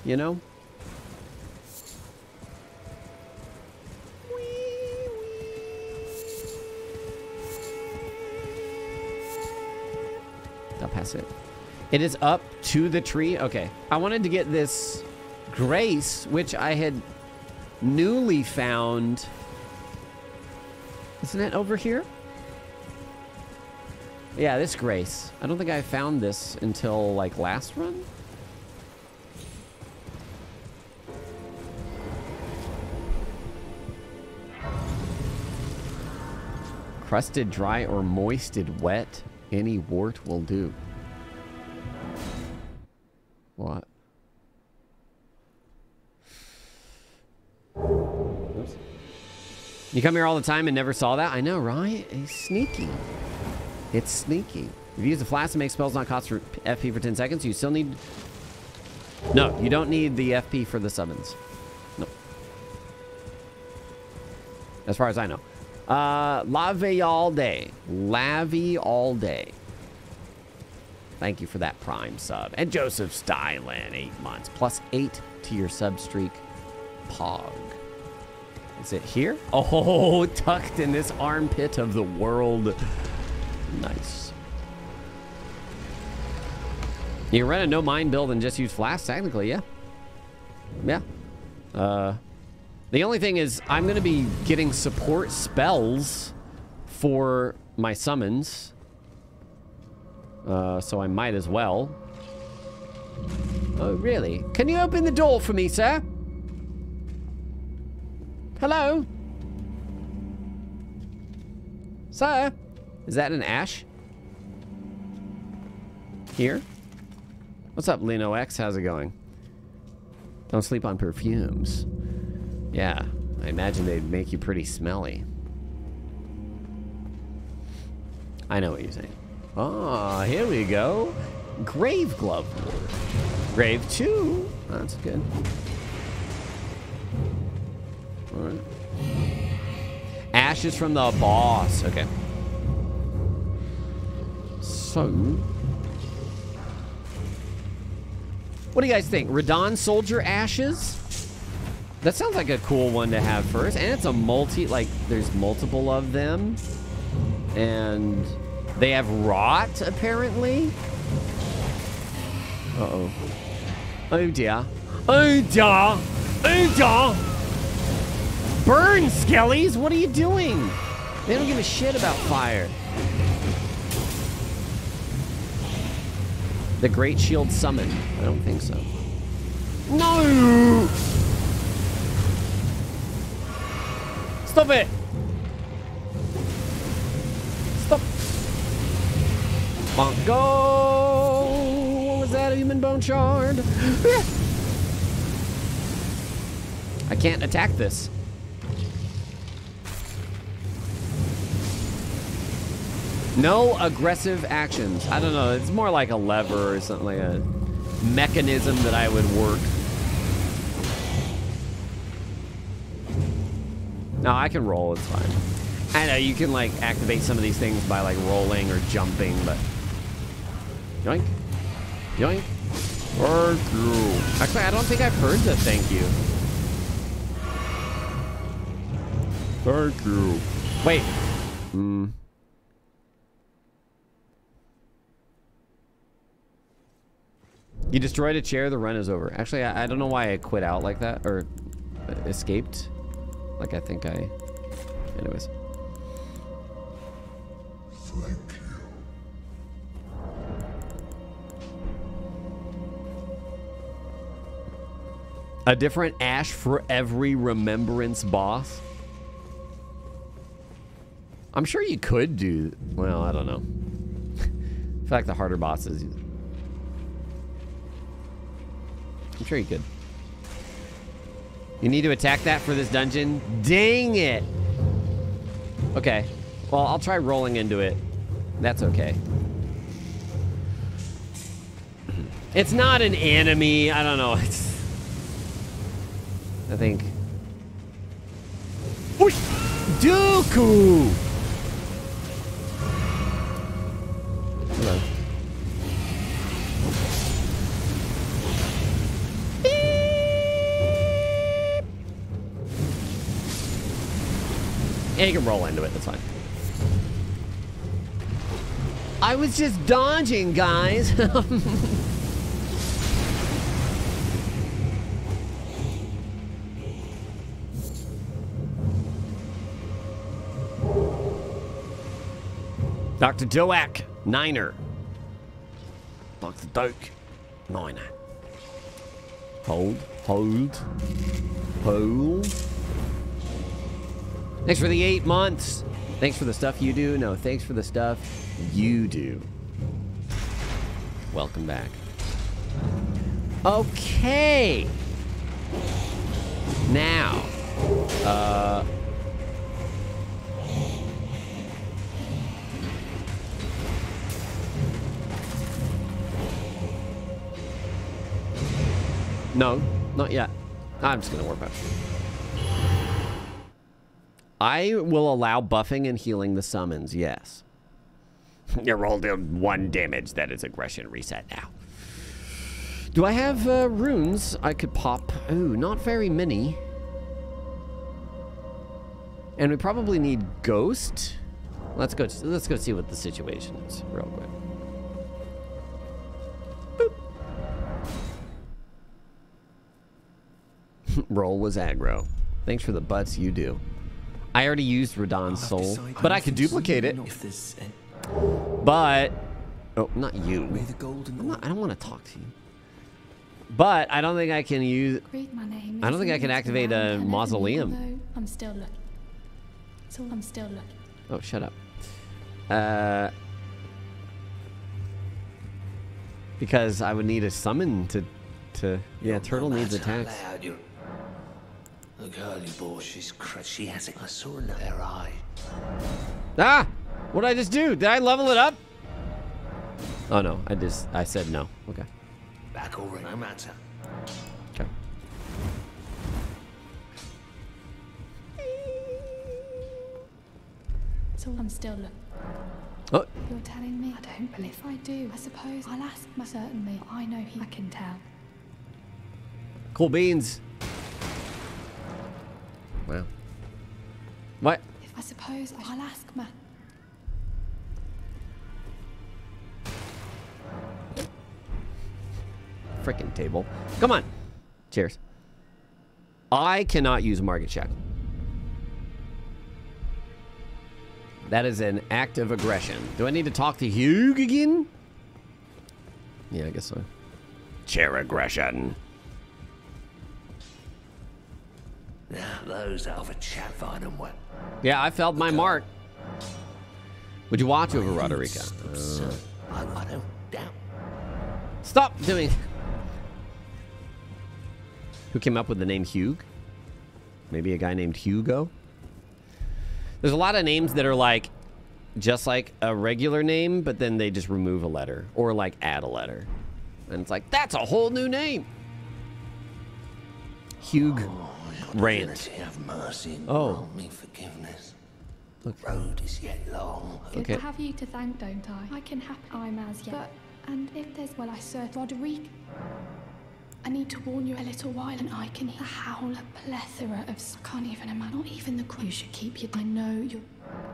You know? I'll pass it. It is up to the tree. Okay. I wanted to get this grace, which I had newly found. Isn't it over here? Yeah, this grace. I don't think I found this until like last run. Crusted, dry, or moisted wet. Any wart will do. What? Oops. You come here all the time and never saw that? I know, right? It's sneaky. It's sneaky. If you use the flask to make spells not cost for FP for 10 seconds, you still need... No, you don't need the FP for the summons. No. As far as I know. Uh, lave all day. Lavy all day. Thank you for that prime sub. And Joseph Stylan, eight months. Plus eight to your sub streak. Pog. Is it here? Oh, tucked in this armpit of the world. Nice. You can run a no mind build and just use flash, technically, yeah. Yeah. Uh, the only thing is, I'm going to be getting support spells for my summons. Uh, so I might as well. Oh, really? Can you open the door for me, sir? Hello? Sir? Is that an ash? Here? What's up, Lino X? How's it going? Don't sleep on perfumes. Yeah, I imagine they'd make you pretty smelly. I know what you're saying. Ah, here we go. Grave Glove Grave 2. That's good. Alright. Ashes from the boss. Okay. So. What do you guys think? Radahn Soldier Ashes? That sounds like a cool one to have first. And it's a multi, like, there's multiple of them. And they have rot, apparently. Uh-oh. Oh, dear. Oh, dear. Oh, dear. Burn, Skellies! What are you doing? They don't give a shit about fire. The Great Shield Summon. I don't think so. No! Stop it! Stop! Bongo! What was that? Human bone shard? I can't attack this. No aggressive actions. I don't know. It's more like a lever or something like a mechanism that I would work. No, I can roll. It's fine. I know you can like activate some of these things by like rolling or jumping, but yoink, yoink. Thank you. Actually, I don't think I've heard the thank you. Thank you. Wait. Hmm. You destroyed a chair, the run is over. Actually, I, I, don't know why I quit out like that, or escaped. Like, I think I... Anyways. Thank you. A different ash for every remembrance boss? I'm sure you could do... Well, I don't know. In fact, the harder bosses... I'm sure you could. You need to attack that for this dungeon? Dang it! Okay. Well, I'll try rolling into it. That's okay. It's not an enemy. I don't know. It's... I think... Whoosh! Dooku! Yeah, you can roll into it. That's fine. I was just dodging, guys. Dr. Doak, Niner. Dr. Doak, Niner. Hold, hold, hold. Thanks for the eight months. Thanks for the stuff you do. No, thanks for the stuff you do. Welcome back. Okay. Now, uh, no, not yet. I'm just gonna work on it. I will allow buffing and healing the summons, yes. you rolled in one damage. That is aggression reset now. Do I have uh, runes I could pop? Ooh, not very many. And we probably need ghost. Let's go. Let's go see what the situation is real quick. Boop. Roll was aggro. Thanks for the butts you do. I already used Radahn's soul, but I could duplicate it. But oh, not you. I'm not, I don't want to talk to you. But I don't think I can use. Read my name. I don't think I can activate a mausoleum. Although I'm still looking. So I'm still looking. Oh, shut up. Uh, because I would need a summon to, to yeah. Turtle needs attacks. Loud, you're... The girly boy, she's cr- she has it. I saw her in her eye. Ah! What did I just do? Did I level it up? Oh no, I just I said no. Okay. Back over, no matter. Okay. So I'm still looking. Oh. You're telling me? I don't believe if I do. I suppose I'll ask my certainly. I know he I can tell. Cool beans. Wow. What? If I suppose I'll ask my Frickin' table. Come on. Cheers. I cannot use market check. That is an act of aggression. Do I need to talk to Hewg again? Yeah, I guess so. Chair aggression. Those of a chat find them what? Yeah, I felt my mark. Would you watch over Roderika? Uh, I, I don't doubt. stop doing. Who came up with the name Hewg? Maybe a guy named Hugo? There's a lot of names that are like just like a regular name, but then they just remove a letter or like add a letter. And it's like, that's a whole new name. Hugh Rant. Divinity have mercy and Oh. grant me forgiveness. The road is yet long. Okay. I have you to thank, don't I? I can happy I'm as yet. But, and if there's, well, I search Roderick. I need to warn you a little while, and I can hear a howl, a plethora of. s- Can't even imagine. Not even the crew should keep you. I know you're.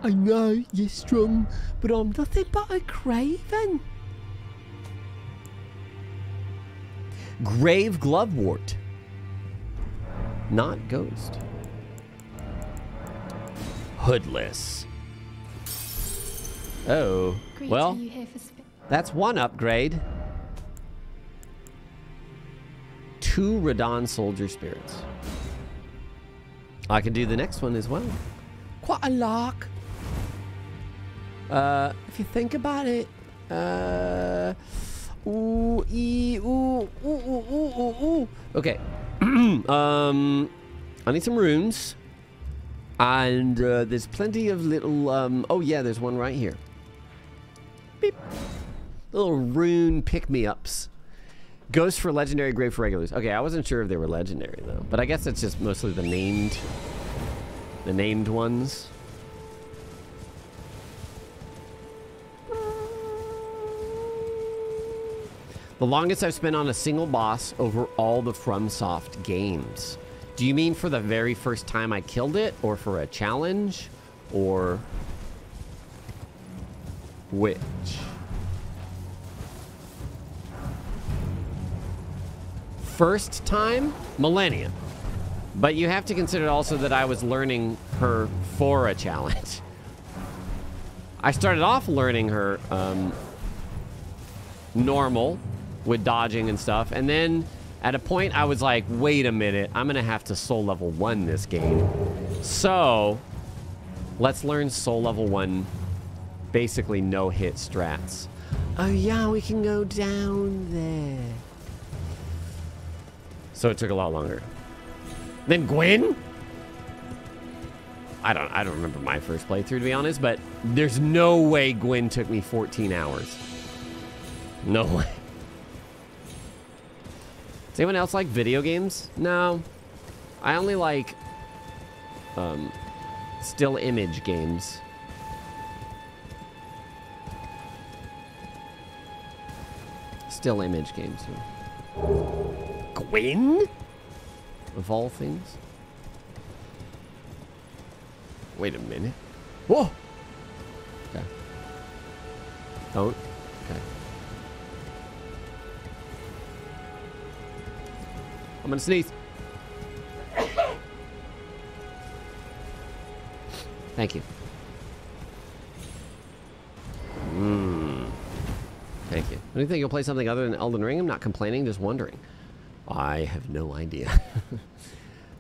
I know you're strong, but I'm nothing but a craven. Grave glovewort. Not ghost. Hoodless. Oh, Greet, well, you here for sp- that's one upgrade. Two Radahn soldier spirits. I can do the next one as well. Quite a lark. Uh, if you think about it, uh, ooh, ee, ooh, ooh, ooh, ooh, ooh, ooh. Okay. um, I need some runes. And uh, there's plenty of little, um, oh yeah, there's one right here. Beep. Little rune pick-me-ups. Ghost for legendary, grave for regulars. Okay, I wasn't sure if they were legendary though, but I guess it's just mostly the named, the named ones. The longest I've spent on a single boss over all the FromSoft games. Do you mean for the very first time I killed it, or for a challenge, or which? First time, Malenia. But you have to consider also that I was learning her for a challenge. I started off learning her um, normal with dodging and stuff. And then at a point, I was like, wait a minute, I'm going to have to soul level one this game. So Let's learn soul level one, basically no hit strats. Oh yeah, we can go down there. So it took a lot longer. Then Gwyn? I don't I don't remember my first playthrough to be honest, but there's no way Gwyn took me 14 hours. No way. Does anyone else like video games? No. I only like um, still image games. Still image games. Gwyn? Of all things? Wait a minute. Whoa! Okay. Don't. Okay. I'm gonna sneeze. Thank you. Mmm. Thank you. Do you think you'll play something other than Elden Ring? I'm not complaining, just wondering. I have no idea.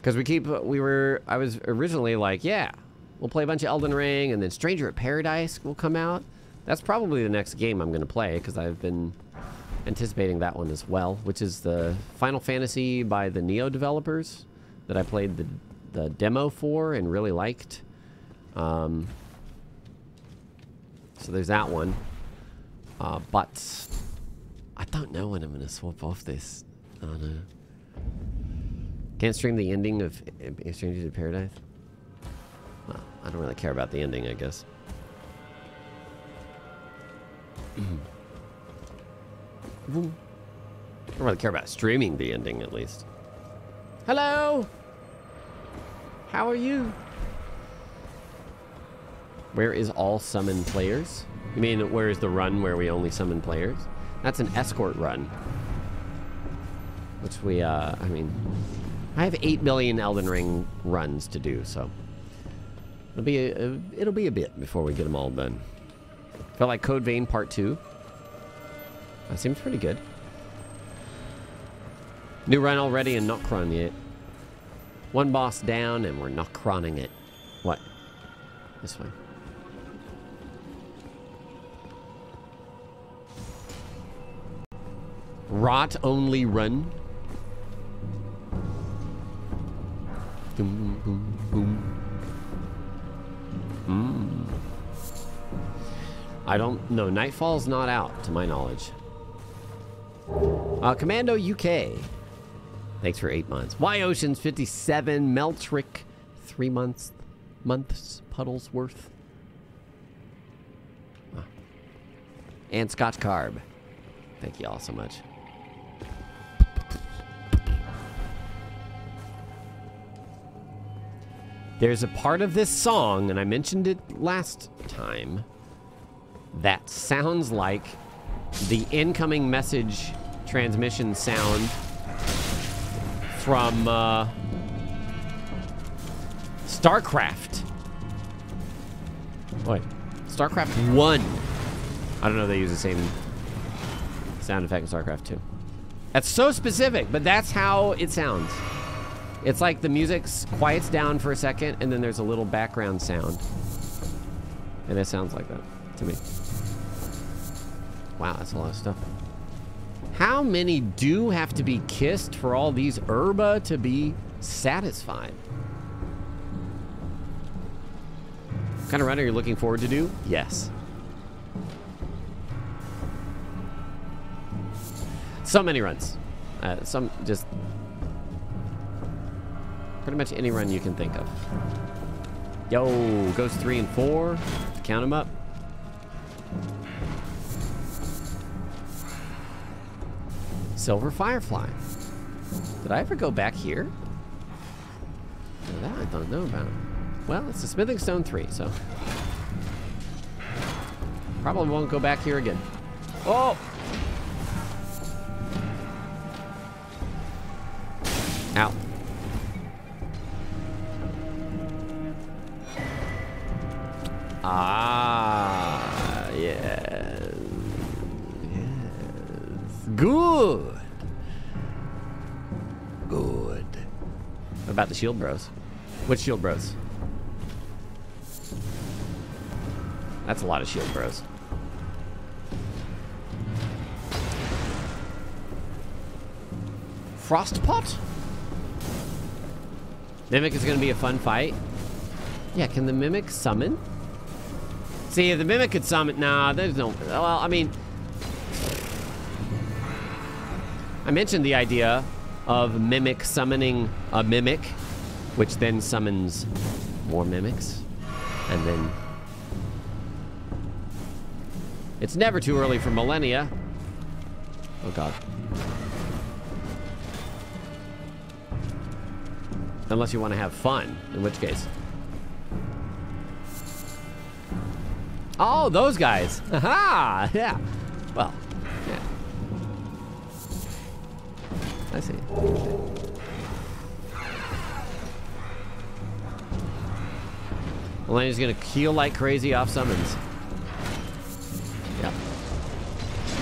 Because we keep, we were, I was originally like, yeah, we'll play a bunch of Elden Ring, and then Stranger of Paradise will come out. That's probably the next game I'm going to play, because I've been anticipating that one as well, which is the Final Fantasy by the Nioh developers that I played the, the demo for and really liked. Um, so there's that one. Uh, but I don't know when I'm going to swap off this. I don't know. Can't stream the ending of Strangers in Paradise? Well, I don't really care about the ending, I guess. I don't really care about streaming the ending, at least. Hello! How are you? Where is all summon players? You mean where is the run where we only summon players? That's an escort run. Which we, uh, I mean, I have 8 million Elden Ring runs to do, so. It'll be a, it'll be a bit before we get them all done. Felt like Code Vein Part 2. That seems pretty good. New run already and not cron yet. One boss down and we're not cronning it. What? This way. Rot only run. Boom, boom, boom. Mm. I don't know. Nightfall's not out, to my knowledge. Uh, Commando UK. Thanks for eight months. Y Oceans 57. Meltrick, three months. Months. Puddles worth. And Scotch Carb. Thank you all so much. There's a part of this song, and I mentioned it last time, that sounds like the incoming message transmission sound from uh, StarCraft. Wait, StarCraft 1. I don't know if they use the same sound effect in StarCraft 2. That's so specific, but that's how it sounds. It's like the music quiets down for a second, and then there's a little background sound. And it sounds like that to me. Wow, that's a lot of stuff. How many do have to be kissed for all these herba to be satisfied? What kind of run are you looking forward to do? Yes. So many runs. Uh, some just pretty much any run you can think of. Yo, goes 3 and 4. Count them up. Silver Firefly. Did I ever go back here? That I don't know about. It. Well, it's a Smithing Stone 3, so... Probably won't go back here again. Oh! Ow. Ah, yes. Yes. Good. Good. What about the Shield Bros? Which Shield Bros? That's a lot of shield bros. Frostpot? Mimic is going to be a fun fight. Yeah, can the Mimic summon? See, if the Mimic could summon... Nah, there's no... Well, I mean... I mentioned the idea of Mimic summoning a Mimic, which then summons more Mimics. And then... It's never too early for Malenia. Oh, God. Unless you want to have fun, in which case. Oh, those guys. Aha! Yeah. Well, I see. Malenia's gonna keel like crazy off summons. Yep.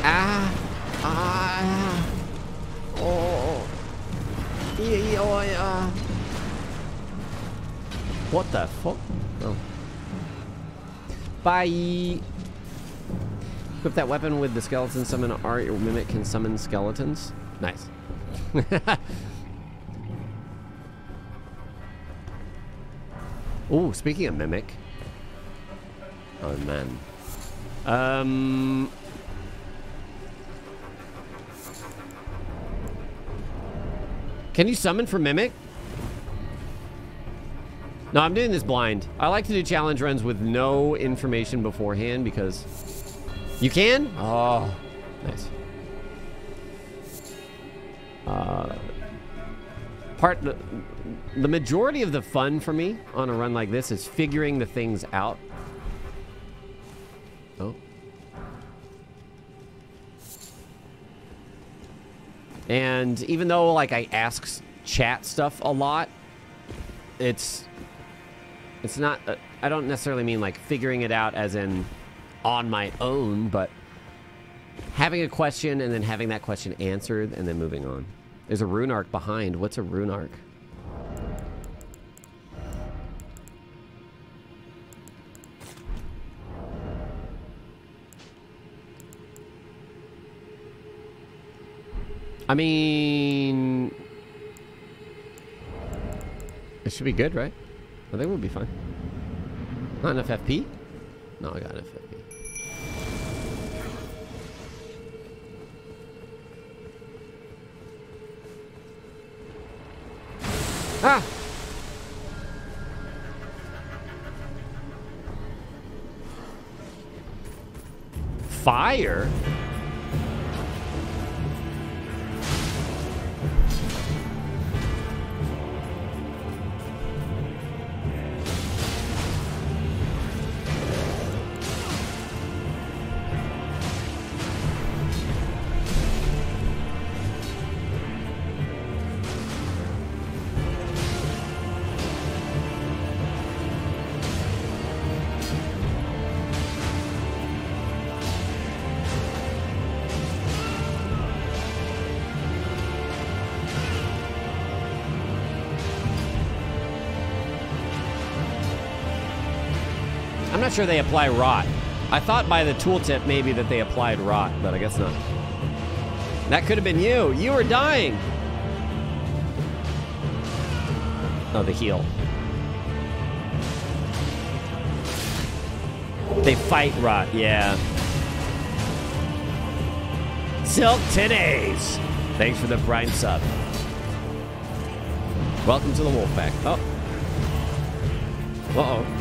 Ah! Ah! Oh! Yeah, oh, yeah. What the fuck? Oh. Bye! Equip that weapon with the skeleton summon art. Your mimic can summon skeletons. Nice. oh, speaking of mimic. Oh, man. Um... Can you summon for mimic? No, I'm doing this blind. I like to do challenge runs with no information beforehand because... You can? Oh, nice. Uh, part the, the majority of the fun for me on a run like this is figuring the things out. Oh. And even though like I ask chat stuff a lot, it's it's not uh, I don't necessarily mean like figuring it out as in on my own, but having a question and then having that question answered and then moving on. There's a rune arc behind. What's a rune arc? I mean, it should be good, right? I think we'll be fine. Not enough FP? No, I got enough Fire? Sure they apply rot. I thought by the tooltip maybe that they applied rot, but I guess not. That could have been you. You were dying. Oh, the heal. They fight rot, yeah. Silk today's. Thanks for the prime sub. Welcome to the wolf pack. Oh. Uh-oh.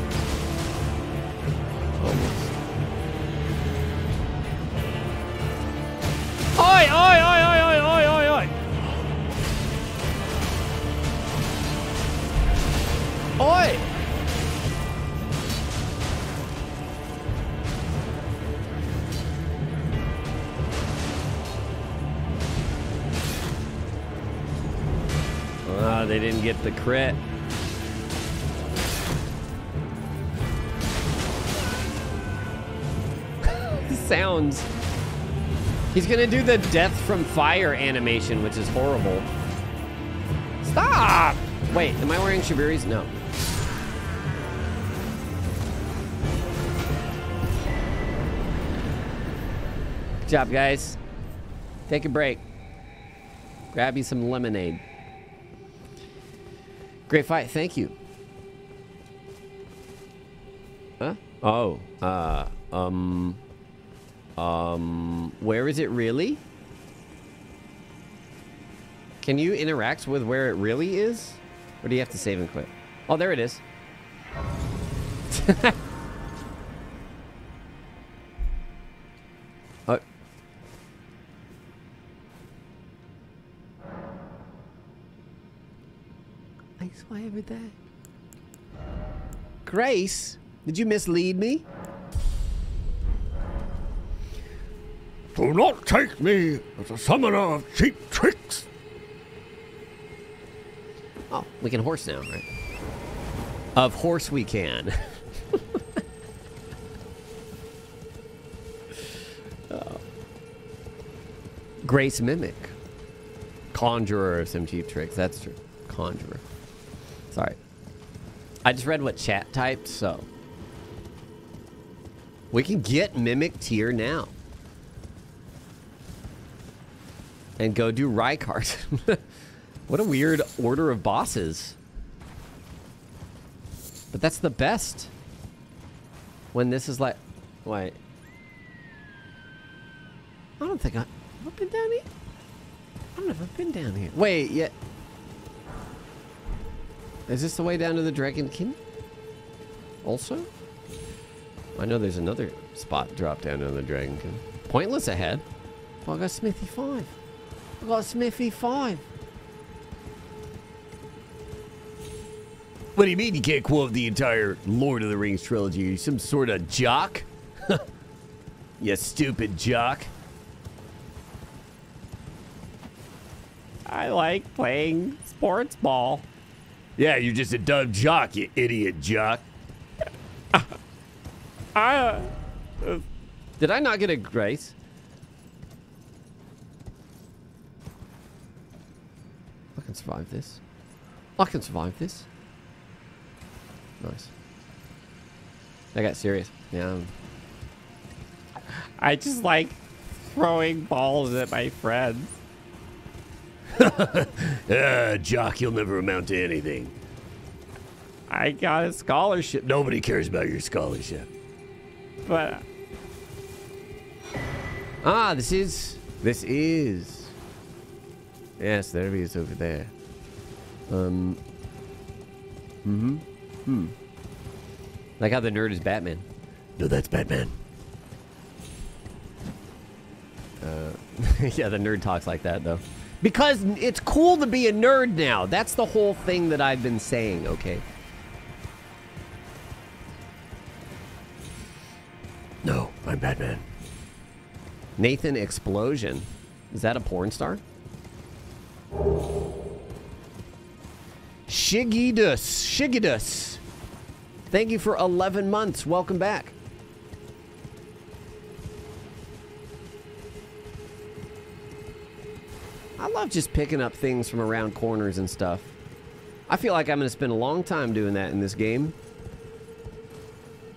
The crit. sounds. He's gonna do the death from fire animation, which is horrible. Stop! Wait, am I wearing Shabriri's? No. Good job, guys. Take a break. Grab you some lemonade. Great fight. Thank you. Huh? Oh. Uh. Um. Um. Where is it really? Can you interact with where it really is? Or do you have to save and quit? Oh, there it is. Ice, why ever that? Grace, did you mislead me? Do not take me as a summoner of cheap tricks. Oh, we can horse now, right? Of course we can. Oh. Grace Mimic. Conjurer of some cheap tricks. That's true. Conjurer. Sorry. I just read what chat typed, so. We can get Mimic Tear now. And go do Rykard. what a weird order of bosses. But that's the best. When this is like... Wait. I don't think I... Have I been down here? I don't know if I've been down here. Wait, yeah. Is this the way down to the Dragonkin? Also? I know there's another spot drop down to the Dragonkin. Pointless ahead. Oh, I got Smithy 5. I got Smithy 5. What do you mean you can't quote the entire Lord of the Rings trilogy? Are you some sort of jock? you stupid jock. I like playing sports ball. Yeah, you're just a dumb jock, you idiot jock. I, uh, Did I not get a grace? I can survive this. I can survive this. Nice. I got serious. Yeah. I just like throwing balls at my friends. uh, Jock, you'll never amount to anything. I got a scholarship. Nobody cares about your scholarship. But. Ah, this is. This is. Yes, there he is over there. Um. Mm hmm. Hmm. Like how the nerd is Batman. No, that's Batman. Uh, yeah, the nerd talks like that, though. Because it's cool to be a nerd now. That's the whole thing that I've been saying, okay? No, I'm Batman. Nathan Explosion. Is that a porn star? Shigidus. Shigidus. Thank you for 11 months. Welcome back. I love just picking up things from around corners and stuff. I feel like I'm going to spend a long time doing that in this game.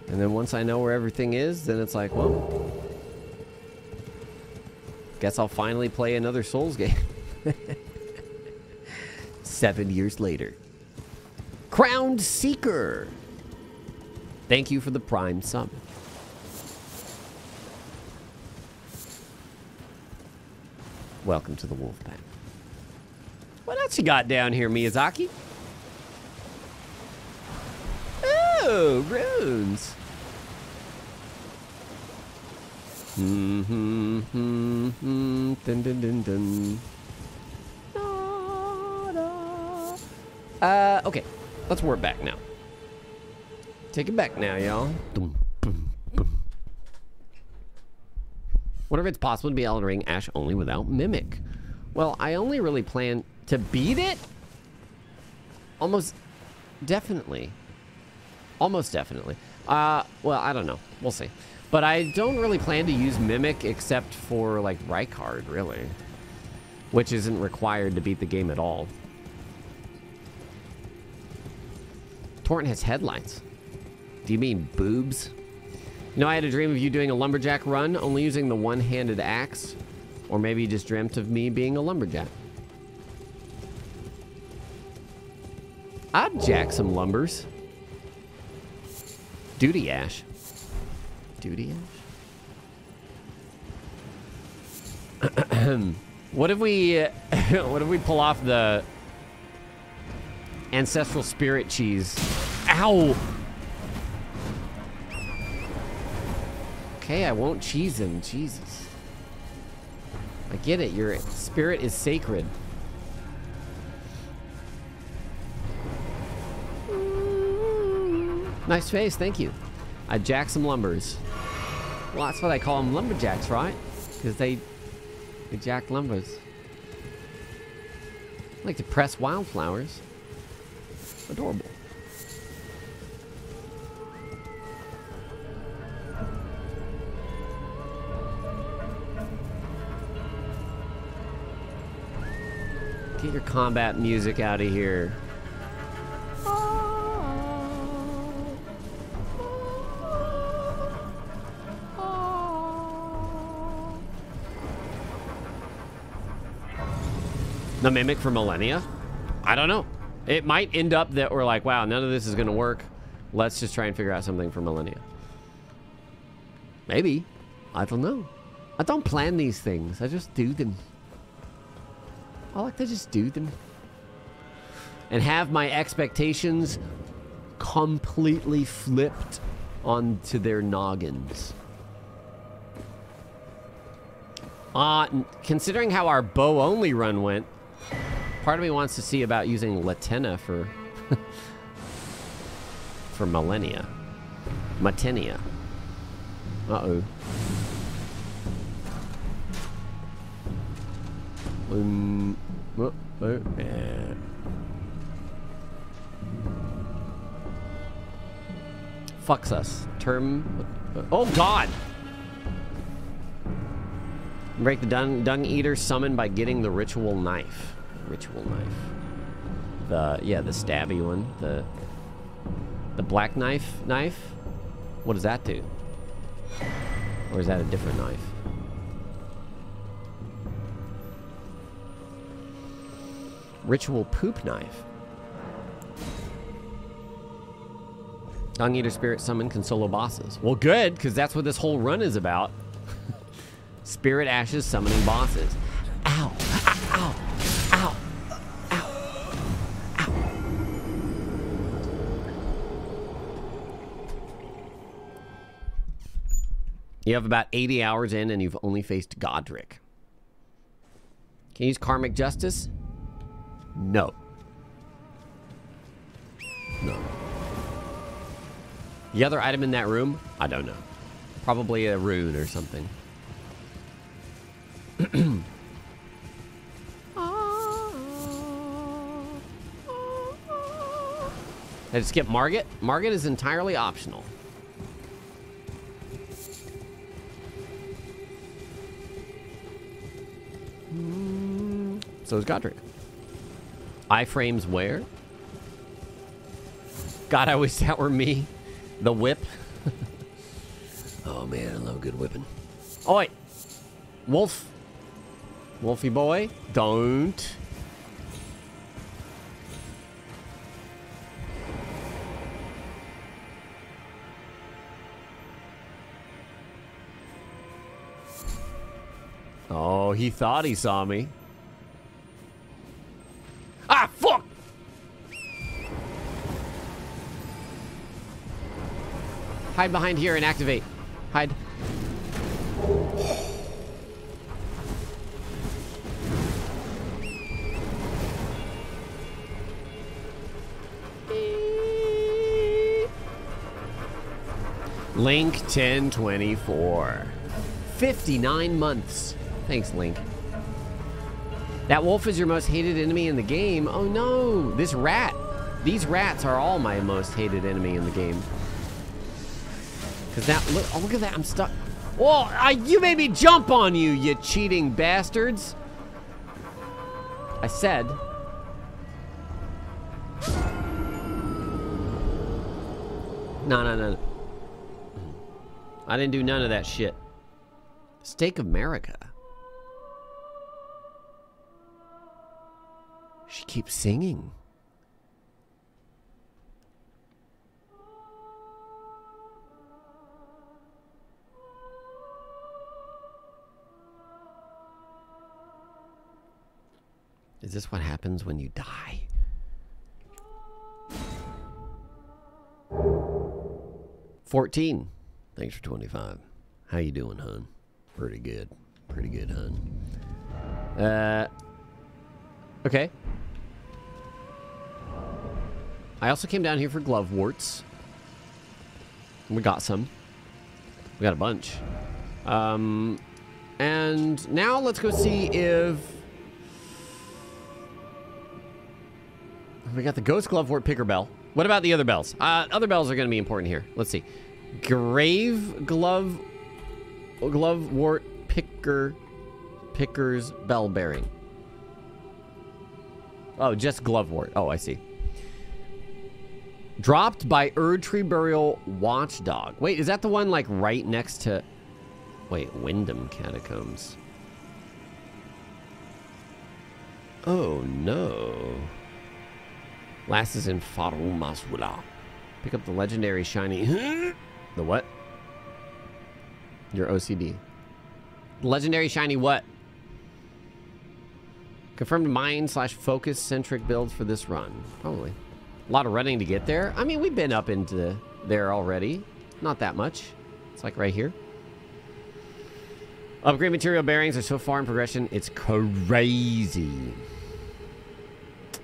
And then once I know where everything is, then it's like, well, guess I'll finally play another Souls game. Seven years later. Crowned Seeker. Thank you for the prime sub. Welcome to the wolf pack. What else you got down here, Miyazaki? Oh, runes. Mm-hmm, mm-hmm, dun, dun, dun, dun. Uh, okay. Let's warp back now. Take it back now, y'all. What if it's possible to be Elden Ring Ash only without Mimic? Well, I only really plan to beat it? Almost definitely. Almost definitely. Uh, well, I don't know. We'll see. But I don't really plan to use Mimic except for, like, Rykard, really. Which isn't required to beat the game at all. Torrent has headlights. Do you mean boobs? Know, I had a dream of you doing a lumberjack run, only using the one-handed axe. Or maybe you just dreamt of me being a lumberjack. I'd jack some lumbers. Duty ash. Duty ash? what if we... what if we pull off the... Ancestral spirit cheese? Ow! Okay, I won't cheese him. Jesus. I get it. Your spirit is sacred. Nice face, thank you. I jack some lumbers. Well, that's what I call them lumberjacks, right? Because they, they jack lumbers. I like to press wildflowers. Adorable. Your combat music out of here. The Mimic for Malenia? I don't know. It might end up that we're like, wow, none of this is going to work. Let's just try and figure out something for Malenia. Maybe. I don't know. I don't plan these things. I just do them. I like to just do them. And have my expectations completely flipped onto their noggins. Uh, considering how our bow-only run went, part of me wants to see about using Latenna for... for Malenia. Malenia. Uh-oh. Um, oh, oh, yeah. Fucks us. Term. Oh God! Break the dung, dung eater summoned by getting the ritual knife. Ritual knife. The yeah, the stabby one. The the black knife knife. What does that do? Or is that a different knife? Ritual poop knife. Dung Eater Spirit Summon can solo bosses. Well, good, because that's what this whole run is about. Spirit Ashes summoning bosses. Ow! Ow! Ow! Ow! Ow! You have about 80 hours in and you've only faced Godrick. Can you use Karmic Justice? No. No. The other item in that room? I don't know. Probably a rune or something. I just skip Margit? Margit is entirely optional. So is Godrick. Iframes where? God, I wish that were me. The whip. oh man, I love good whipping. Wait. Wolf. Wolfy boy. Don't. Oh, he thought he saw me. Ah, fuck! Hide behind here and activate. Hide. Link 1024. 59 months. Thanks, Link. That wolf is your most hated enemy in the game. Oh no, this rat. These rats are all my most hated enemy in the game. Cause that look, oh look at that, I'm stuck. Whoa, I, you made me jump on you, you cheating bastards. I said. No, no, no. I didn't do none of that shit. Stake America. She keeps singing. Is this what happens when you die? Fourteen. Thanks for twenty-five. How you doing, hun? Pretty good. Pretty good, hun. Uh. Okay. I also came down here for gloveworts. We got some. We got a bunch. Um, and now let's go see if we got the ghost glovewort picker bell. What about the other bells? Uh, other bells are going to be important here. Let's see. Grave glove glovewort picker picker's bell bearing. Oh, just glovewort. Oh, I see. Dropped by Erdtree Burial Watchdog. Wait, is that the one like right next to... Wait, Wyndham Catacombs. Oh, no. Last is in Farum Azula. Pick up the legendary shiny... the what? Your OCD. Legendary shiny what? Confirmed mind slash focus centric builds for this run. Probably. A lot of running to get there. I mean, we've been up into there already. Not that much. It's like right here. Upgrade material bearings are so far in progression, it's crazy.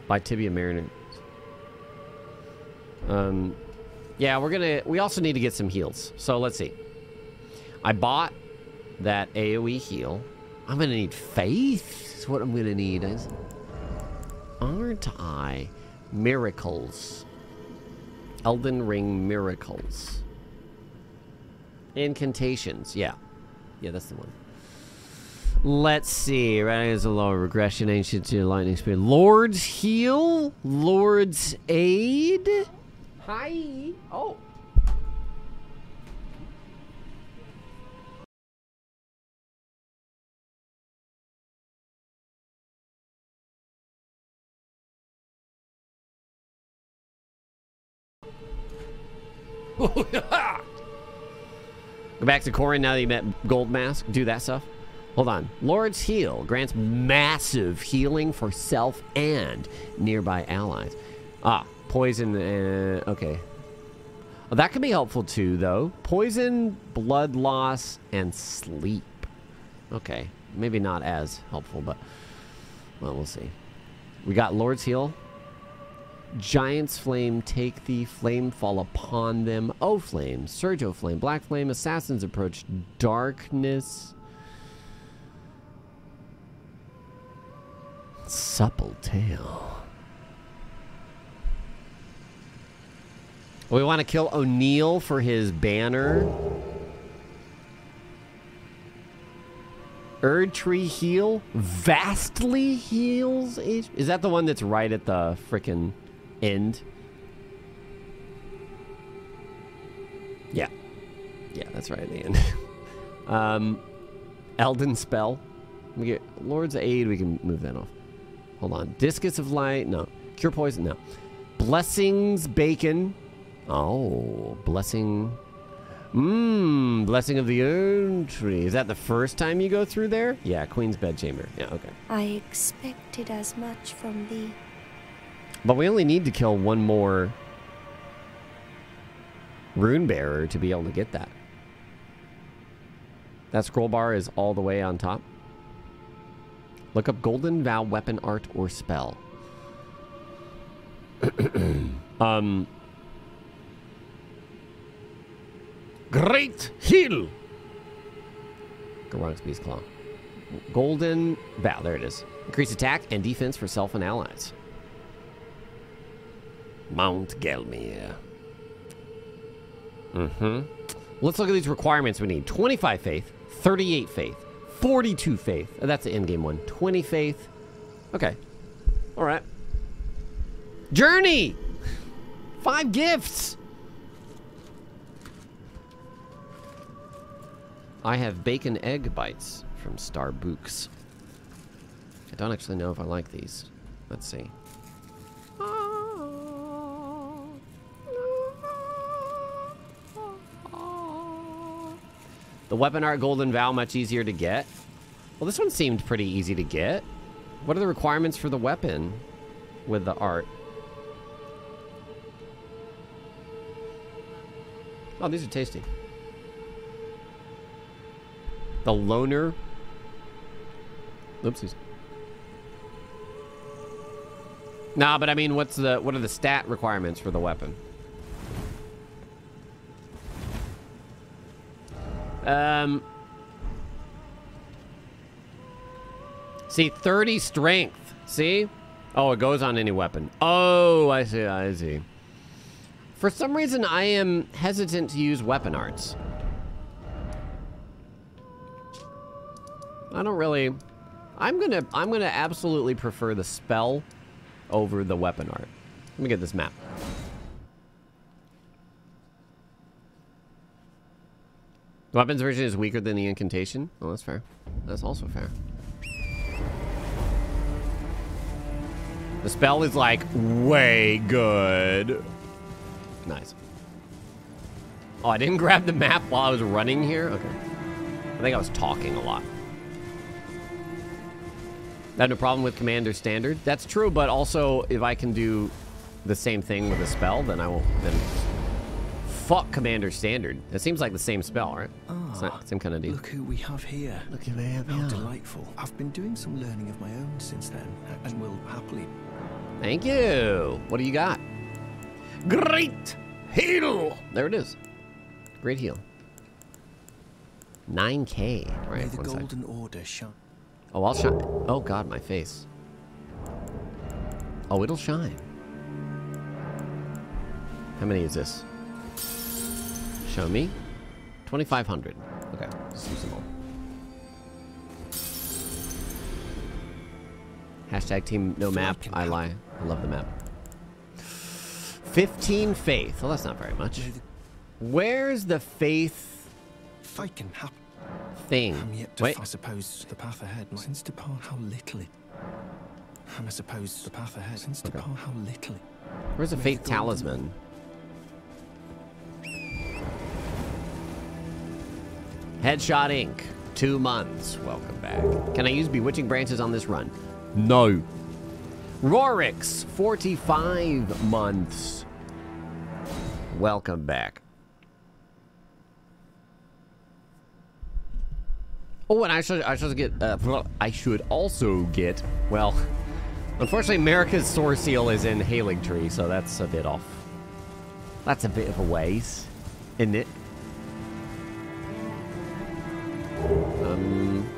By Tibia Mariners. Um, yeah, we're gonna. We also need to get some heals. So let's see. I bought that AOE heal. I'm gonna need faith. Is what I'm gonna need. Aren't I? Miracles. Elden Ring miracles. Incantations. Yeah. Yeah, that's the one. Let's see. Right is a lower regression, ancient to lightning speed. Lord's heal. Lord's aid. Hi. Oh. Go back to Corhyn now that you met Gold Mask. Do that stuff. Hold on. Lord's Heal grants massive healing for self and nearby allies. Ah, poison. Uh, okay. Well, that can be helpful too, though. Poison, blood loss, and sleep. Okay. Maybe not as helpful, but well, we'll see. We got Lord's Heal. Giant's Flame, take the flame, fall upon them. Oh, Flame, Surge, Flame, Black Flame, Assassins approach, Darkness. Supple Tail. We want to kill O'Neil for his banner. Erdtree heal vastly heals. Is that the one that's right at the frickin' end? Yeah. Yeah, that's right the end. um, Elden Spell. We get Lord's Aid, we can move that off. Hold on. Discus of Light, no. Cure Poison, no. Blessings Bacon. Oh, Blessing. Mmm, Blessing of the Erdtree. Is that the first time you go through there? Yeah, Queen's Bedchamber. Yeah, okay. I expected as much from thee. But we only need to kill one more rune bearer to be able to get that. That scroll bar is all the way on top. Look up Golden Vow weapon art or spell. um Great heal. Gurranq's Beast Claw. Golden Vow, there it is. Increase attack and defense for self and allies. Mount Gelmir. Mm-hmm. Let's look at these requirements we need. 25 faith, 38 faith, 42 faith. Oh, that's the in-game one. 20 faith. Okay. All right. Journey! Five gifts! I have bacon egg bites from Starbucks. I don't actually know if I like these. Let's see. The weapon art golden vow much easier to get. Well, this one seemed pretty easy to get. What are the requirements for the weapon with the art? Oh, these are tasty. The loner. Oopsies. Nah, but I mean, what's the what are the stat requirements for the weapon? Um. See, 30 strength. See? Oh, it goes on any weapon. Oh, I see, I see. For some reason, I am hesitant to use weapon arts. I don't really... I'm gonna, I'm gonna absolutely prefer the spell over the weapon art. Let me get this map. The weapons version is weaker than the incantation. Oh, that's fair. That's also fair. The spell is like way good. Nice. Oh, I didn't grab the map while I was running here? Okay. I think I was talking a lot. I have no problem with Commander Standard. That's true, but also if I can do the same thing with a spell, then I won't. Then fuck Commander Standard. It seems like the same spell, right? Ah, It's not- same kind of deal. Look who we have here. Look who we have How delightful. I've been doing some learning of my own since then, and will happily. Thank you. What do you got? Great heal. There it is. Great heal. 9k. May Right. the one sec. Golden Order shine. Oh, I'll shine. Oh, God, my face. Oh, it'll shine. How many is this? Show me. 2,500. Okay, just use them all. Hashtag team no map. I lie. I love the map. 15 faith. Well, that's not very much. Where's the faith If I can happen. thing? I'm yet to. Wait. I suppose the path ahead. Since depart, how little it. And I suppose the path ahead. Since depart, how little it. Where's the faith the golden talisman? Headshot Inc. Two months. Welcome back. Can I use Bewitching Branches on this run? No. Rorix, 45 months. Welcome back. Oh, and I should I should get uh, I should also get well. Unfortunately, Marika's Soreseal is in Haligtree, so that's a bit off. That's a bit of a ways, isn't it? Um,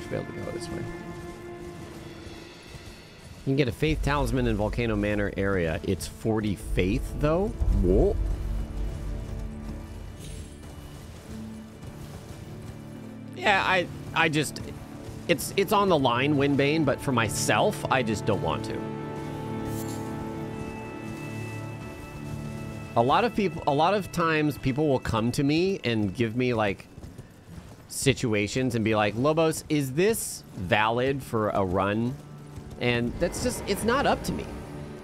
should be able to go this way. You can get a Faith Talisman in Volcano Manor area. It's 40 Faith, though. Whoa. Yeah, I I just it's it's on the line, Windbane, but for myself, I just don't want to. A lot of people a lot of times people will come to me and give me like situations and be like, "Lobos, is this valid for a run?" And that's just it's not up to me.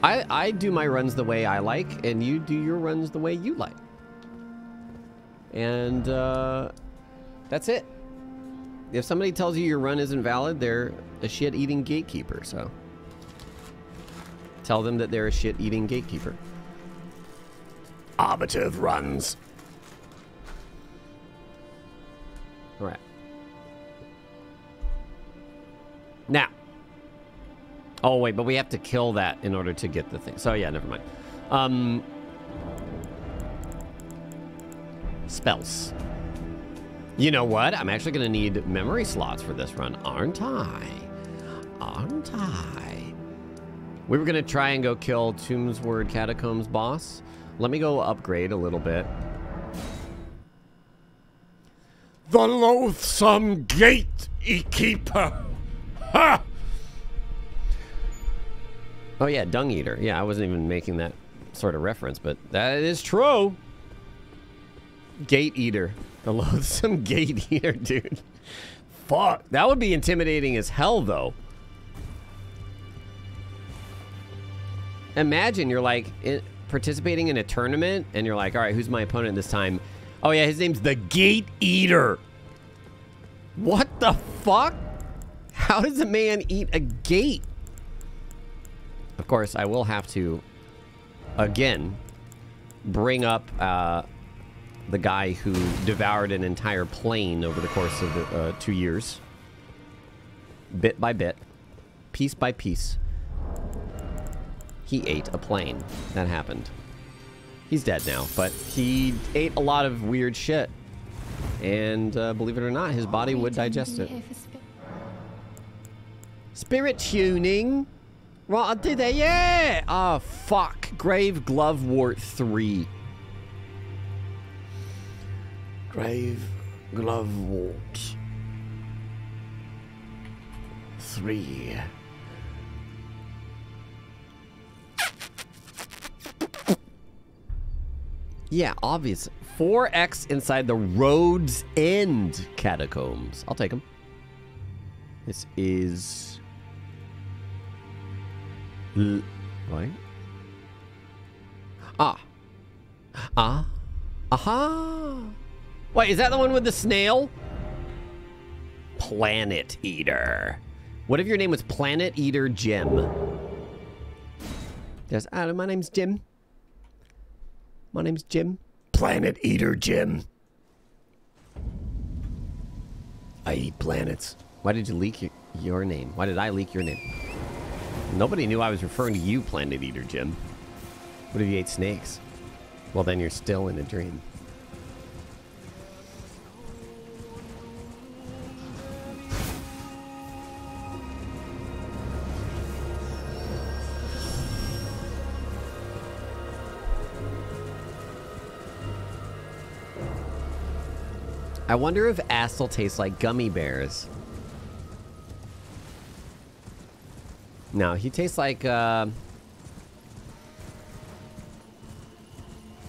I I do my runs the way I like and you do your runs the way you like. And uh that's it. If somebody tells you your run isn't valid, they're a shit-eating gatekeeper, so. Tell them that they're a shit-eating gatekeeper. Arbitive runs. Now. Oh, wait, but we have to kill that in order to get the thing. So, yeah, never mind. Um. Spells. You know what? I'm actually going to need memory slots for this run, aren't I? Aren't I? We were going to try and go kill Tombsward Catacombs boss. Let me go upgrade a little bit. The loathsome gatekeeper. Ha! Oh, yeah, Dung Eater. Yeah, I wasn't even making that sort of reference, but that is true. Gate eater. The loathsome gate eater, dude. Fuck. That would be intimidating as hell, though. Imagine you're like participating in a tournament and you're like, all right, who's my opponent this time? Oh, yeah, his name's the Gate Eater. What the fuck? How does a man eat a gate? Of course, I will have to, again, bring up uh, the guy who devoured an entire plane over the course of uh, two years. Bit by bit, piece by piece. He ate a plane. That happened. He's dead now, but he ate a lot of weird shit. And uh, believe it or not, his body would digest it. Spirit tuning? Right, I did that, Yeah! Oh, fuck. Grave Glovewort 3. Grave Glovewort. Three. Yeah, obvious. 4x inside the Road's End catacombs. I'll take them. This is... L what? Ah. Ah. Aha. Wait, is that the one with the snail? Planet Eater. What if your name was Planet Eater Jim? There's, uh, my name's Jim. My name's Jim. Planet Eater Jim. I eat planets. Why did you leak your, your name? Why did I leak your name? Nobody knew I was referring to you, Planet Eater Jim. What if you ate snakes? Well, then you're still in a dream. I wonder if Astel tastes like gummy bears. No, he tastes like, uh...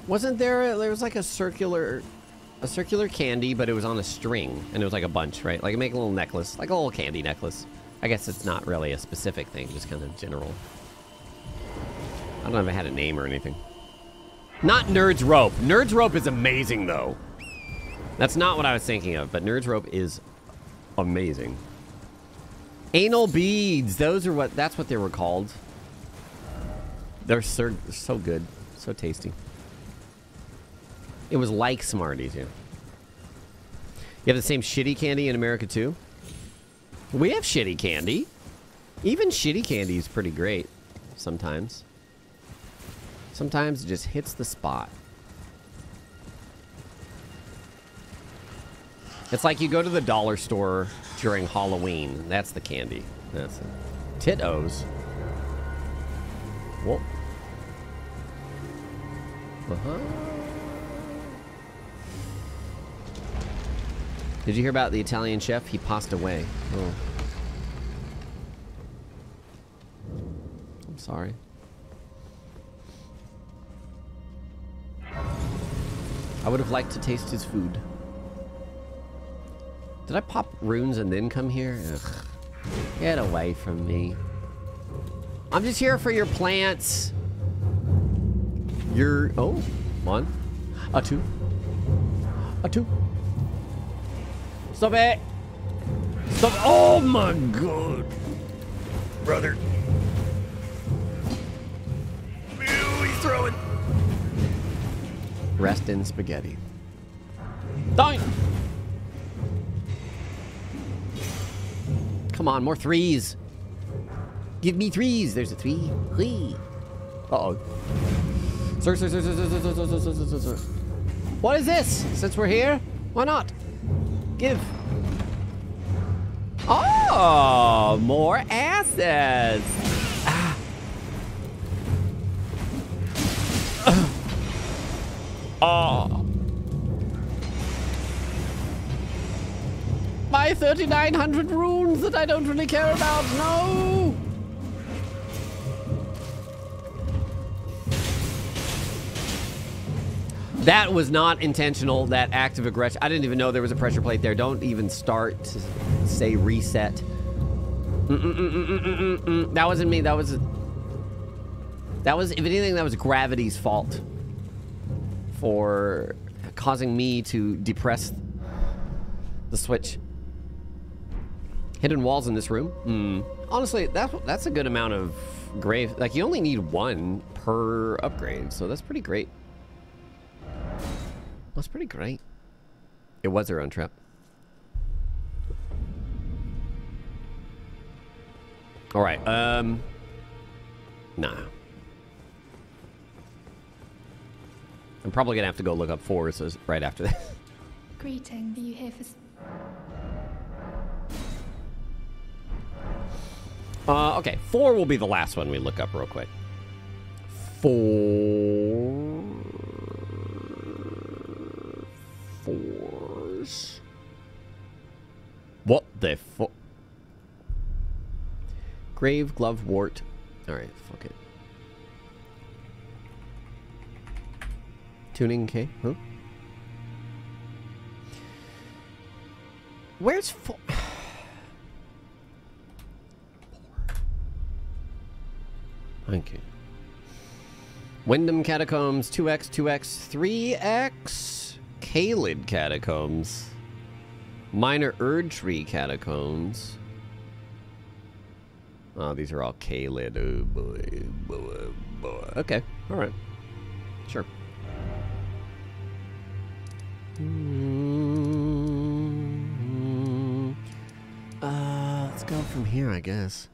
Wasn't there, there was like a circular, a circular candy, but it was on a string, and it was like a bunch, right? Like make a little necklace, like a little candy necklace. I guess it's not really a specific thing, just kind of general. I don't know if it had a name or anything. Not Nerd's Rope. Nerd's Rope is amazing, though. That's not what I was thinking of, but Nerd's Rope is amazing. Anal beads. Those are what, that's what they were called. They're so, so good. So tasty. It was like Smarties, yeah. You have the same shitty candy in America, too? We have shitty candy. Even shitty candy is pretty great sometimes. Sometimes it just hits the spot. It's like you go to the dollar store during Halloween. That's the candy. That's it. Tit-O's. Whoa. Uh-huh. Did you hear about the Italian chef? He passed away. Oh. I'm sorry. I would have liked to taste his food. Did I pop runes and then come here? Ugh. Get away from me. I'm just here for your plants. Your... Oh, one. A two. A two. Stop it! Stop Oh my god! Brother. Ew, he's throwing. Rest in spaghetti. Don't! Come on, more threes. Give me threes. There's a three. Three. Uh-oh. Sir, sir, sir, sir, sir, sir, sir, sir, sir, sir, sir. What is this? Since we're here, why not? Give. Oh, more assets. Ah. Oh. My 3,900 runes that I don't really care about. No. That was not intentional, that act of aggression. I didn't even know there was a pressure plate there. Don't even start to say reset. Mm -mm -mm that wasn't me. That was... That was, if anything, that was gravity's fault. For causing me to depress the switch. Hidden walls in this room? Hmm. Honestly, that's, that's a good amount of grave. Like, you only need one per upgrade, so that's pretty great. That's pretty great. It was their own trap. All right. Um. Nah. I'm probably gonna have to go look up forces right after this. Greeting. Are you here for? Uh, okay, four will be the last one we look up real quick. Four. Fours. What the fuck? Grave, glove, wart. Alright, fuck it. Tuning K? Huh? Where's four? Thank you. Wyndham Catacombs, 2x, 2x, 3x. Caelid Catacombs. Minor Erdtree Catacombs. Oh, these are all Caelid. Oh, boy, boy, boy. Okay, alright. Sure. Uh, let's go from here, I guess.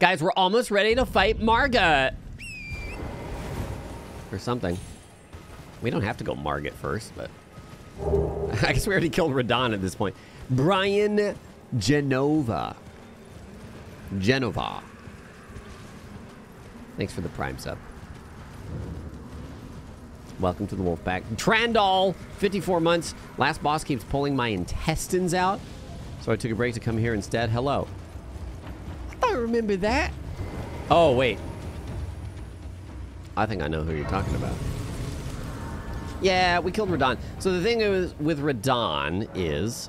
Guys, we're almost ready to fight Margit. Or something. We don't have to go Margit first, but... I guess we already killed Radahn at this point. Brian Genova. Genova. Thanks for the prime sub. Welcome to the wolf pack. Trandall, 54 months. Last boss keeps pulling my intestines out. So I took a break to come here instead. Hello. I remember that. Oh, wait. I think I know who you're talking about. Yeah, we killed Radahn. So the thing is, with Radahn is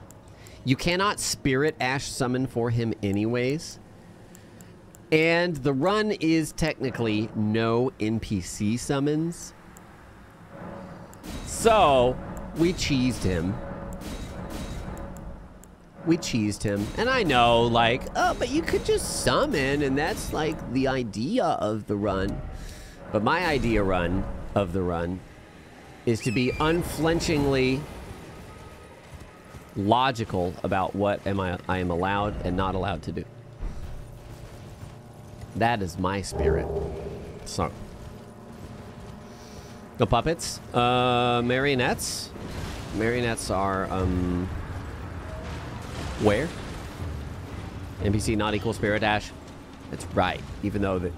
you cannot spirit ash summon for him anyways. And the run is technically no NPC summons. So, we cheesed him. We cheesed him. And I know, like, oh, but you could just summon, and that's like the idea of the run. But my idea run of the run is to be unflinchingly logical about what am I, I am allowed and not allowed to do. That is my spirit. So. The puppets. Uh, marionettes. Marionettes are, um... Where? NPC not equal spirit dash. That's right. Even though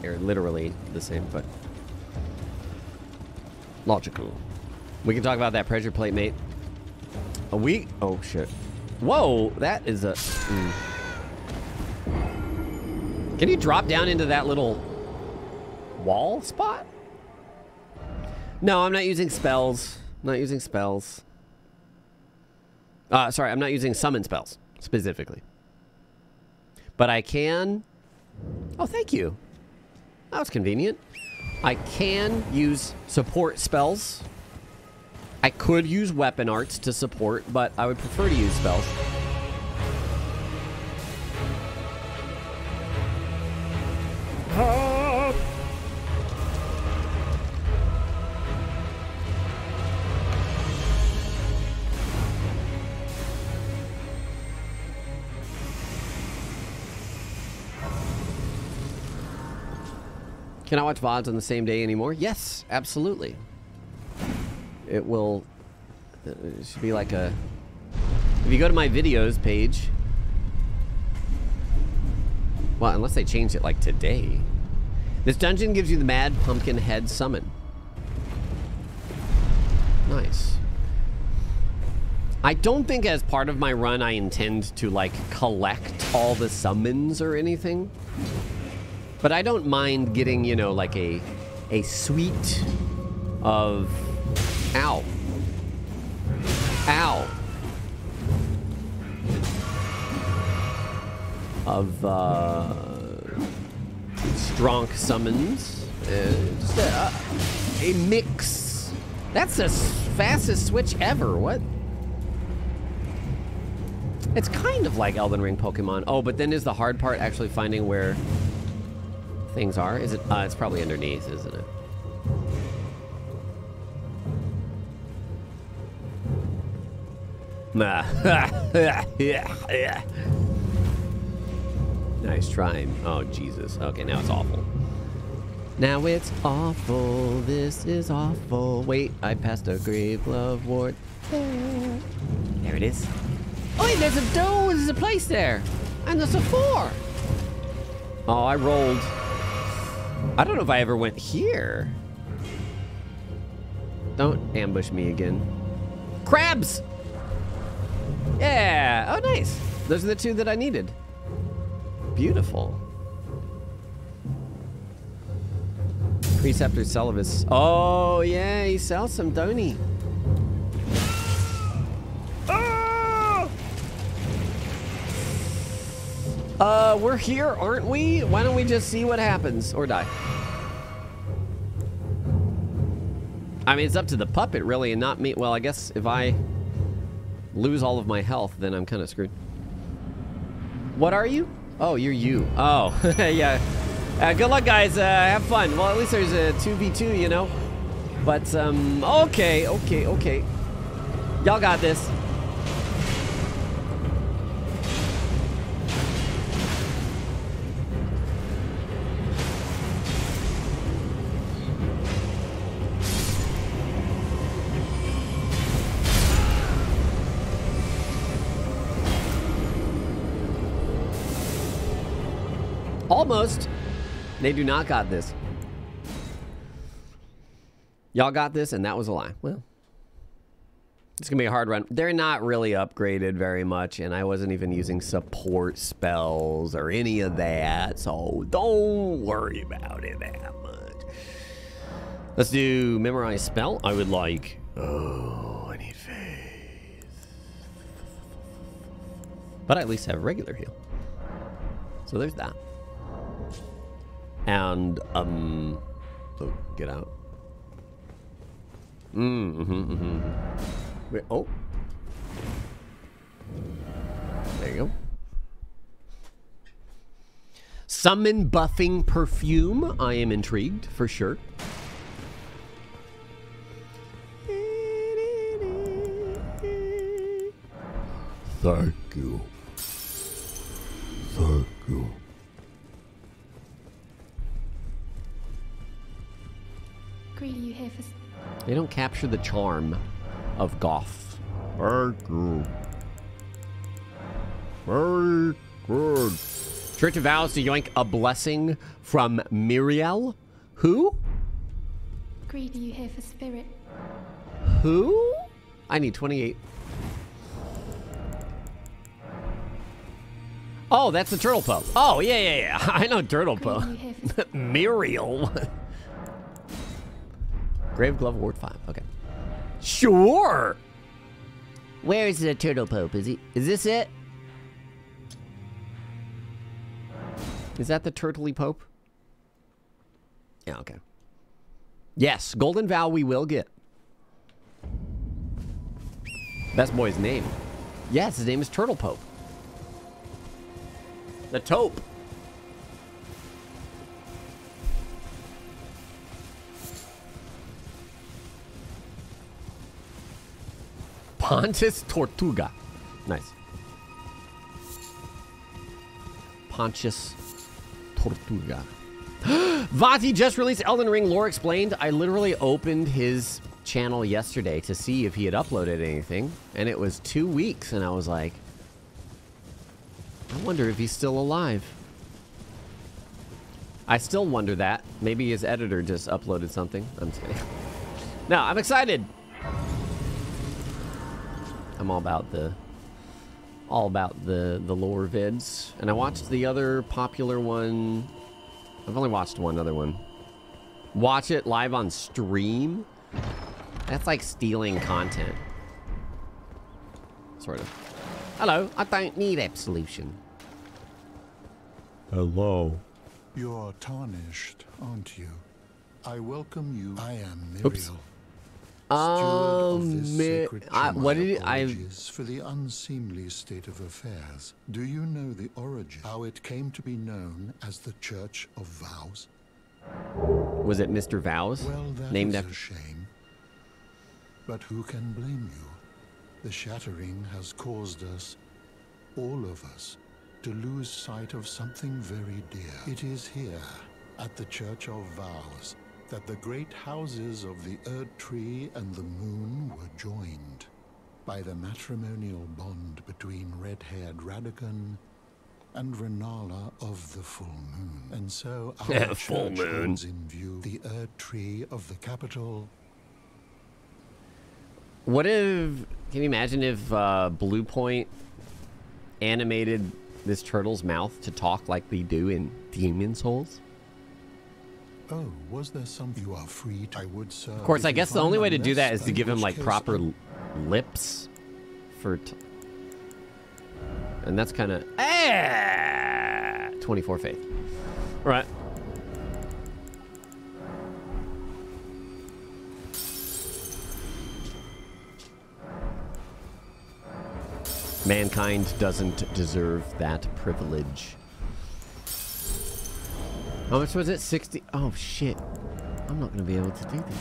they're literally the same, but logical. We can talk about that pressure plate, mate. A week? Oh shit! Whoa, that is a. Mm. Can you drop down into that little wall spot? No, I'm not using spells. I'm not using spells. Uh, sorry, I'm not using summon spells, specifically. But I can... Oh, thank you. That was convenient. I can use support spells. I could use weapon arts to support, but I would prefer to use spells. Can I watch VODs on the same day anymore? Yes, absolutely. It will... Uh, it should be like a... If you go to my videos page... Well, unless they change it like today. This dungeon gives you the Mad Pumpkin Head Summon. Nice. I don't think as part of my run I intend to like collect all the summons or anything. But I don't mind getting, you know, like a a suite of ow. Ow. Of uh strong summons. Uh, just a, a mix. That's the fastest switch ever. What? It's kind of like Elden Ring Pokemon. Oh, but then is the hard part actually finding where things are? Is it? Uh, it's probably underneath, isn't it? Nice trying. Oh, Jesus. Okay, now it's awful. Now it's awful. This is awful. Wait, I passed a grave glovewort. There. There it is. Oh, wait, there's a door. There's a place there. And there's a four. Oh, I rolled. I don't know if I ever went here. Don't ambush me again. Crabs! Yeah. Oh, nice. Those are the two that I needed. Beautiful. Preceptor Seluvis. Oh, yeah, he sells some, don't he? Uh, we're here, aren't we? Why don't we just see what happens or die? I mean, it's up to the puppet, really, and not me. Well, I guess if I lose all of my health, then I'm kind of screwed. What are you? Oh, you're you. Oh, yeah. Uh, good luck, guys. Uh, have fun. Well, at least there's a 2v2, you know? But, um, okay, okay, okay. Y'all got this. Almost. They do not got this. Y'all got this, and that was a lie. Well, it's going to be a hard run. They're not really upgraded very much, and I wasn't even using support spells or any of that, so don't worry about it that much. Let's do memorize spell. I would like... Oh, I need faith. But I at least have regular heal. So there's that. And, um... Oh, get out. Mm, mm-hmm, mm-hmm. Wait, oh. There you go. Summon buffing perfume. I am intrigued, for sure. Thank you. Thank you. They don't capture the charm of Goth. Thank you. Very good. Church of Vows to yoink a blessing from Miriel. Who? Greedy, you here for spirit. Who? I need 28. Oh, that's the turtle pope. Oh, yeah, yeah, yeah. I know turtle pope. Greedy, you here for... Miriel. Grave Glovewort 5. Okay. Sure. Where is the turtle pope? Is he is this it? Is that the turtley pope? Yeah, okay. Yes, Golden Vow we will get. Best boy's name. Yes, his name is Turtle Pope. The taupe. Pontus Tortuga. Nice. Pontius Tortuga. Vaati just released Elden Ring Lore Explained. I literally opened his channel yesterday to see if he had uploaded anything, and it was two weeks, and I was like, I wonder if he's still alive. I still wonder that. Maybe his editor just uploaded something. I'm just kidding. No, I'm excited. I'm all about the all about the the lore vids, and I watched the other popular one I've only watched one other one. Watch it live on stream? That's like stealing content. Sort of. Hello, I don't need absolution. Hello. You're tarnished, aren't you? I welcome you. I am Miriel. Oops. Oh, this mi- I- what did it- I- for the unseemly state of affairs. Do you know the origin? How it came to be known as the Church of Vows? Was it Mr. Vows? Well, that Named is after. a shame. But who can blame you? The shattering has caused us, all of us, to lose sight of something very dear. It is here, at the Church of Vows, that the great houses of the Erd Tree and the Moon were joined by the matrimonial bond between red-haired Radagon and Rennala of the Full Moon. And so our Full church moon. in view the Erd Tree of the capital What if? Can you imagine if uh, Bluepoint animated this turtle's mouth to talk like they do in Demon Souls? Oh, was there some you are free? I would serve. Of course, I guess the only way to do that is to give him like proper I- l- lips for. T- and that's kind of. Ah, 24 faith. Right. Mankind doesn't deserve that privilege. How much was it? 60. Oh, shit. I'm not going to be able to do this.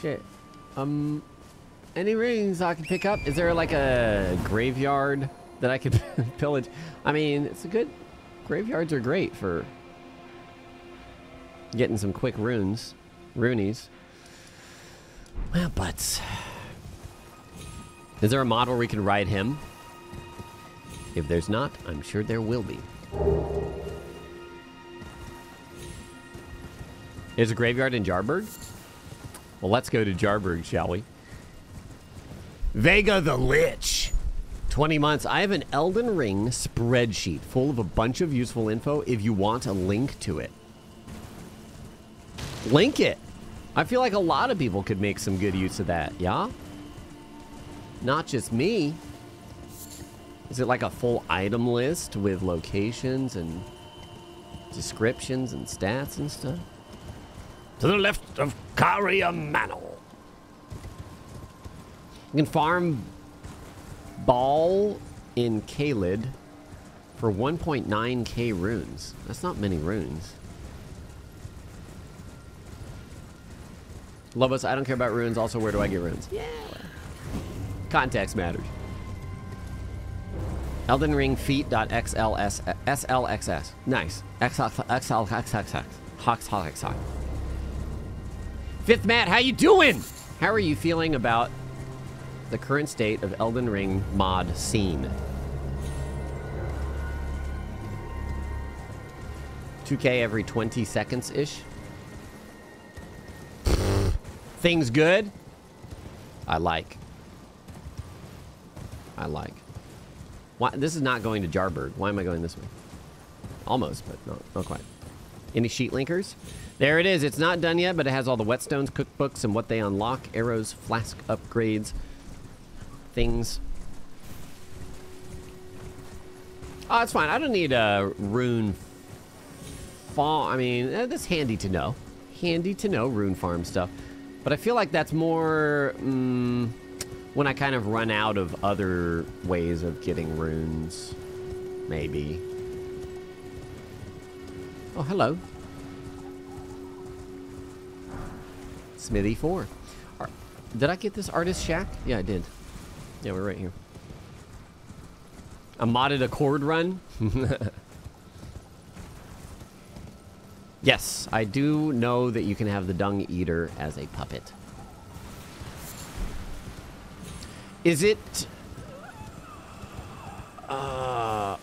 Shit. Um, any rings I can pick up? Is there like a graveyard that I could pillage? I mean, it's a good. Graveyards are great for getting some quick runes, runies. Well, but is there a mod where we can ride him? If there's not, I'm sure there will be. Is a graveyard in Jarburg? Well, let's go to Jarburg, shall we? Vega the Lich. 20 months. I have an Elden Ring spreadsheet full of a bunch of useful info if you want a link to it. Link it. I feel like a lot of people could make some good use of that, yeah? Not just me. Is it like a full item list with locations and descriptions and stats and stuff? To the left of Caria Manor. You can farm Ball in Caelid for 1.9k runes. That's not many runes. Lobos, I don't care about runes. Also, where do I get runes? Yeah. Context matters. Elden Ring feet.xls SLXS. Nice. XLXXX. Hawks Hawks Fifth Matt, how you doing? How are you feeling about the current state of Elden Ring mod scene? 2k every 20 seconds ish. Things good? I like. I like. Why, this is not going to Jarburg. Why am I going this way? Almost, but not, not quite. Any sheet linkers? There it is. It's not done yet, but it has all the whetstones, cookbooks, and what they unlock. Arrows, flask upgrades, things. Oh, that's fine. I don't need a rune farm. I mean, eh, that's handy to know. Handy to know rune farm stuff. But I feel like that's more mm, when I kind of run out of other ways of getting runes. Maybe. Oh, hello. Smithy 4. Ar- Did I get this artist shack? Yeah, I did. Yeah, we're right here. A modded accord run? yes, I do know that you can have the Dung Eater as a puppet. Is it... Uh...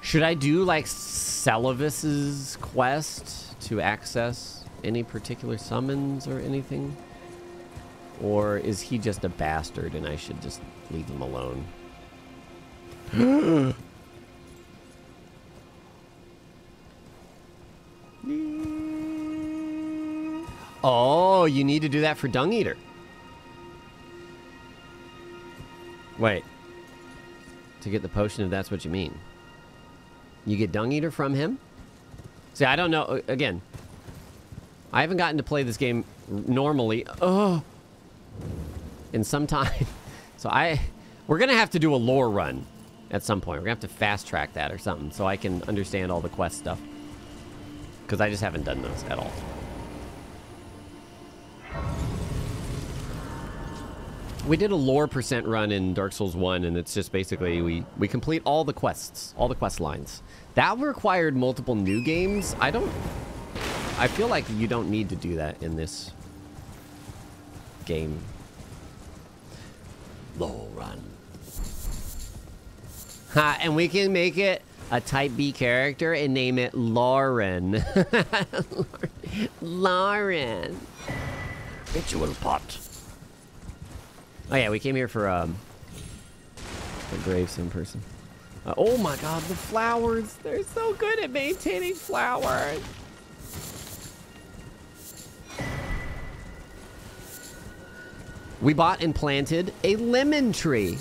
Should I do, like, Seluvis's quest to access any particular summons or anything? Or is he just a bastard and I should just leave him alone? oh, you need to do that for Dung Eater. Wait. To get the potion, if that's what you mean. You get Dung Eater from him? See, I don't know. Again, I haven't gotten to play this game normally. Oh. In some time. So I... We're going to have to do a lore run at some point. We're going to have to fast track that or something so I can understand all the quest stuff. Because I just haven't done those at all. We did a lore percent run in Dark Souls 1, and it's just basically we, we complete all the quests, all the quest lines. That required multiple new games. I don't... I feel like you don't need to do that in this game. Lore run. Ha, and we can make it a type B character and name it Lauren. Lauren. Ritual pot. Oh yeah, we came here for um the gravestone person. Uh, oh my god, the flowers! They're so good at maintaining flowers. We bought and planted a lemon tree.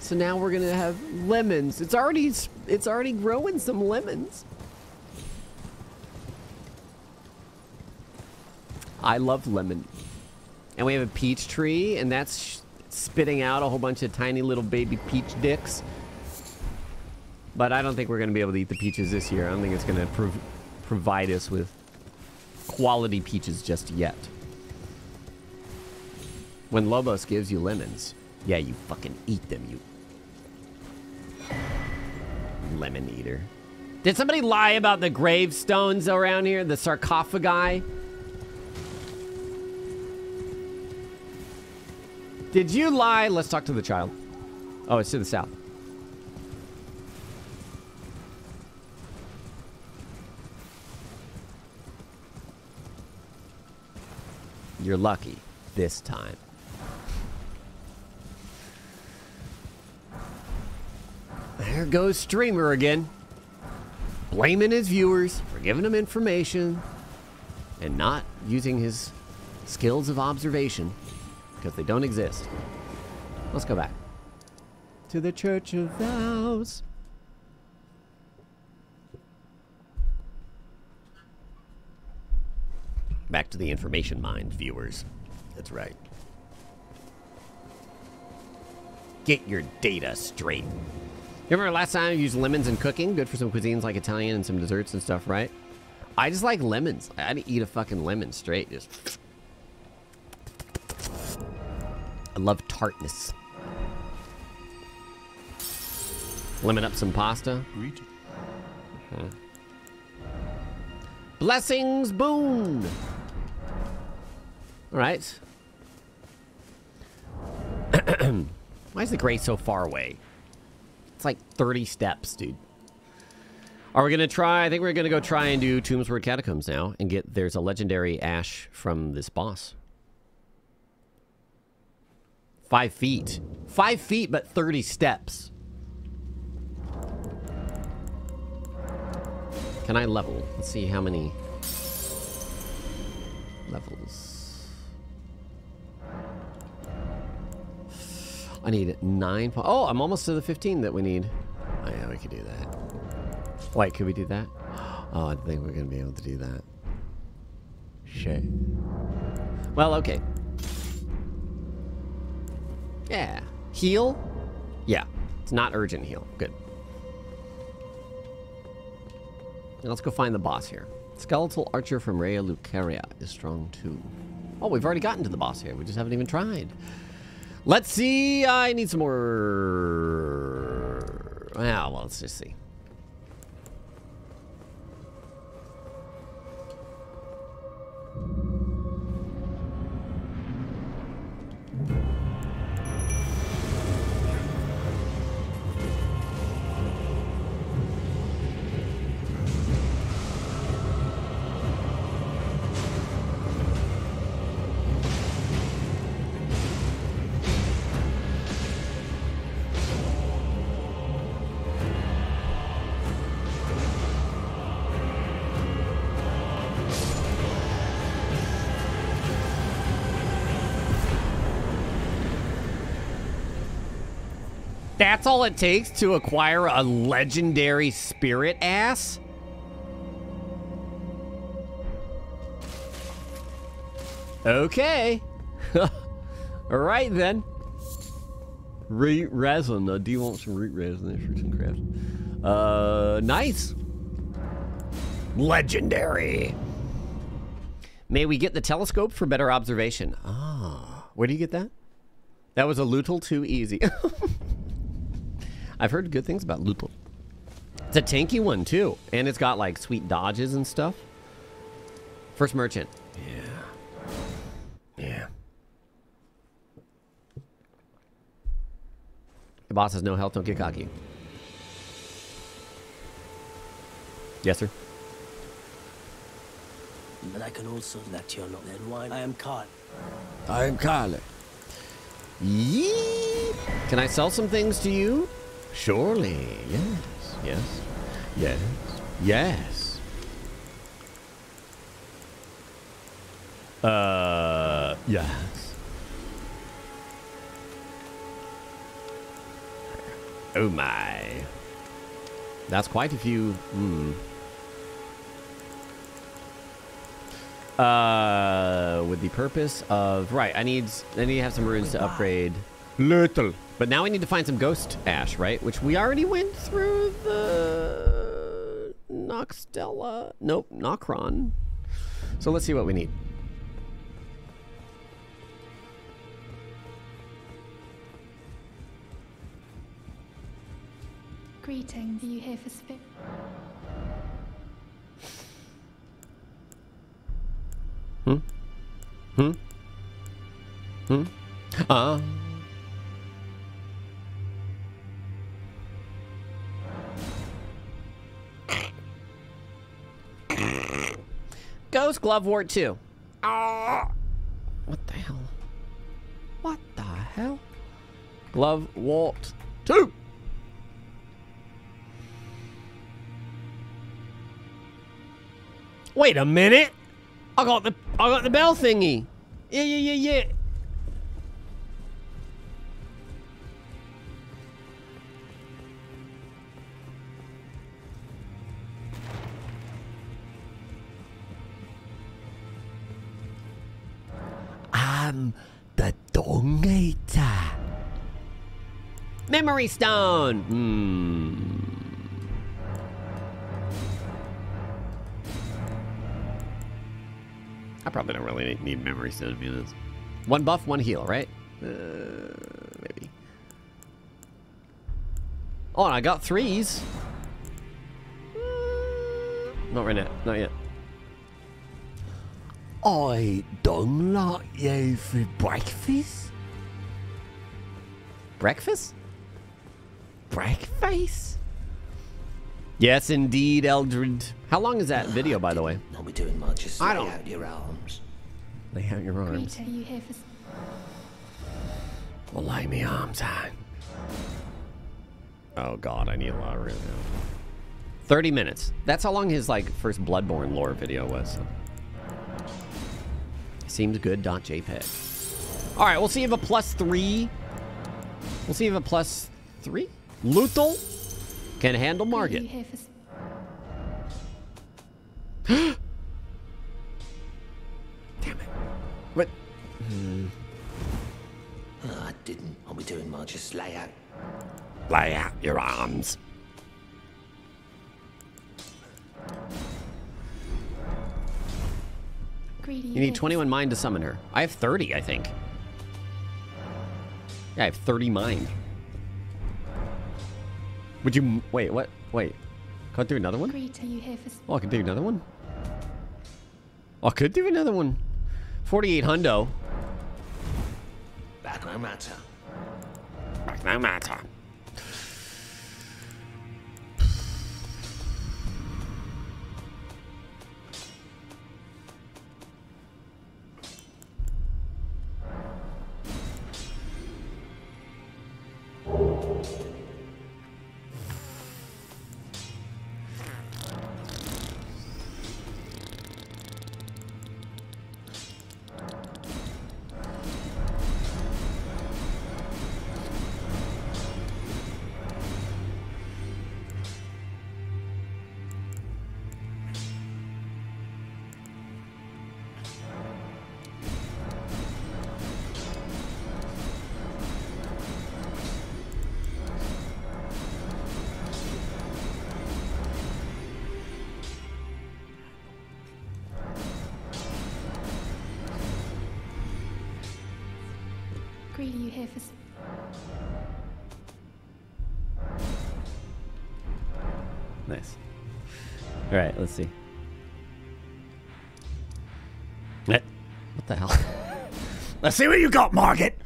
So now we're gonna have lemons. It's already it's already growing some lemons. I love lemon. And we have a peach tree, and that's spitting out a whole bunch of tiny little baby peach dicks. But I don't think we're going to be able to eat the peaches this year. I don't think it's going to prov provide us with quality peaches just yet. When Lobos gives you lemons, yeah, you fucking eat them, you lemon eater. Did somebody lie about the gravestones around here? The sarcophagi? Did you lie? Let's talk to the child. Oh, it's to the south. You're lucky this time. There goes Streamer again. Blaming his viewers for giving him information and not using his skills of observation because they don't exist. Let's go back to the Church of Vows. Back to the information mind, viewers. That's right. Get your data straight. You remember last time I used lemons in cooking? Good for some cuisines like Italian and some desserts and stuff, right? I just like lemons. I'd eat a fucking lemon straight. Just I love tartness. Lemon up some pasta. Uh-huh. Blessings boon. All right. Why is the gray so far away? It's like 30 steps, dude. Are we going to try? I think we're going to go try and do Tombsward Catacombs now and get, there's a legendary ash from this boss. Five feet. Five feet, but 30 steps. Can I level? Let's see how many levels. I need nine. Oh, I'm almost to the 15 that we need. Oh, yeah, we could do that. Wait, could we do that? Oh, I think we're going to be able to do that. Shit. Well, okay. Yeah. Heal? Yeah. It's not urgent heal. Good. Now let's go find the boss here. Skeletal Archer from Raya Lucaria is strong too. Oh, we've already gotten to the boss here. We just haven't even tried. Let's see. I need some more... Well, well let's just see. That's all it takes to acquire a legendary spirit ass? Okay. all right then. Root resin. Uh, do you want some root resin there for some crafts? Uh, nice. Legendary. May we get the telescope for better observation? Ah, where do you get that? That was a little too easy. I've heard good things about Lhutel. It's a tanky one too, and it's got like sweet dodges and stuff. First merchant. Yeah. Yeah. The boss has no health, don't get cocky. Yes, sir. But I can also let you know that while I am caught. I am Carly. Yee. Can I sell some things to you? Surely. Yes. Yes. Yes. Yes. Uh, yes. Oh my. That's quite a few. Hmm. Uh, with the purpose of right, I need I need to have some runes to upgrade little. But now we need to find some ghost ash, right? Which we already went through the Nokstella. Nope, Nokron. So let's see what we need. Greetings. Are you here for spirit? Glovewort 2. Ah. What the hell? What the hell? Glovewort 2. Wait a minute. I got the I got the bell thingy. Yeah, yeah, yeah, yeah. Memory Stone. Hmm. I probably don't really need memory stone to be honest. One buff, one heal, right? Uh, maybe. Oh, and I got threes. Mm, Not right now. Not yet. I don't like you for breakfast. Breakfast? Breakfast? Yes, indeed, Eldred. How long is that video, by the way? Not be doing much. Just I don't- out your arms. Lay out your arms. Greetings. Are you here for? Well, lay me arms out. Oh god, I need a lot of room now. 30 minutes. That's how long his like first Bloodborne lore video was. So. Seems good. Dot JPEG. All right, we'll see if a plus three. We'll see if a plus three. Lhutel can handle Are you Margit. here for? What? Hmm. Oh, I didn't. I'll be doing much. Just lay out. Lay out your arms. Greedy. You need 21 mind to summon her. I have 30, I think. Yeah, I have 30 mind. Would you wait? What? Wait. Can I do another one? Greet. Are you here for? Oh, I can do another one. I could do another one. 48 hundo. Back no matter. Back no matter. See what you got, Margit.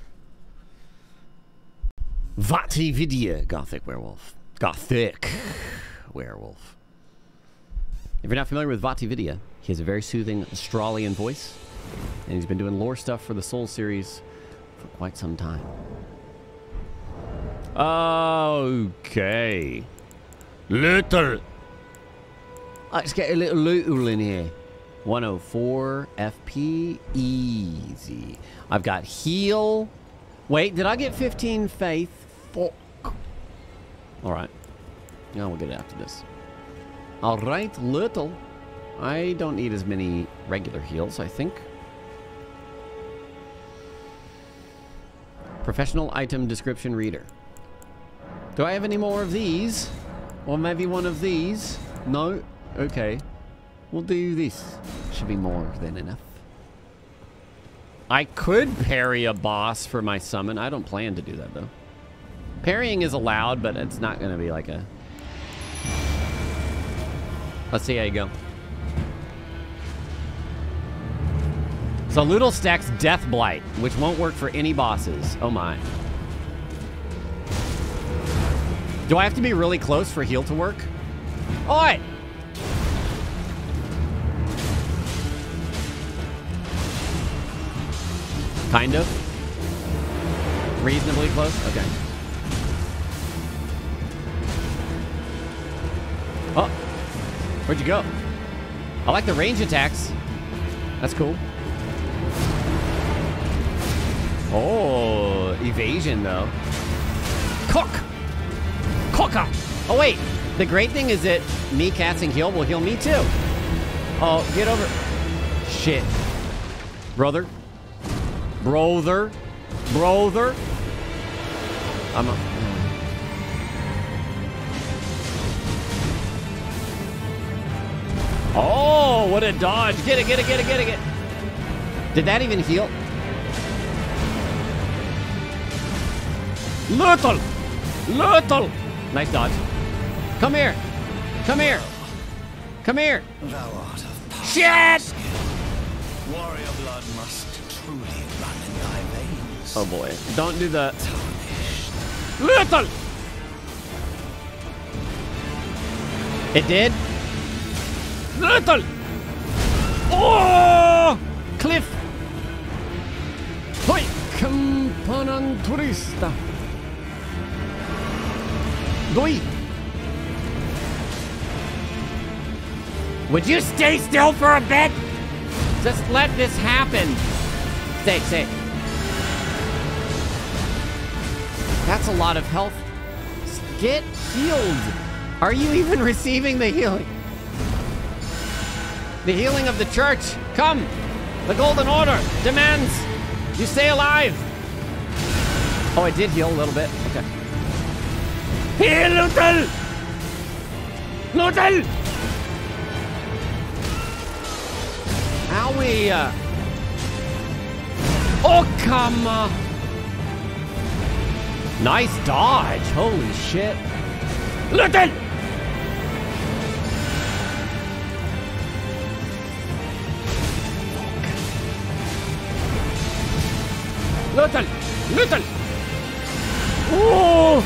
Vaati Vidya, Gothic werewolf. Gothic werewolf. If you're not familiar with Vaati Vidya, he has a very soothing Australian voice, and he's been doing lore stuff for the Soul series for quite some time. Okay. Little. Uh, Let's get a little little in here. 104 FP easy. I've got heal. Wait, did I get 15 faith? Fuck. All right. No, we'll get it after this. All right, little. I don't need as many regular heals, I think. Professional item description reader. Do I have any more of these? Or maybe one of these? No? Okay. We'll do this. Should be more than enough. I could parry a boss for my summon. I don't plan to do that, though. Parrying is allowed, but it's not going to be like a... Let's see how you go. So Lhutel stacks Death Blight, which won't work for any bosses. Oh my. Do I have to be really close for heal to work? Oi! Kind of. Reasonably close? Okay. Oh. Where'd you go? I like the range attacks. That's cool. Oh, evasion though. Cook! Cooker! Oh wait, the great thing is that me casting heal will heal me too. Oh, get over. Shit. Brother. Brother. Brother. I'm a... Oh, what a dodge. Get it, get it, get it, get it, get it. Did that even heal? Lhutel! Lhutel! Nice dodge. Come here. Come here. Come here. Thou art of Shit! Warrior blood must truly run in thy veins. Oh boy. Don't do that. Lhutel! It did? Lhutel! Oh! Cliff! Hoi! Campananturista! Doi! Would you stay still for a bit? Just let this happen. Stay, stay. That's a lot of health. Get healed. Are you even receiving the healing? The healing of the church. Come. The Golden Order demands you stay alive. Oh, I did heal a little bit. Okay. Heal, Lhutel! Lhutel! Owie! uh. Oh, come. Nice dodge. Holy shit. Lhutel! Lhutel! Lhutel! Oh!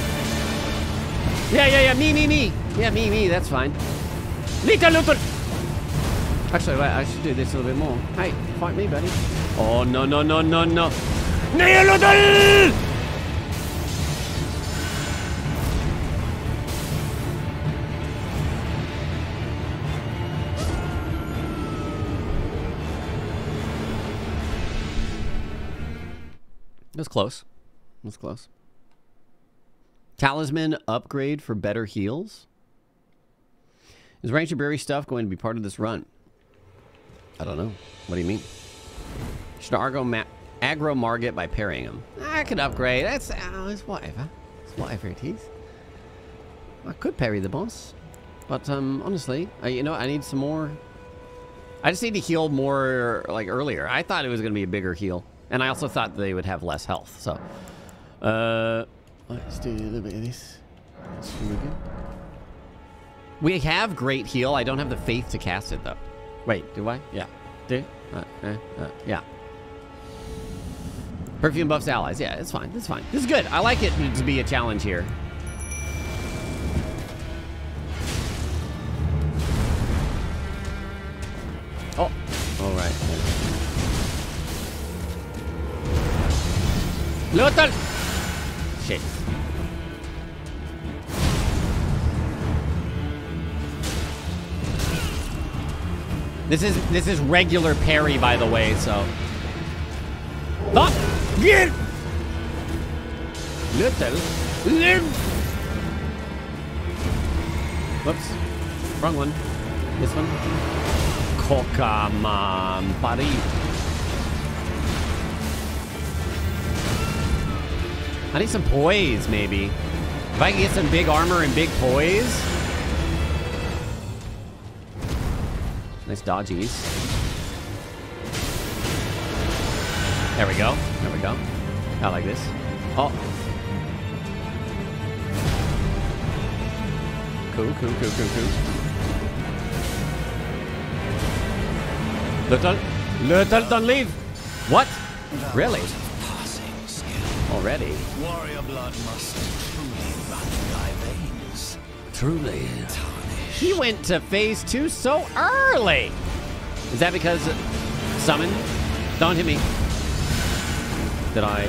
Yeah, yeah, yeah. Me, me, me. Yeah, me, me. That's fine. Little, little. Actually, wait. I should do this a little bit more. Hey, fight me, buddy. Oh, no, no, no, no, no. Nee, little! It was close. It was close. Talisman upgrade for better heals? Is Ranger Berry stuff going to be part of this run? I don't know. What do you mean? Should aggro, ma- aggro Margit by parrying him. I could upgrade. That's uh, it's whatever. It's whatever it is. I could parry the boss. But um, honestly, uh, you know, I need some more. I just need to heal more like earlier. I thought it was going to be a bigger heal. And I also thought they would have less health, so. Uh, let's do a little bit of this. We have great heal. I don't have the faith to cast it, though. Wait, do I? Yeah. Do? Uh, uh, uh, yeah. Perfume buffs allies. Yeah, it's fine. It's fine. This is good. I like it to be a challenge here. Oh, all right. Lethal! Shit. This is this is regular parry, by the way. So. Ah! Get! Little. Whoops. Wrong one. This one. Kokaman Pari. I need some poise, maybe. If I can get some big armor and big poise. Nice dodgies. There we go. There we go. I like this. Oh. Cool, cool, cool, cool, cool. Lhutel, Lhutel, don't leave. What? Really? Already? Warrior blood must truly run in thy veins. Truly. He went to phase two so early. Is that because summon? Don't hit me. Did I?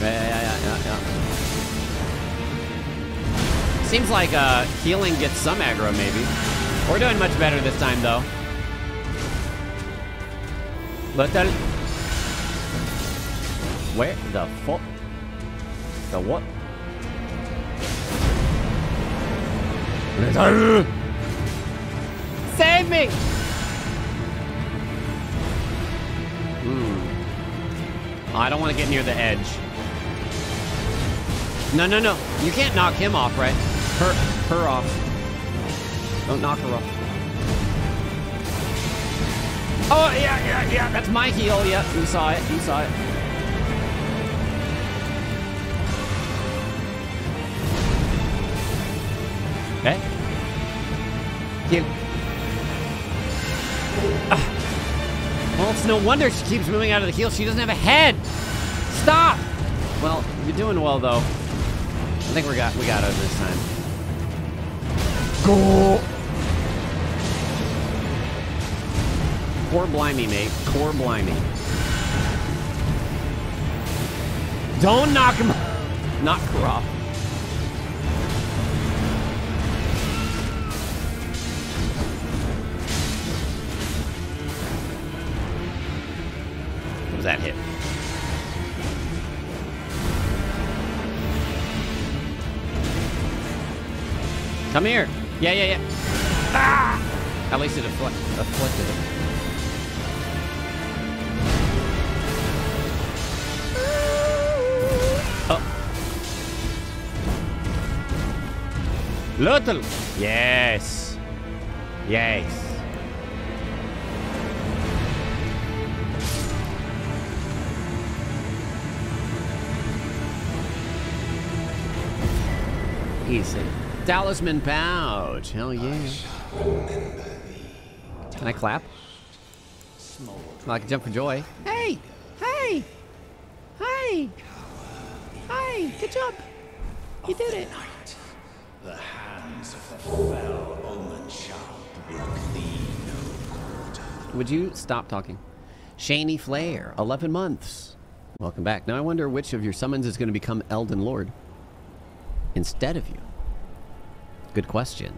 Yeah, yeah, yeah, yeah, yeah. Seems like uh, healing gets some aggro, maybe. We're doing much better this time, though. Little. Where the fuck? The what? Save me! Hmm. I don't want to get near the edge. No, no, no. You can't knock him off, right? Her, her off. Don't knock her off. Oh, yeah, yeah, yeah. That's my heal. Yep, you saw it. You saw it. Okay. Heal. Ah. Well, it's no wonder she keeps moving out of the heal. She doesn't have a head. Stop. Well, you're doing well, though. I think we got we got it this time. Go. Core blimey, mate. Core blimey. Don't knock him. Not off. What was that hit? Come here. Yeah, yeah, yeah. Ah! At least it afflict afflicted him. Little. Yes. Yes. Easy. Talisman pouch. Hell yeah. Can I clap? I can jump for joy. Hey! Hey! Hey! Hey! Good job! You did it! Would you stop talking? Shany Flair, 11 months. Welcome back. Now I wonder which of your summons is going to become Elden Lord instead of you. Good question.